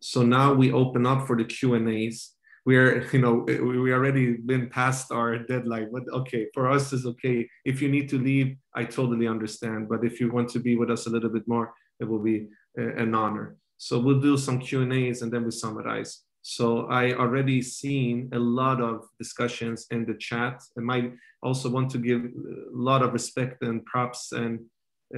So now we open up for the Q and A's. We are, you know, we already been past our deadline. But okay, for us is okay. If you need to leave, I totally understand. But if you want to be with us a little bit more, it will be uh, an honor. So we'll do some Q and A's and then we summarize. So I already seen a lot of discussions in the chat. And I also want to give a lot of respect and props and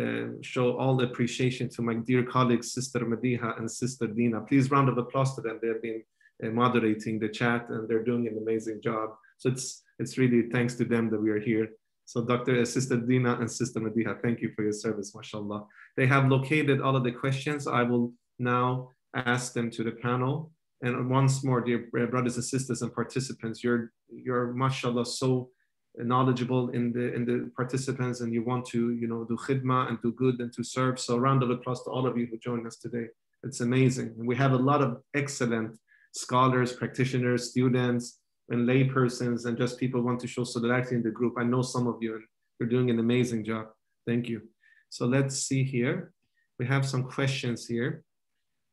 uh, show all the appreciation to my dear colleagues, Sister Madiha and Sister Dina. Please round of applause to them. They've been uh, moderating the chat and they're doing an amazing job. So it's, it's really thanks to them that we are here. So Dr. Uh, Sister Dina and Sister Madiha, thank you for your service, mashallah. They have located all of the questions. I will now ask them to the panel and once more, dear brothers and sisters and participants, you're you're mashallah so knowledgeable in the in the participants and you want to you know do khidmah and do good and to serve. So round of applause to all of you who joined us today. It's amazing. And we have a lot of excellent scholars, practitioners, students, and laypersons, and just people want to show solidarity in the group. I know some of you and you're doing an amazing job. Thank you. So let's see here. We have some questions here.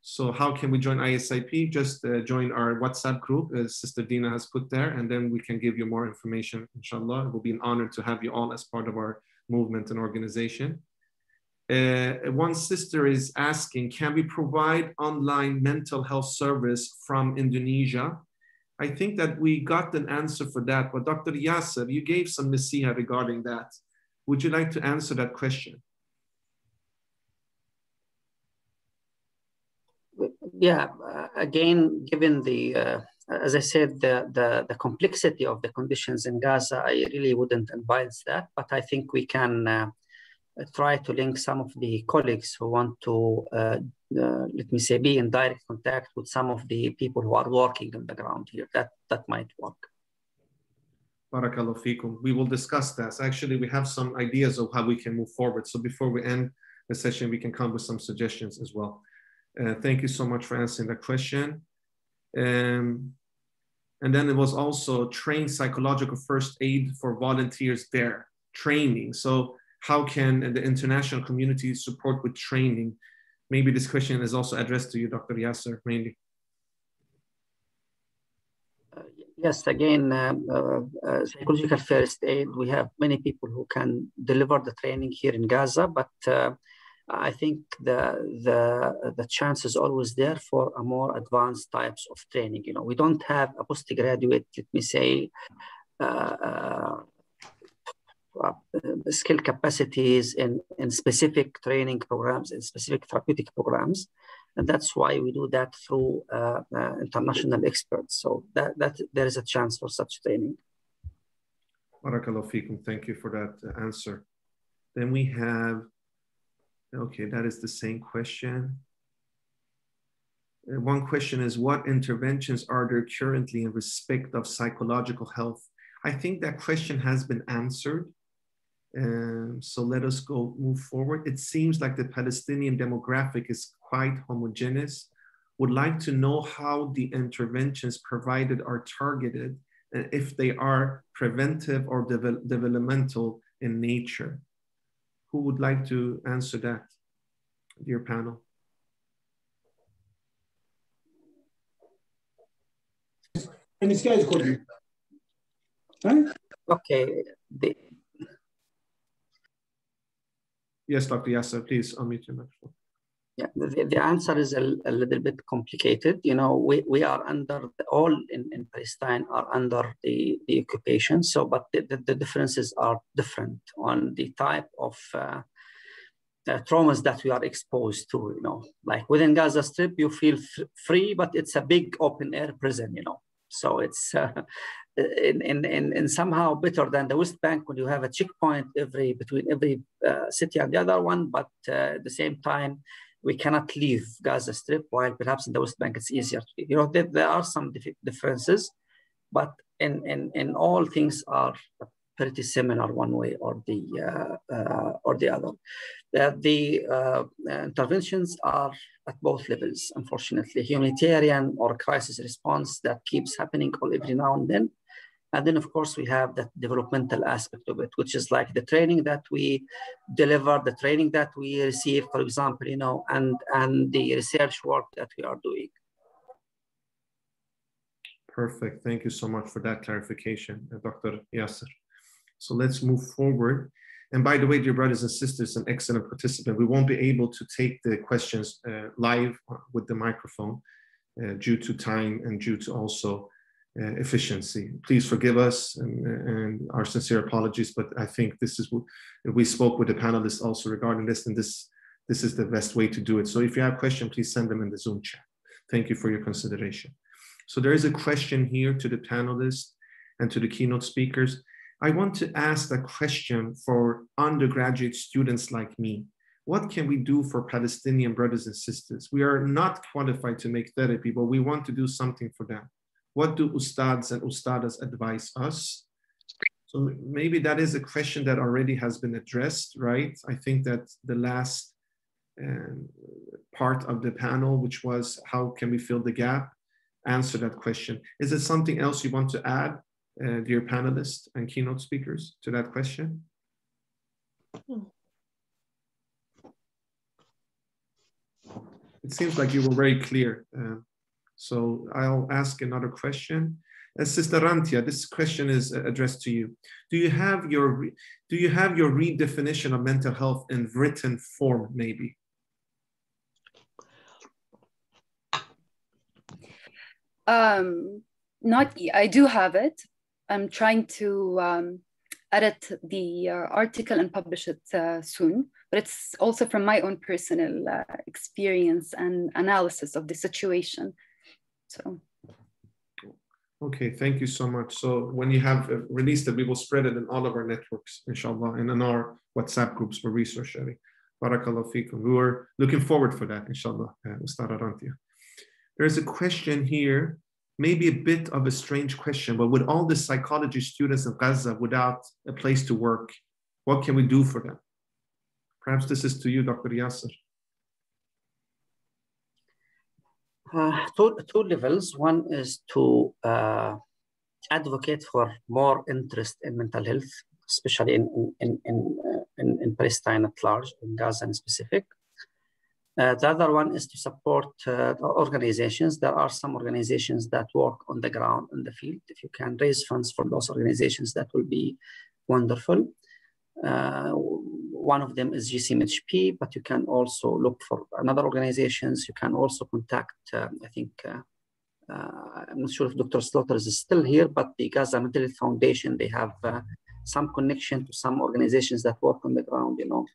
So how can we join ISIP? Just uh, join our WhatsApp group, as Sister Dina has put there, and then we can give you more information, inshallah. It will be an honor to have you all as part of our movement and organization. Uh, one sister is asking, can we provide online mental health service from Indonesia? I think that we got an answer for that, but Dr. Yasser, you gave some nasiha regarding that. Would you like to answer that question? Yeah, uh, again, given the, uh, as I said, the, the, the, complexity of the conditions in Gaza, I really wouldn't advise that. But I think we can uh, try to link some of the colleagues who want to, uh, uh, let me say, be in direct contact with some of the people who are working on the ground here. That, that might work. We will discuss that. Actually, we have some ideas of how we can move forward. So before we end the session, we can come with some suggestions as well. Uh, thank you so much for answering that question. Um, and then it was also train psychological first aid for volunteers there, training. So how can the international community support with training? Maybe this question is also addressed to you, Dr. Yasser, mainly. Yes, again, uh, uh, uh, psychological first aid, we have many people who can deliver the training here in Gaza, but uh, I think the, the, the chance is always there for a more advanced types of training. You know, we don't have a postgraduate, let me say, uh, uh, skill capacities in, in specific training programs and specific therapeutic programs. And that's why we do that through uh, uh, international experts. So that, that there is a chance for such training. Thank you for that answer. Then we have, okay, that is the same question. Uh, one question is what interventions are there currently in respect of psychological health? I think that question has been answered. Um, so let us go move forward. It seems like the Palestinian demographic is quite homogeneous. Would like to know how the interventions provided are targeted and if they are preventive or de developmental in nature. Who would like to answer that, dear panel? Okay. The, Yes, Dr. Yasser, please unmute your microphone. Yeah, the, the answer is a, a, little bit complicated. You know, we, we are under, the, all in, in Palestine are under the, the occupation. So, but the, the, the differences are different on the type of uh, uh, traumas that we are exposed to, you know, like within Gaza Strip, you feel free, but it's a big open air prison, you know. So it's uh, *laughs* in, in, in, in, somehow better than the West Bank when you have a checkpoint every between every uh, city and the other one, but uh, at the same time, we cannot leave Gaza Strip, while perhaps in the West Bank it's easier to leave. You know, there, there are some differences, but in, in, in all things are pretty similar one way or the uh, uh, or the other. Uh, the interventions are at both levels, unfortunately. Humanitarian or crisis response that keeps happening all every now and then. And then, of course, we have that developmental aspect of it, which is like the training that we deliver, the training that we receive, for example, you know, and, and the research work that we are doing. Perfect. Thank you so much for that clarification, Dr. Yasser. So let's move forward. And by the way, dear brothers and sisters, an excellent participant. We won't be able to take the questions uh, live with the microphone uh, due to time and due to also uh, Uh, efficiency. Please forgive us and, and, our sincere apologies, but I think this is what we spoke with the panelists also regarding this, and this this is the best way to do it. So if you have a question, please send them in the Zoom chat. Thank you for your consideration. So there is a question here to the panelists and to the keynote speakers. I want to ask a question for undergraduate students like me. What can we do for Palestinian brothers and sisters? We are not qualified to make therapy, but we want to do something for them. What do ustads and ustadas advise us? So maybe that is a question that already has been addressed, right? I think that the last um, part of the panel, which was how can we fill the gap, answer that question. Is it something else you want to add? uh, dear panelists and keynote speakers to that question? It seems like you were very clear. Uh, so I'll ask another question. Uh, Sister Rantia, this question is uh, addressed to you. Do you have your do you have your redefinition of mental health in written form, maybe? Um, not I do have it, I'm trying to um, edit the uh, article and publish it uh, soon, but it's also from my own personal uh, experience and analysis of the situation. So. Okay, thank you so much. So when you have uh, released it, we will spread it in all of our networks, inshallah, and in our WhatsApp groups for resource sharing. Barakallah fikum. We were looking forward for that, inshallah, uh, Ustad. There's a question here, maybe a bit of a strange question, but with all the psychology students in Gaza without a place to work, what can we do for them? Perhaps this is to you, Dr. Yasser. Uh, two, two levels. One is to uh, advocate for more interest in mental health, especially in, in, in, uh, in, in, Palestine at large, in Gaza in specific. Uh, the other one is to support uh, organizations. There are some organizations that work on the ground in the field. If you can raise funds for those organizations, that will be wonderful. Uh, one of them is GCMHP, but you can also look for another organizations. You can also contact, uh, I think, uh, uh, I'm not sure if Dr. Slaughter is still here, but the Gaza Mental Health Foundation, they have uh, some connection to some organizations that work on the ground, you know.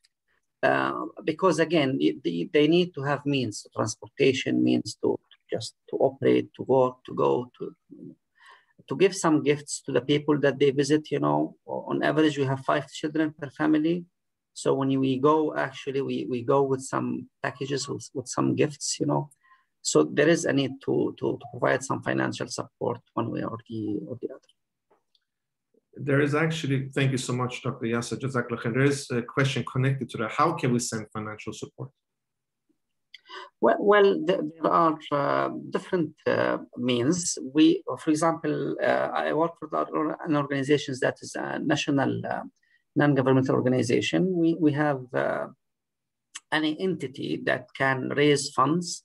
Uh, because again, the, they need to have means, transportation means to just to operate, to work, to go, to to give some gifts to the people that they visit. You know, on average, we have five children per family. So when we go, actually, we, we go with some packages, with, with some gifts, you know. So there is a need to, to, to provide some financial support one way or the, or the other. There is actually, thank you so much, Dr. Yasser Jazakallah. There is a question connected to that. How can we send financial support? Well, well there are uh, different uh, means. We, for example, uh, I work for an organization that is a national uh, non-governmental organization, we, we have uh, any entity that can raise funds,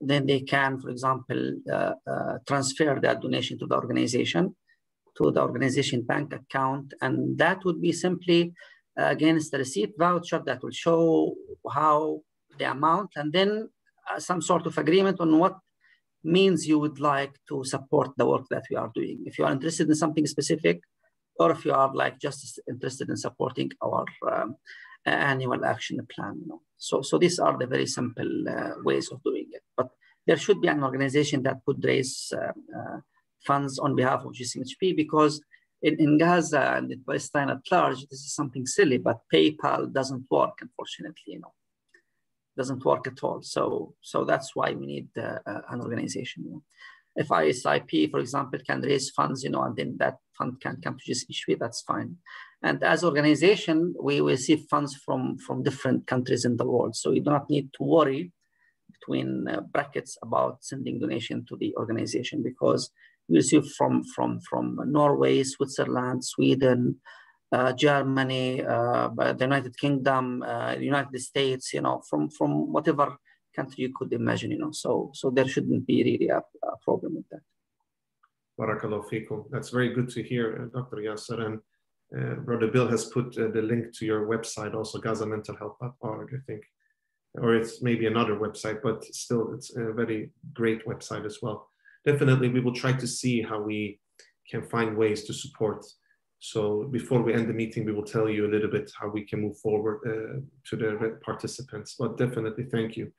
then they can, for example, uh, uh, transfer that donation to the organization, to the organization bank account. And that would be simply uh, against the receipt voucher that will show how the amount and then uh, some sort of agreement on what means you would like to support the work that we are doing. If you are interested in something specific, or if you are like just interested in supporting our um, annual action plan. You know? So, so these are the very simple uh, ways of doing it. But there should be an organization that could raise uh, uh, funds on behalf of GCMHP because in, in Gaza and in Palestine at large, this is something silly, but PayPal doesn't work, unfortunately, you know, doesn't work at all. So, so that's why we need uh, an organization. You know? If ISIP, for example, can raise funds, you know, and then that fund can come to GCHP, that's fine. And as organization, we receive funds from, from different countries in the world. So you do not need to worry between uh, brackets about sending donation to the organization because we receive from, from, from Norway, Switzerland, Sweden, uh, Germany, uh, the United Kingdom, uh, United States, you know, from, from whatever country you could imagine, you know. So, so there shouldn't be really a, a problem with that. Barakallahu fikum. That's very good to hear, uh, Dr. Yasser. And uh, Brother Bill has put uh, the link to your website, also gazamentalhealth.org, I think. Or it's maybe another website, but still, it's a very great website as well. Definitely, we will try to see how we can find ways to support. So before we end the meeting, we will tell you a little bit how we can move forward uh, to the participants. But definitely, thank you.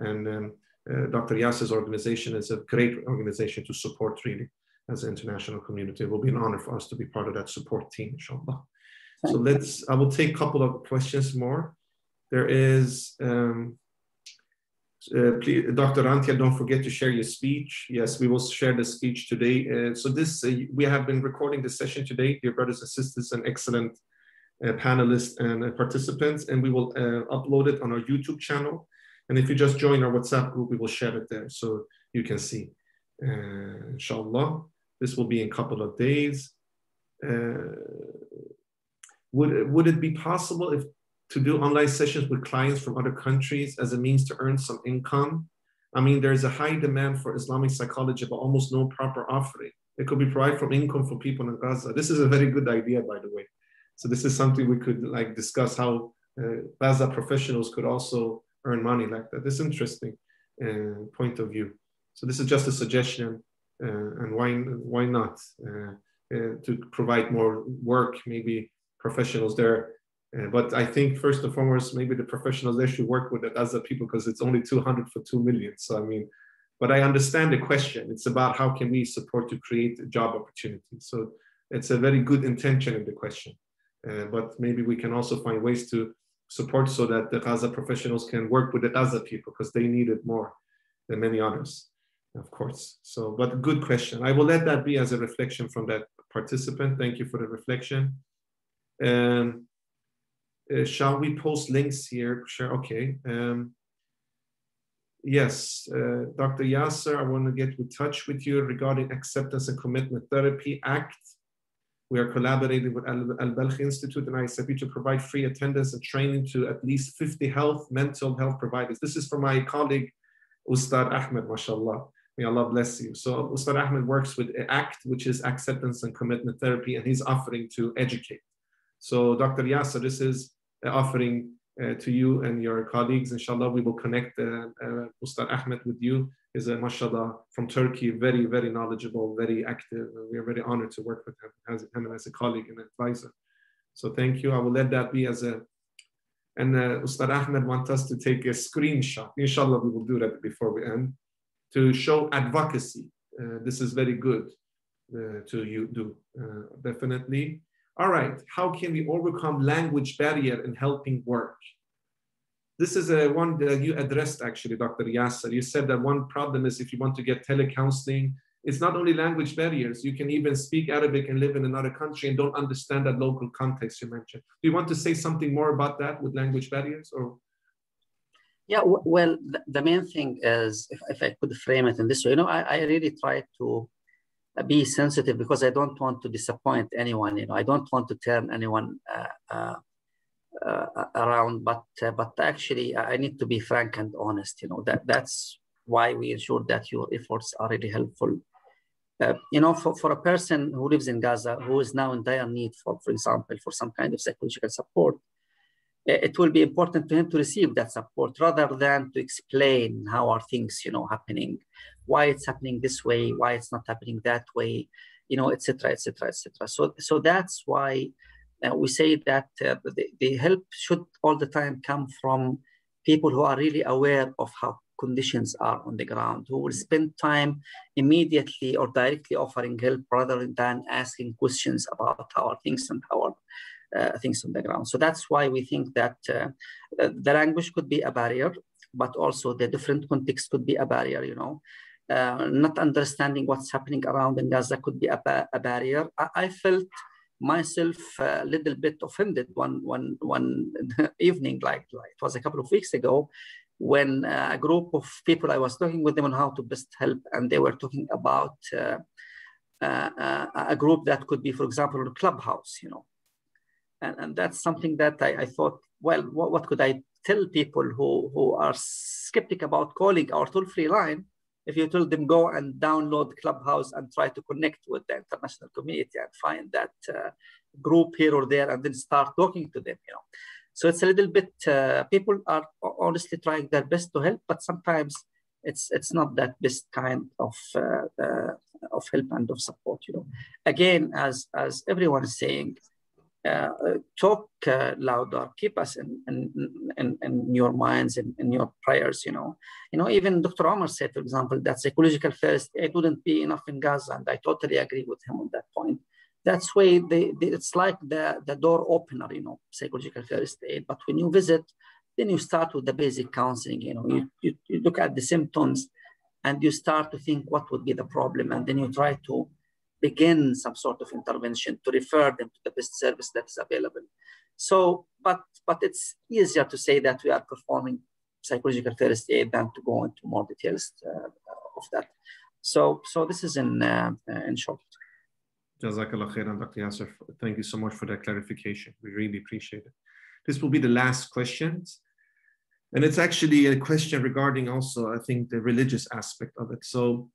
And um, uh, Dr. Yasser's organization is a great organization to support really as an international community. It will be an honor for us to be part of that support team, inshallah. So let's, I will take a couple of questions more. There is, um, uh, please, Dr. Antia, don't forget to share your speech. Yes, we will share the speech today. Uh, so this, uh, we have been recording this session today, dear brothers and sisters and excellent uh, panelists and uh, participants, and we will upload it on our YouTube channel. And if you just join our WhatsApp group, we will share it there so you can see. Uh, inshallah, this will be in a couple of days. Uh, would, would it be possible if to do online sessions with clients from other countries as a means to earn some income? I mean, there's a high demand for Islamic psychology, but almost no proper offering. It could be provided from income for people in Gaza. This is a very good idea, by the way. So this is something we could like discuss how uh, Gaza professionals could also earn money like that. This is interesting uh, point of view. So this is just a suggestion, uh, and why why not uh, uh to provide more work? Maybe professionals there. Uh, but I think first and foremost, maybe the professionals they should work with the people because it's only 200 for 2 million. So I mean, but I understand the question. It's about how can we support to create job opportunities. So it's a very good intention in the question, uh, but maybe we can also find ways to support so that the Gaza professionals can work with the Gaza people because they need it more than many others, of course. So, but good question. I will let that be as a reflection from that participant. Thank you for the reflection. Um, uh, shall we post links here? Sure. Okay. Um, yes, uh, Dr. Yasser, I want to get in touch with you regarding Acceptance and Commitment Therapy Act. We are collaborating with Al Balkh Institute and ISFP to provide free attendance and training to at least 50 health, mental health providers. This is for my colleague, Ustad Ahmed, mashallah. May Allah bless you. So Ustad Ahmed works with ACT, which is Acceptance and Commitment Therapy, and he's offering to educate. So Dr. Yasser, this is offering uh, to you and your colleagues. Inshallah, we will connect uh, uh, Ustad Ahmed with you. Is a mashallah from Turkey, very, very knowledgeable, very active. We are very honored to work with him as him as a colleague and advisor. So thank you. I will let that be as a. And uh, Ustad Ahmed wants us to take a screenshot. Inshallah, we will do that before we end to show advocacy. Uh, this is very good uh, to you do uh, definitely. All right, how can we overcome language barrier in helping work? This is a one that you addressed actually, Dr. Yasser. You said that one problem is if you want to get telecounseling, it's not only language barriers. You can even speak Arabic and live in another country and don't understand that local context you mentioned. Do you want to say something more about that with language barriers or? Yeah, well, the main thing is, if, if I could frame it in this way, you know, I, I really try to be sensitive because I don't want to disappoint anyone. You know, I don't want to turn anyone uh, uh, uh, around. But uh, but actually, I need to be frank and honest. You know that that's why we ensure that your efforts are really helpful. Uh, you know, for, for a person who lives in Gaza who is now in dire need for, for example, for some kind of psychological support, it will be important to him to receive that support rather than to explain how are things, you know, happening why it's happening this way, why it's not happening that way, you know, etc., etc., etc. So, so that's why uh, we say that uh, the, the help should all the time come from people who are really aware of how conditions are on the ground, who will spend time immediately or directly offering help rather than asking questions about how are things and how are things on the ground. So that's why we think that uh, the language could be a barrier, but also the different context could be a barrier, you know. Uh, not understanding what's happening around in Gaza could be a, ba a barrier. I, I, felt myself a little bit offended one, one, one *laughs* evening, like, like it was a couple of weeks ago, when uh, a group of people, I was talking with them on how to best help, and they were talking about uh, uh, uh a group that could be, for example, a clubhouse, you know. And, and that's something that I, I thought, well, what, what could I tell people who, who are skeptic about calling our toll-free line if you told them go and download Clubhouse and try to connect with the international community and find that uh, group here or there and then start talking to them, you know. So it's a little bit, uh, people are honestly trying their best to help, but sometimes it's it's not that best kind of uh, uh of help and of support, you know. Again, as as everyone is saying, talk uh, louder. Keep us in, in, in, in your minds and in, in, your prayers you know. You know even dr omar said for example that psychological first aid wouldn't be enough in gaza and i totally agree with him on that point. That's why they, they, it's like the, the door opener you know psychological first aid but when you visit then you start with the basic counseling you know. You, you, you look at the symptoms and you start to think what would be the problem and then you try to begin some sort of intervention to refer them to the best service that is available. So, but but it's easier to say that we are performing psychological first aid than to go into more details uh, of that. So, so this is in uh, in short. Jazakallah khairan, Dr. Yasser. Thank you so much for that clarification. We really appreciate it. This will be the last questions. And it's actually a question regarding also, I think, the religious aspect of it. So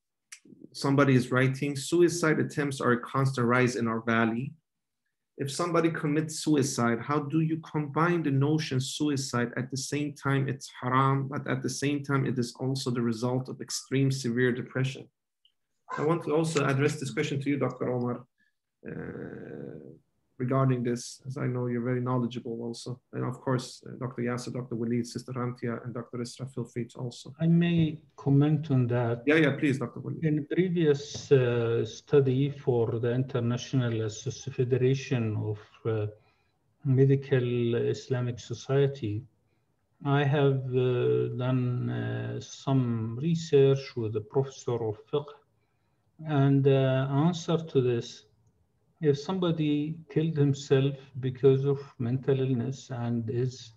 somebody is writing, suicide attempts are a constant rise in our valley. If somebody commits suicide, how do you combine the notion suicide at the same time it's haram, but at the same time it is also the result of extreme severe depression? I want to also address this question to you, Dr. Omar, uh, regarding this, as I know you're very knowledgeable also. And of course, uh, Dr. Yasser, Dr. Walid, Sister Rantia, and Dr. Israa, feel free to also. I may comment on that. Yeah, yeah, please, Dr. Walid. In previous uh, study for the International Federation of uh, Medical Islamic Society, I have uh, done uh, some research with a professor of fiqh and the answer to this, if somebody killed himself because of mental illness and is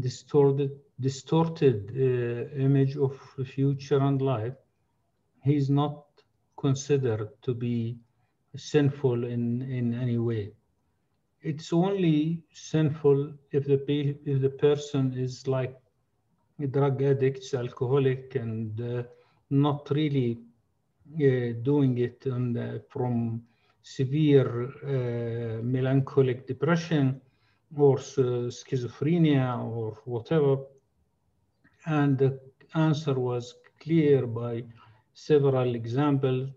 distorted, distorted uh, image of future and life, he's not considered to be sinful in, in any way. It's only sinful if the, if the person is like a drug addict, alcoholic, and uh, not really uh, doing it the, from severe uh, melancholic depression or schizophrenia or whatever. And the answer was clear by several examples.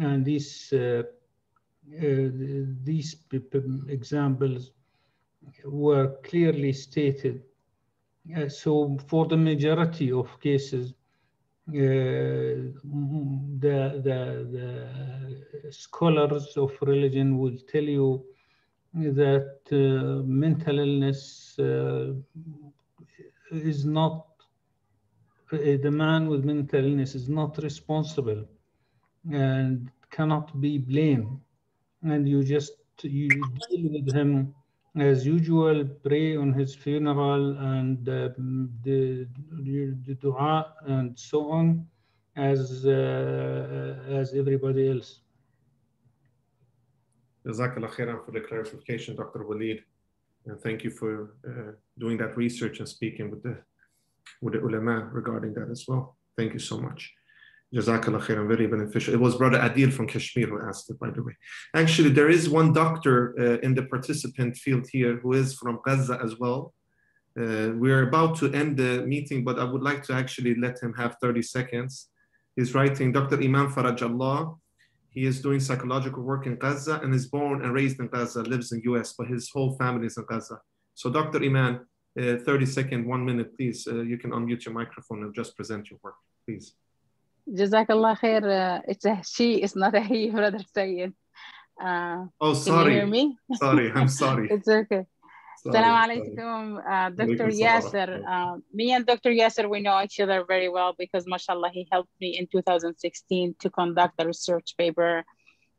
And these, uh, uh, these examples were clearly stated. Uh, so for the majority of cases, the, the, the scholars of religion will tell you that uh, mental illness uh, is not, uh, the man with mental illness is not responsible and cannot be blamed. And you just, you deal with him as usual, pray on his funeral and uh, the, the dua and so on as, uh, as everybody else. Jazakallah khairan for the clarification, Dr. Walid. And thank you for uh, doing that research and speaking with the, with the ulama regarding that as well. Thank you so much. Jazakallah khairan, very beneficial. It was Brother Adil from Kashmir who asked it, by the way. Actually, there is one doctor uh, in the participant field here who is from Gaza as well. Uh, we're about to end the meeting, but I would like to actually let him have 30 seconds. He's writing, Dr. Iman Faraj Allah. He is doing psychological work in Gaza and is born and raised in Gaza, lives in US, but his whole family is in Gaza. So Dr. Iman, uh, 30 second, one minute, please. Uh, you can unmute your microphone and just present your work, please. Jazakallah khair. Uh, it's a she, it's not a he, *laughs* brother Seyed. Uh, oh, sorry. Can you hear me? sorry, I'm *laughs* sorry. it's okay. Salam alaikum, uh, Dr. Yasser. Uh, me and Dr. Yasser, we know each other very well because, mashallah, he helped me in 2016 to conduct a research paper.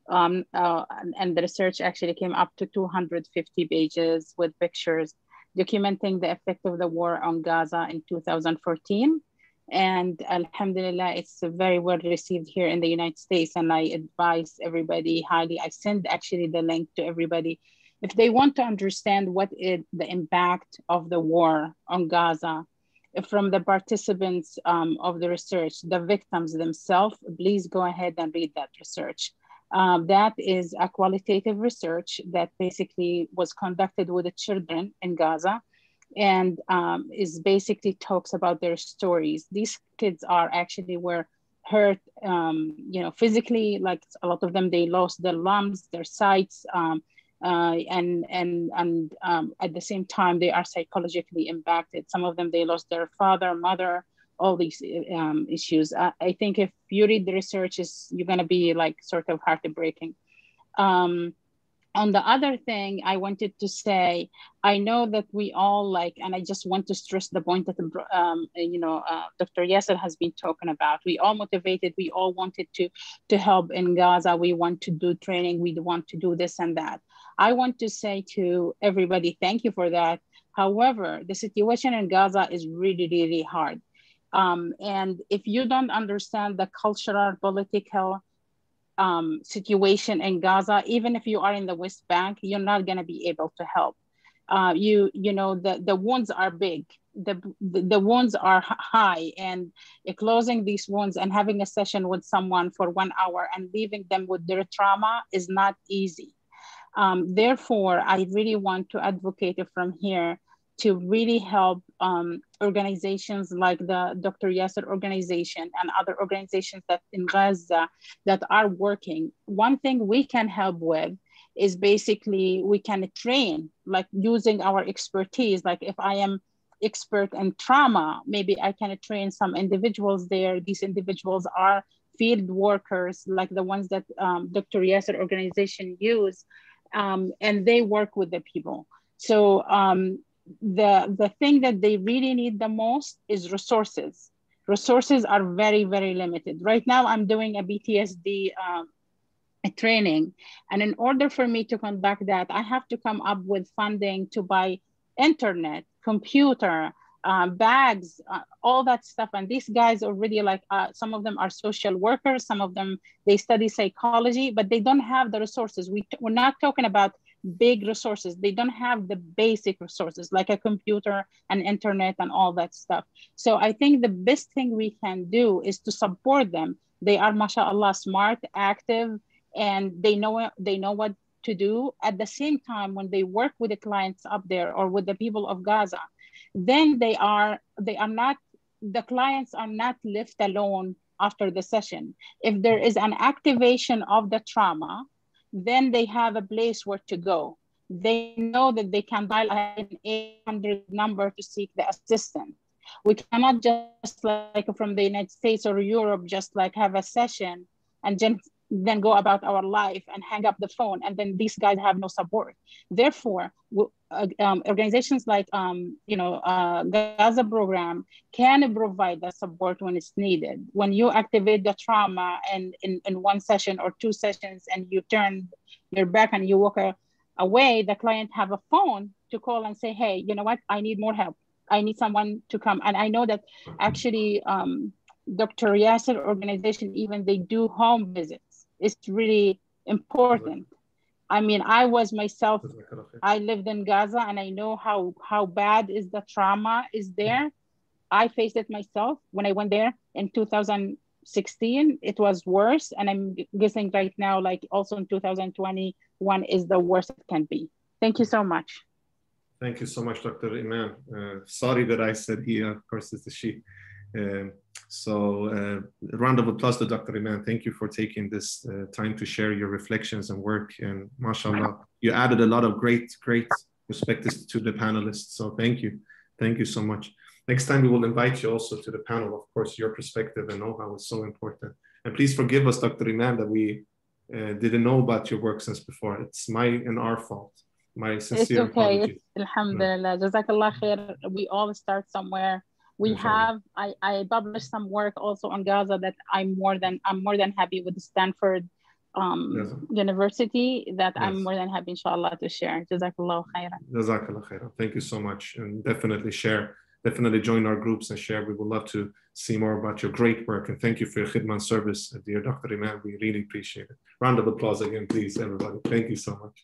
Um, uh, and the research actually came up to 250 pages with pictures documenting the effect of the war on Gaza in 2014 and alhamdulillah it's very well received here in the united states. And i advise everybody highly i send actually the link to everybody. If they want to understand what is the impact of the war on gaza from the participants um, of the research the victims themselves please go ahead and read that research. Um, that is a qualitative research that basically was conducted with the children in gaza and um, is basically talks about their stories. These kids are actually were hurt, um, you know, physically. Like a lot of them, they lost their lungs, their sights, um, uh, and and and um, at the same time, they are psychologically impacted. Some of them they lost their father, mother, all these um, issues. I, I, think if you read the research, is you're gonna be like sort of heartbreaking. Um, on the other thing i wanted to say i know that we all like and i just want to stress the point that um, you know uh, dr yasser has been talking about. We all motivated we all wanted to to help in gaza. We want to do training we want to do this and that. I want to say to everybody thank you for that. However the situation in gaza is really really hard. Um, and if you don't understand the cultural political um, situation in Gaza, even if you are in the West Bank, you're not going to be able to help. Uh, you you know the the wounds are big, the the, wounds are high, and closing these wounds and having a session with someone for one hour and leaving them with their trauma is not easy. Um, therefore, I really want to advocate it from here to really help um, organizations like the Dr. Yasser organization and other organizations that in Gaza that are working. One thing we can help with is basically we can train, like using our expertise. Like if I am expert in trauma. Maybe I can train some individuals there. These individuals are field workers like the ones that um, Dr. Yasser organization use, um, and they work with the people. So um, the, the thing that they really need the most is resources. Resources are very, very limited. Right now I'm doing a PTSD um, training. And in order for me to conduct that, I have to come up with funding to buy internet, computer, uh, bags, uh, all that stuff. And these guys already like, uh, some of them are social workers, some of them, they study psychology, but they don't have the resources. We, we're not talking about big resources. They don't have the basic resources like a computer and internet and all that stuff. So I think the best thing we can do is to support them. They are, mashallah, smart, active, and they know they know what to do at the same time when they work with the clients up there or with the people of gaza then they are they are not the clients are not left alone after the session if there is an activation of the trauma then they have a place where to go. They know that they can dial an 800 number to seek the assistance. We cannot just like from the united states or europe just like have a session and just then go about our life and hang up the phone and then these guys have no support. Therefore uh, um, organizations like um, you know uh, gaza program can provide the support when it's needed. When you activate the trauma and in, in one session or two sessions and you turn your back and you walk a, away the client have a phone to call and say hey you know what? I need more help. I need someone to come. And i know that actually um, dr yasser organization even they do home visits is really important. I mean, I was myself, I lived in Gaza and I know how, how bad is the trauma is there. I faced it myself when I went there in 2016, it was worse. And I'm guessing right now, like also in 2021 is the worst it can be. Thank you so much. Thank you so much, Dr. Iman. Uh, sorry that I said he, of course, it's the she. Um, so uh, round of applause to Dr. Iman. Thank you for taking this uh, time to share your reflections and work. And mashallah, you added a lot of great, great perspectives to the panelists. So thank you. Thank you so much. Next time we will invite you also to the panel. Of course, your perspective and know-how is so important. And please forgive us, Dr. Iman, that we uh, didn't know about your work since before. It's my and our fault. My sincere it's okay. apologies. It's, alhamdulillah. Jazakallah khair. We all start somewhere we have I, I published some work also on Gaza that I'm more than I'm more than happy with Stanford um, yes. University that yes. I'm more than happy inshallah to share. Jazakallah khairan. Jazakallah khairan. Thank you so much and definitely share. Definitely join our groups and share. We would love to see more about your great work and thank you for your khidman service, dear Dr. Iman. We really appreciate it. Round of applause again, please, everybody. Thank you so much.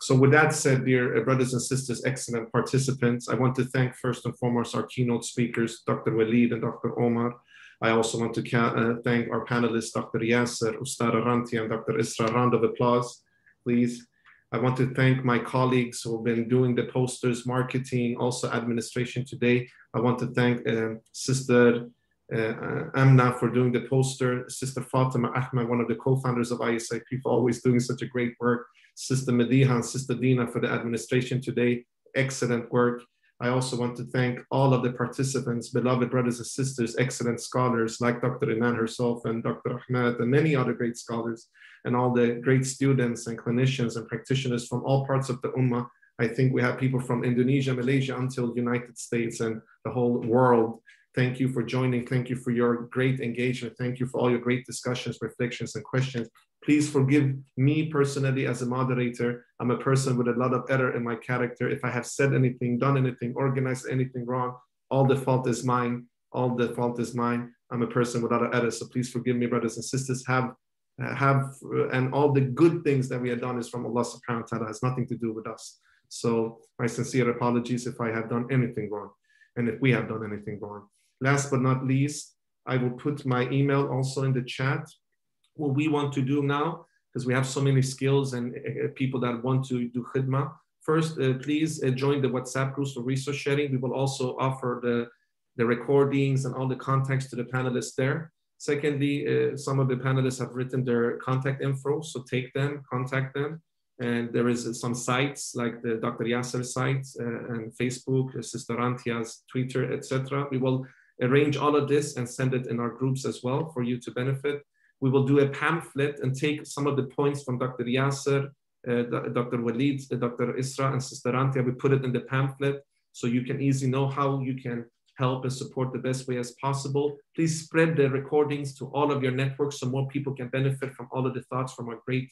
So with that said, dear brothers and sisters, excellent participants, I want to thank first and foremost our keynote speakers, Dr. Walid and Dr. Omar. I also want to uh, thank our panelists, Dr. Yasser, Ustada Ranti, and Dr. Israa. Round of applause, please. I want to thank my colleagues who have been doing the posters, marketing, also administration today. I want to thank uh, Sister uh, Amna for doing the poster, Sister Fatima Ahmed, one of the co-founders of ISIP, for always doing such a great work. Sister Mediha and Sister Dina for the administration today. Excellent work. I also want to thank all of the participants, beloved brothers and sisters, excellent scholars like Dr. Iman herself and Dr. Ahmed and many other great scholars, and all the great students and clinicians and practitioners from all parts of the Ummah. I think we have people from Indonesia, Malaysia, until United States and the whole world Thank you for joining. Thank you for your great engagement. Thank you for all your great discussions, reflections, and questions. Please forgive me personally as a moderator. I'm a person with a lot of error in my character. If I have said anything, done anything, organized anything wrong, all the fault is mine. All the fault is mine. I'm a person without an error. So please forgive me, brothers and sisters. Have have uh, and all the good things that we have done is from Allah subhanahu wa ta'ala, has nothing to do with us. So my sincere apologies if I have done anything wrong and if we have done anything wrong. Last but not least, I will put my email also in the chat. What we want to do now, because we have so many skills and uh, people that want to do khidma. First, uh, please uh, join the WhatsApp groups for resource sharing. We will also offer the, the recordings and all the contacts to the panelists there. Secondly, some of the panelists have written their contact info, so take them, contact them. And there is some sites like the Dr. Yasser site and Facebook, Sister Rantia's Twitter, etc. We will arrange all of this and send it in our groups as well for you to benefit. We will do a pamphlet and take some of the points from Dr. Yasser, uh, Dr. Walid, uh, Dr. Israa, and Sister Rantia. We put it in the pamphlet so you can easily know how you can help and support the best way as possible. Please spread the recordings to all of your networks so more people can benefit from all of the thoughts from our great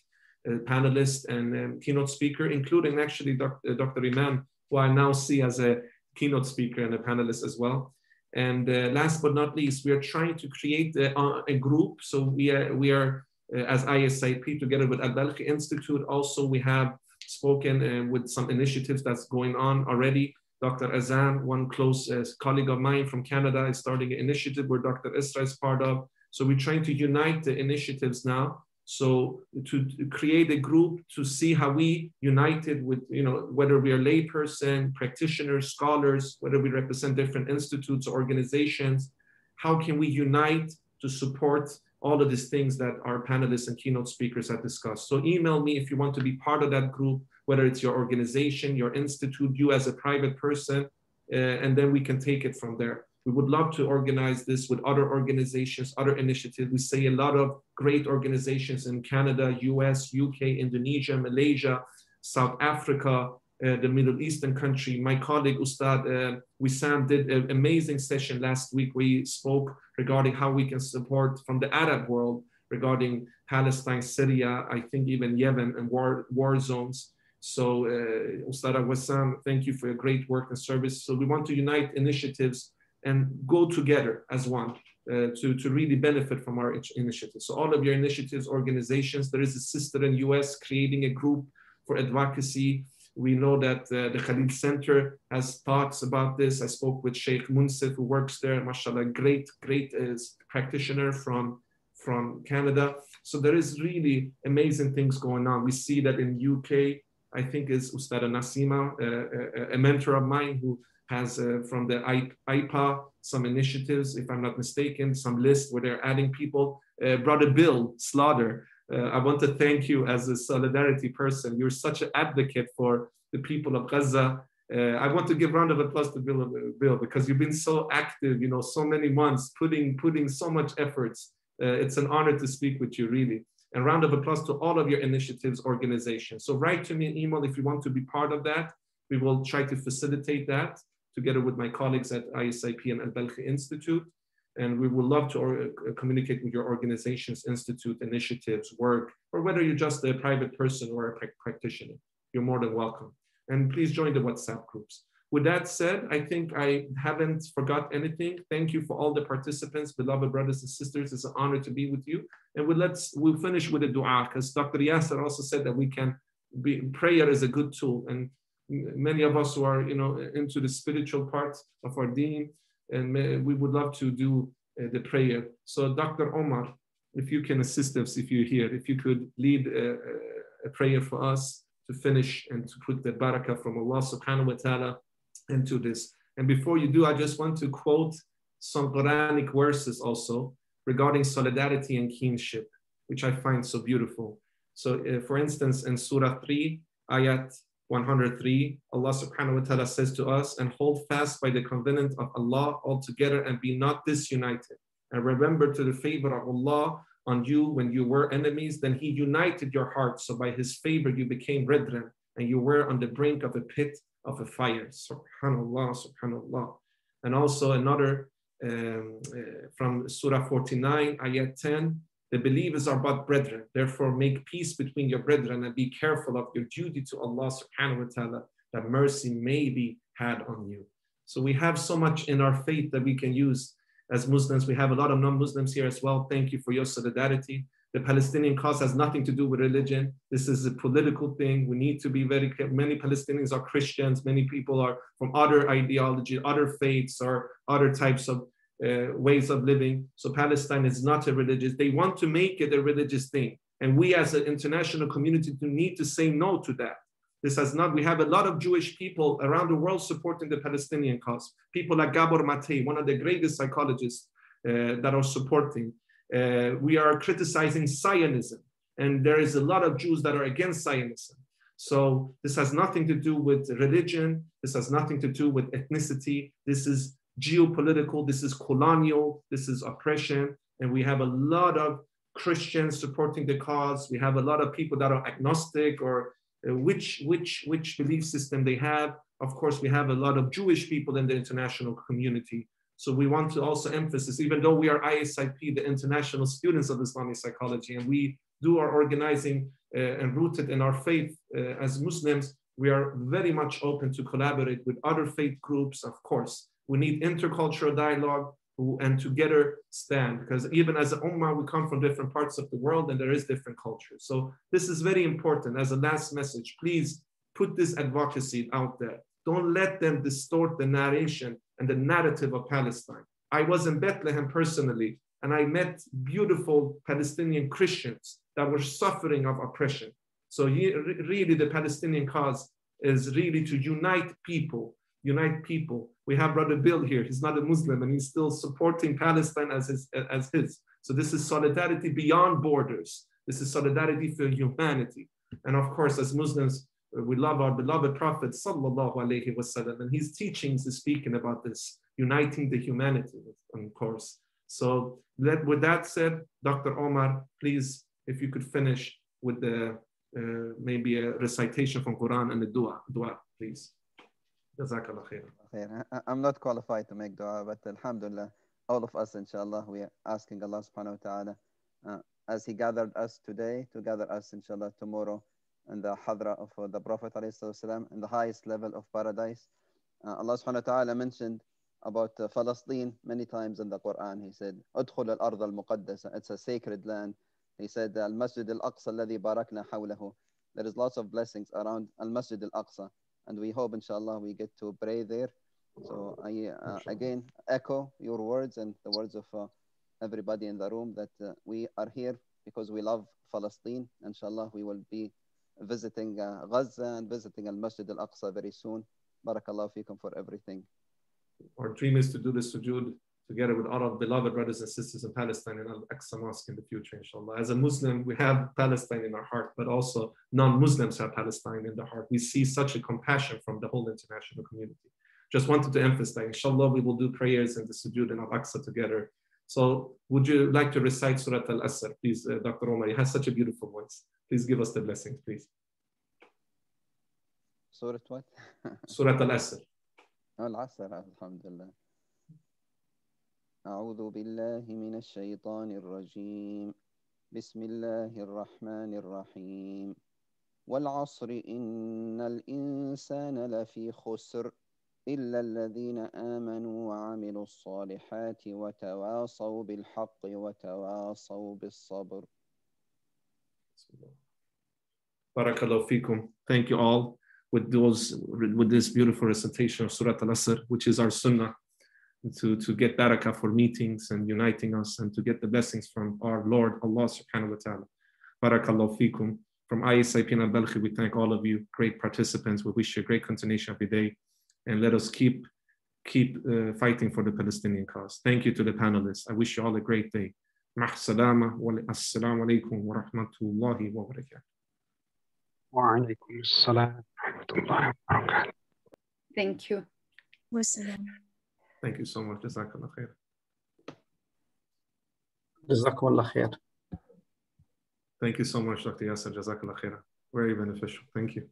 uh, panelist and um, keynote speaker, including actually Dr. Uh, Dr. Iman, who I now see as a keynote speaker and a panelist as well. And uh, last but not least, we are trying to create a, a group. So we are, we are uh, as ISIP together with Al Institute. Also, we have spoken uh, with some initiatives that's going on already. Dr. Azam, one close uh, colleague of mine from Canada, is starting an initiative where Dr. Israa is part of. So we're trying to unite the initiatives now so to, to, create a group to see how we united with, you know, whether we are layperson, practitioners, scholars, whether we represent different institutes or organizations, how can we unite to support all of these things that our panelists and keynote speakers have discussed. So email me if you want to be part of that group, whether it's your organization, your institute, you as a private person, uh, and then we can take it from there. We would love to organize this with other organizations, other initiatives. We see a lot of great organizations in Canada, US, UK, Indonesia, Malaysia, South Africa, uh, the Middle Eastern country. My colleague Ustad uh, Wissam did an amazing session last week. We spoke regarding how we can support from the Arab world regarding Palestine, Syria, I think even Yemen and war, war zones. So uh, Ustad Wissam, thank you for your great work and service. So we want to unite initiatives and go together as one uh, to, to really benefit from our initiatives. So all of your initiatives, organizations, there is a sister in US creating a group for advocacy. We know that uh, the Khalil Center has thoughts about this. I spoke with Sheikh Munsif, who works there, mashallah, great, great uh, practitioner from, from Canada. So there is really amazing things going on. We see that in UK, I think is Ustada Nasima, uh, a, a mentor of mine who has uh, from the IPA some initiatives, if I'm not mistaken, some list where they're adding people. Uh, Brother Bill Slaughter, uh, I want to thank you as a solidarity person. You're such an advocate for the people of Gaza. Uh, I want to give round of applause to Bill, Bill because you've been so active, you know, so many months, putting putting so much efforts. Uh, it's an honor to speak with you, really. And round of applause to all of your initiatives, organizations. So write to me an email if you want to be part of that. We will try to facilitate that together with my colleagues at ISIP and Al Balkhi Institute. And we would love to uh, communicate with your organizations, institute, initiatives, work, or whether you're just a private person or a practitioner. You're more than welcome. And please join the WhatsApp groups. With that said, I think I haven't forgot anything. Thank you for all the participants, beloved brothers and sisters. It's an honor to be with you. And we let's we'll finish with a dua because Dr. Yasser also said that we can be prayer is a good tool. And many of us who are you know into the spiritual part of our deen and we would love to do uh, the prayer. So dr omar if you can assist us if you're here if you could lead a, a prayer for us to finish and to put the barakah from allah subhanahu wa ta'ala into this. And before you do i just want to quote some quranic verses also regarding solidarity and kinship which i find so beautiful. So uh, for instance in surah 3 ayat 103, Allah subhanahu wa ta'ala says to us, and hold fast by the covenant of Allah altogether and be not disunited. And remember to the favor of Allah on you when you were enemies, then He united your hearts. So by His favor you became brethren, and you were on the brink of a pit of a fire. Subhanallah, subhanallah. And also another um, uh, from Surah 49, Ayat 10, the believers are but brethren. Therefore, make peace between your brethren and be careful of your duty to Allah subhanahu wa ta'ala that mercy may be had on you. So we have so much in our faith that we can use as Muslims. We have a lot of non-Muslims here as well. Thank you for your solidarity. The Palestinian cause has nothing to do with religion. This is a political thing. We need to be very careful. Many Palestinians are Christians. Many people are from other ideology, other faiths, or other types of uh, ways of living. So Palestine is not a religious. They want to make it a religious thing, and we as an international community need to say no to that. This has not. We have a lot of Jewish people around the world supporting the Palestinian cause. People like Gabor Mate, one of the greatest psychologists uh, that are supporting. Uh, we are criticizing Zionism, and there is a lot of Jews that are against Zionism. So this has nothing to do with religion. This has nothing to do with ethnicity. This is geopolitical. This is colonial. This is oppression. And we have a lot of Christians supporting the cause. We have a lot of people that are agnostic or uh, which, which, which belief system they have. Of course, we have a lot of Jewish people in the international community. So we want to also emphasize, even though we are ISIP, the International Students of Islamic Psychology, and we do our organizing uh, and rooted in our faith uh, as Muslims, we are very much open to collaborate with other faith groups, of course. We need intercultural dialogue and together stand because even as an ummah we come from different parts of the world and there is different cultures so this is very important as a last message please put this advocacy out there don't let them distort the narration and the narrative of palestine i was in bethlehem personally and i met beautiful palestinian christians that were suffering of oppression. So he, really the Palestinian cause is really to unite people, unite people. We have Brother Bill here. He's not a Muslim and he's still supporting Palestine as his. As his. So this is solidarity beyond borders. This is solidarity for humanity. And of course, as Muslims, we love our beloved Prophet sallallahu alaihi wasallam, and his teachings is speaking about this, uniting the humanity, of course. So with that said, Dr. Omar, please if you could finish with the uh, maybe a recitation from Quran and the dua, dua, please. Jazakallah khair. I'm not qualified to make dua, but alhamdulillah, all of us, inshallah, we are asking Allah subhanahu wa ta'ala uh, as He gathered us today to gather us, inshallah, tomorrow in the hadra of uh, the Prophet والسلام, in the highest level of paradise. Uh, Allah subhanahu wa ta'ala mentioned about uh, Palestine many times in the Quran. He said, أدخل الأرض المقدسة. It's a sacred land. He said, Al Masjid al Aqsa الذي باركنا حوله. There is lots of blessings around Al Masjid al Aqsa. And we hope, inshallah, we get to pray there. So I uh, again echo your words and the words of uh, everybody in the room that uh, we are here because we love Palestine. Inshallah, we will be visiting uh, Gaza and visiting Al Masjid al Aqsa very soon. Barakallah fikum for everything. Our dream is to do this sujood together with our beloved brothers and sisters in Palestine and Al-Aqsa Mosque in the future, inshallah. As a Muslim, we have Palestine in our heart, but also non-Muslims have Palestine in their heart. We see such a compassion from the whole international community. Just wanted to emphasize, inshallah, we will do prayers in the sujood in Al-Aqsa together. So would you like to recite Surah Al-Asr, please, uh, Dr. Omar? You have such a beautiful voice. Please give us the blessings, please. Surah what? *laughs* Surah Al-Asr. Al-Asr, alhamdulillah. أعوذ بالله من الشيطان الرجيم. بسم الله الرحمن الرحيم. والعصر إن الإنسان لفي خسر إلا الذين آمنوا وعملوا الصالحات وتواصوا بالحق وتواصوا بالصبر. بارك الله فيكم Thank you all with those with this beautiful recitation of Surah Al-Asr, which is our sunnah. to, to get barakah for meetings and uniting us and to get the blessings from our Lord Allah subhanahu wa ta'ala. Barakallahu fikum. From ISIP and Balkhi, we thank all of you, great participants. We wish you a great continuation of the day and let us keep keep uh, fighting for the Palestinian cause. Thank you to the panelists. I wish you all a great day. مع السلامة والسلام عليكم ورحمة الله وبركاته. وعليكم السلام ورحمة الله وبركاته. Thank you. والسلام. Thank you so much. Jazakallah khair. Jazakallah khair. Thank you so much, Dr. Yasser. Jazakallah khair. Very beneficial. Thank you.